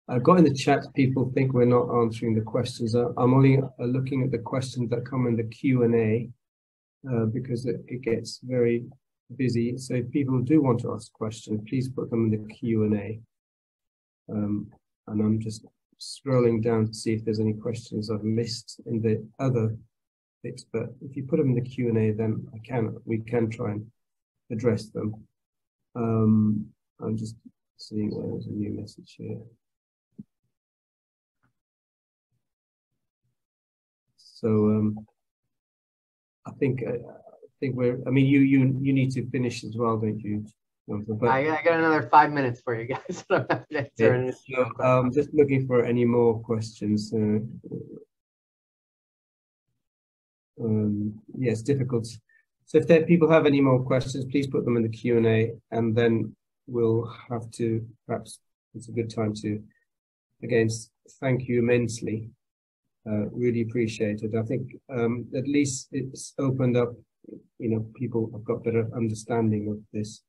I've got in the chat, people think we're not answering the questions. Uh, I'm only uh, looking at the questions that come in the Q&A uh, because it, it, gets very busy. So if people do want to ask questions, please put them in the Q&A. Um, and I'm just scrolling down to see if there's any questions I've missed in the other bits. But if you put them in the Q and A, then I can we can try and address them. Um, I'm just seeing where there's a new message here. So um, I think uh, I think we're. I mean, you you you need to finish as well, don't you? But, I, I got another five minutes for you guys. yeah, so, um, just looking for any more questions. Uh, um, yes, difficult. So if there people have any more questions, please put them in the Q and A, and then we'll have to perhaps it's a good time to again thank you immensely. Uh, really appreciate it. I think um, at least it's opened up. You know, people have got better understanding of this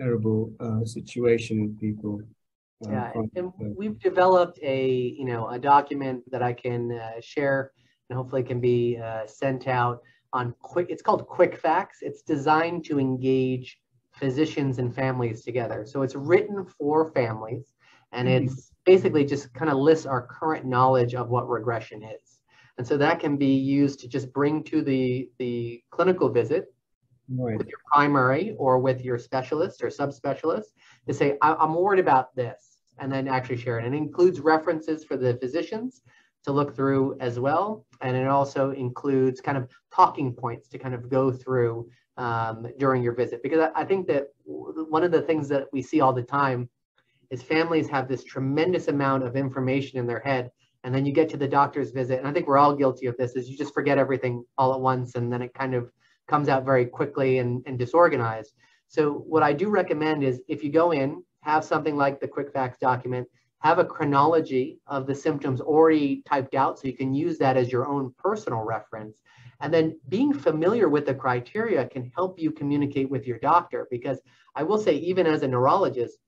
terrible uh, situation. People. Uh, yeah, and we've developed a you know a document that I can uh, share and hopefully can be uh, sent out on quick. It's called Quick Facts. It's designed to engage physicians and families together. So it's written for families, and mm-hmm. it's basically just kind of lists our current knowledge of what regression is. And so that can be used to just bring to the the clinical visit right. with your primary or with your specialist or subspecialist to say, I'm worried about this, and then actually share it. And it includes references for the physicians to look through as well. And it also includes kind of talking points to kind of go through um, during your visit. Because I, I think that one of the things that we see all the time is families have this tremendous amount of information in their head. And then you get to the doctor's visit, and I think we're all guilty of this, is you just forget everything all at once, and then it kind of comes out very quickly and, and disorganized. So what I do recommend is if you go in, have something like the quick facts document, have a chronology of the symptoms already typed out so you can use that as your own personal reference. And then being familiar with the criteria can help you communicate with your doctor because I will say, even as a neurologist,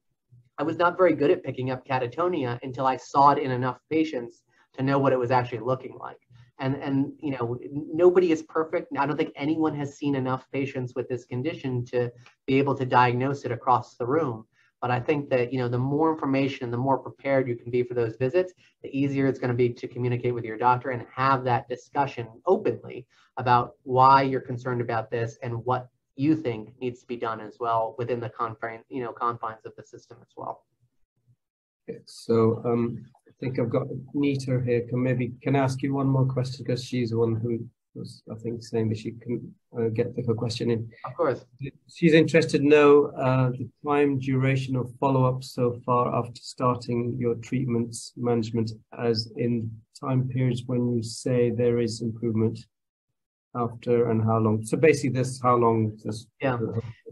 I was not very good at picking up catatonia until I saw it in enough patients to know what it was actually looking like. And, and you know, nobody is perfect. I don't think anyone has seen enough patients with this condition to be able to diagnose it across the room. But I think that, you know, the more information, the more prepared you can be for those visits, the easier it's going to be to communicate with your doctor and have that discussion openly about why you're concerned about this and what you think needs to be done as well within the confine, you know, confines of the system as well. okay, So um, think I've got Nita here. Can maybe can I ask you one more question because she's the one who was, I think, saying that she couldn't uh, get the question in. Of course. She's interested to know uh, the time duration of follow-up so far after starting your treatments management, as in time periods when you say there is improvement after and how long. So basically, this how long this yeah.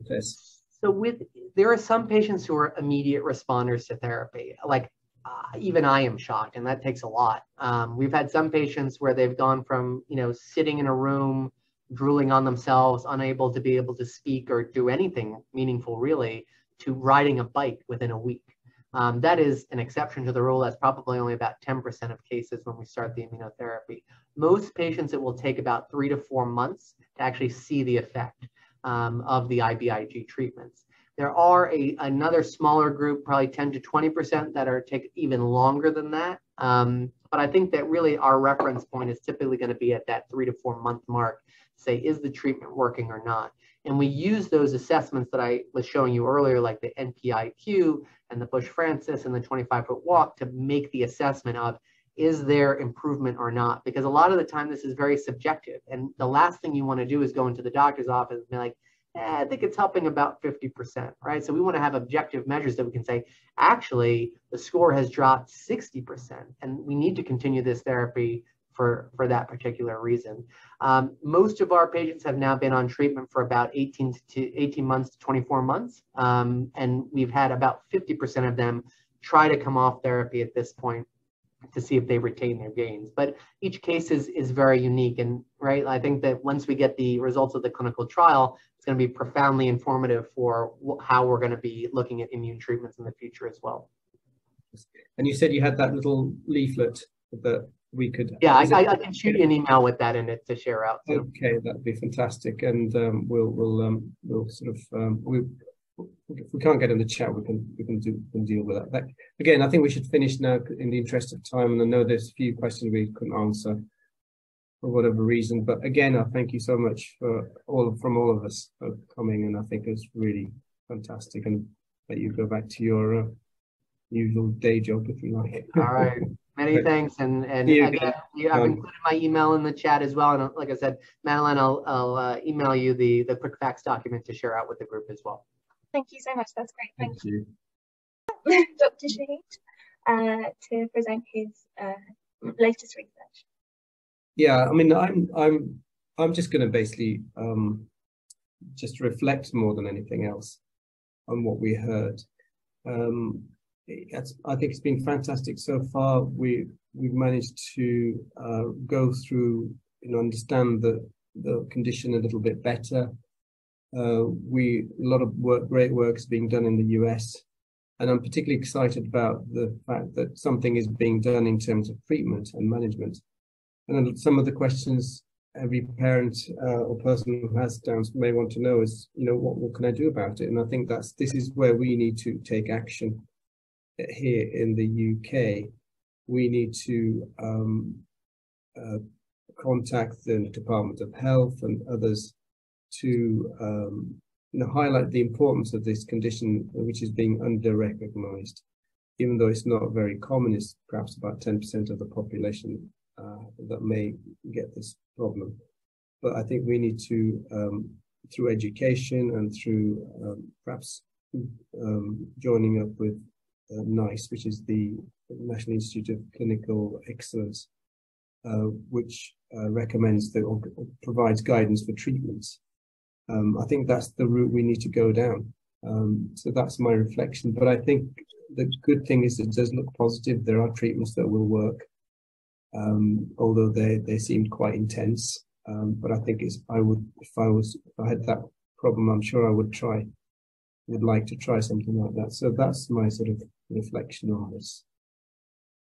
This. So with there are some patients who are immediate responders to therapy, like uh, even I am shocked, and that takes a lot. Um, we've had some patients where they've gone from, you know, sitting in a room, drooling on themselves, unable to be able to speak or do anything meaningful really, to riding a bike within a week. Um, that is an exception to the rule. That's probably only about 10% of cases when we start the immunotherapy. Most patients, it will take about three to four months to actually see the effect um, of the IVIG treatments. There are a, another smaller group, probably 10 to 20% that are take even longer than that. Um, but I think that really our reference point is typically going to be at that three to four month mark. Say, is the treatment working or not? And we use those assessments that I was showing you earlier, like the NPIQ and the Bush-Francis and the 25 foot walk to make the assessment of is there improvement or not? Because a lot of the time this is very subjective. And the last thing you want to do is go into the doctor's office and be like, eh, I think it's helping about 50%, right? So we want to have objective measures that we can say, actually, the score has dropped 60%, and we need to continue this therapy for, for that particular reason. Um, most of our patients have now been on treatment for about 18 to 18 months to 24 months, um, and we've had about 50% of them try to come off therapy at this point to see if they retain their gains. But each case is, is very unique. And right, I think that once we get the results of the clinical trial, it's going to be profoundly informative for how we're going to be looking at immune treatments in the future as well. And you said you had that little leaflet that we could. Yeah, I, I, I, can shoot you an email with that in it to share out. Okay, that'd be fantastic, and um, we'll we'll um, we'll sort of um, we if we can't get in the chat, we can we can do we can deal with that. that. Again, I think we should finish now in the interest of time, and I know there's a few questions we couldn't answer for whatever reason. But again, I thank you so much for all from all of us for coming, and I think it's really fantastic, and let you go back to your uh, usual day job if you like. All right. Many thanks, and and again, I've um, included my email in the chat as well. And like I said, Madeline, I'll I'll uh, email you the the quick facts document to share out with the group as well. Thank you so much. That's great. Thank, Thank you. Dr. Shahid, uh, to present his uh, latest research. Yeah, I mean, I'm I'm I'm just going to basically um, just reflect more than anything else on what we heard. Um, I think it's been fantastic so far. We we've managed to uh, go through and understand the the condition a little bit better. Uh, we a lot of work, great work is being done in the US, and I'm particularly excited about the fact that something is being done in terms of treatment and management. And some of the questions every parent uh, or person who has Downs may want to know is, you know, what, what can I do about it? And I think that's this is where we need to take action here in the UK. We need to um, uh, contact the Department of Health and others to um, you know, highlight the importance of this condition, which is being under-recognized. Even though it's not very common, it's perhaps about 10% of the population uh, that may get this problem. But I think we need to, um, through education and through um, perhaps um, joining up with uh, NICE, which is the National Institute of Clinical Excellence, uh, which uh, recommends that or provides guidance for treatments. Um, I think that's the route we need to go down. Um, so that's my reflection. But I think the good thing is it does look positive. There are treatments that will work um, although they they seemed quite intense. Um, but I think it's I would if I was if I had that problem, I'm sure I would try would like to try something like that. So that's my sort of reflection on this.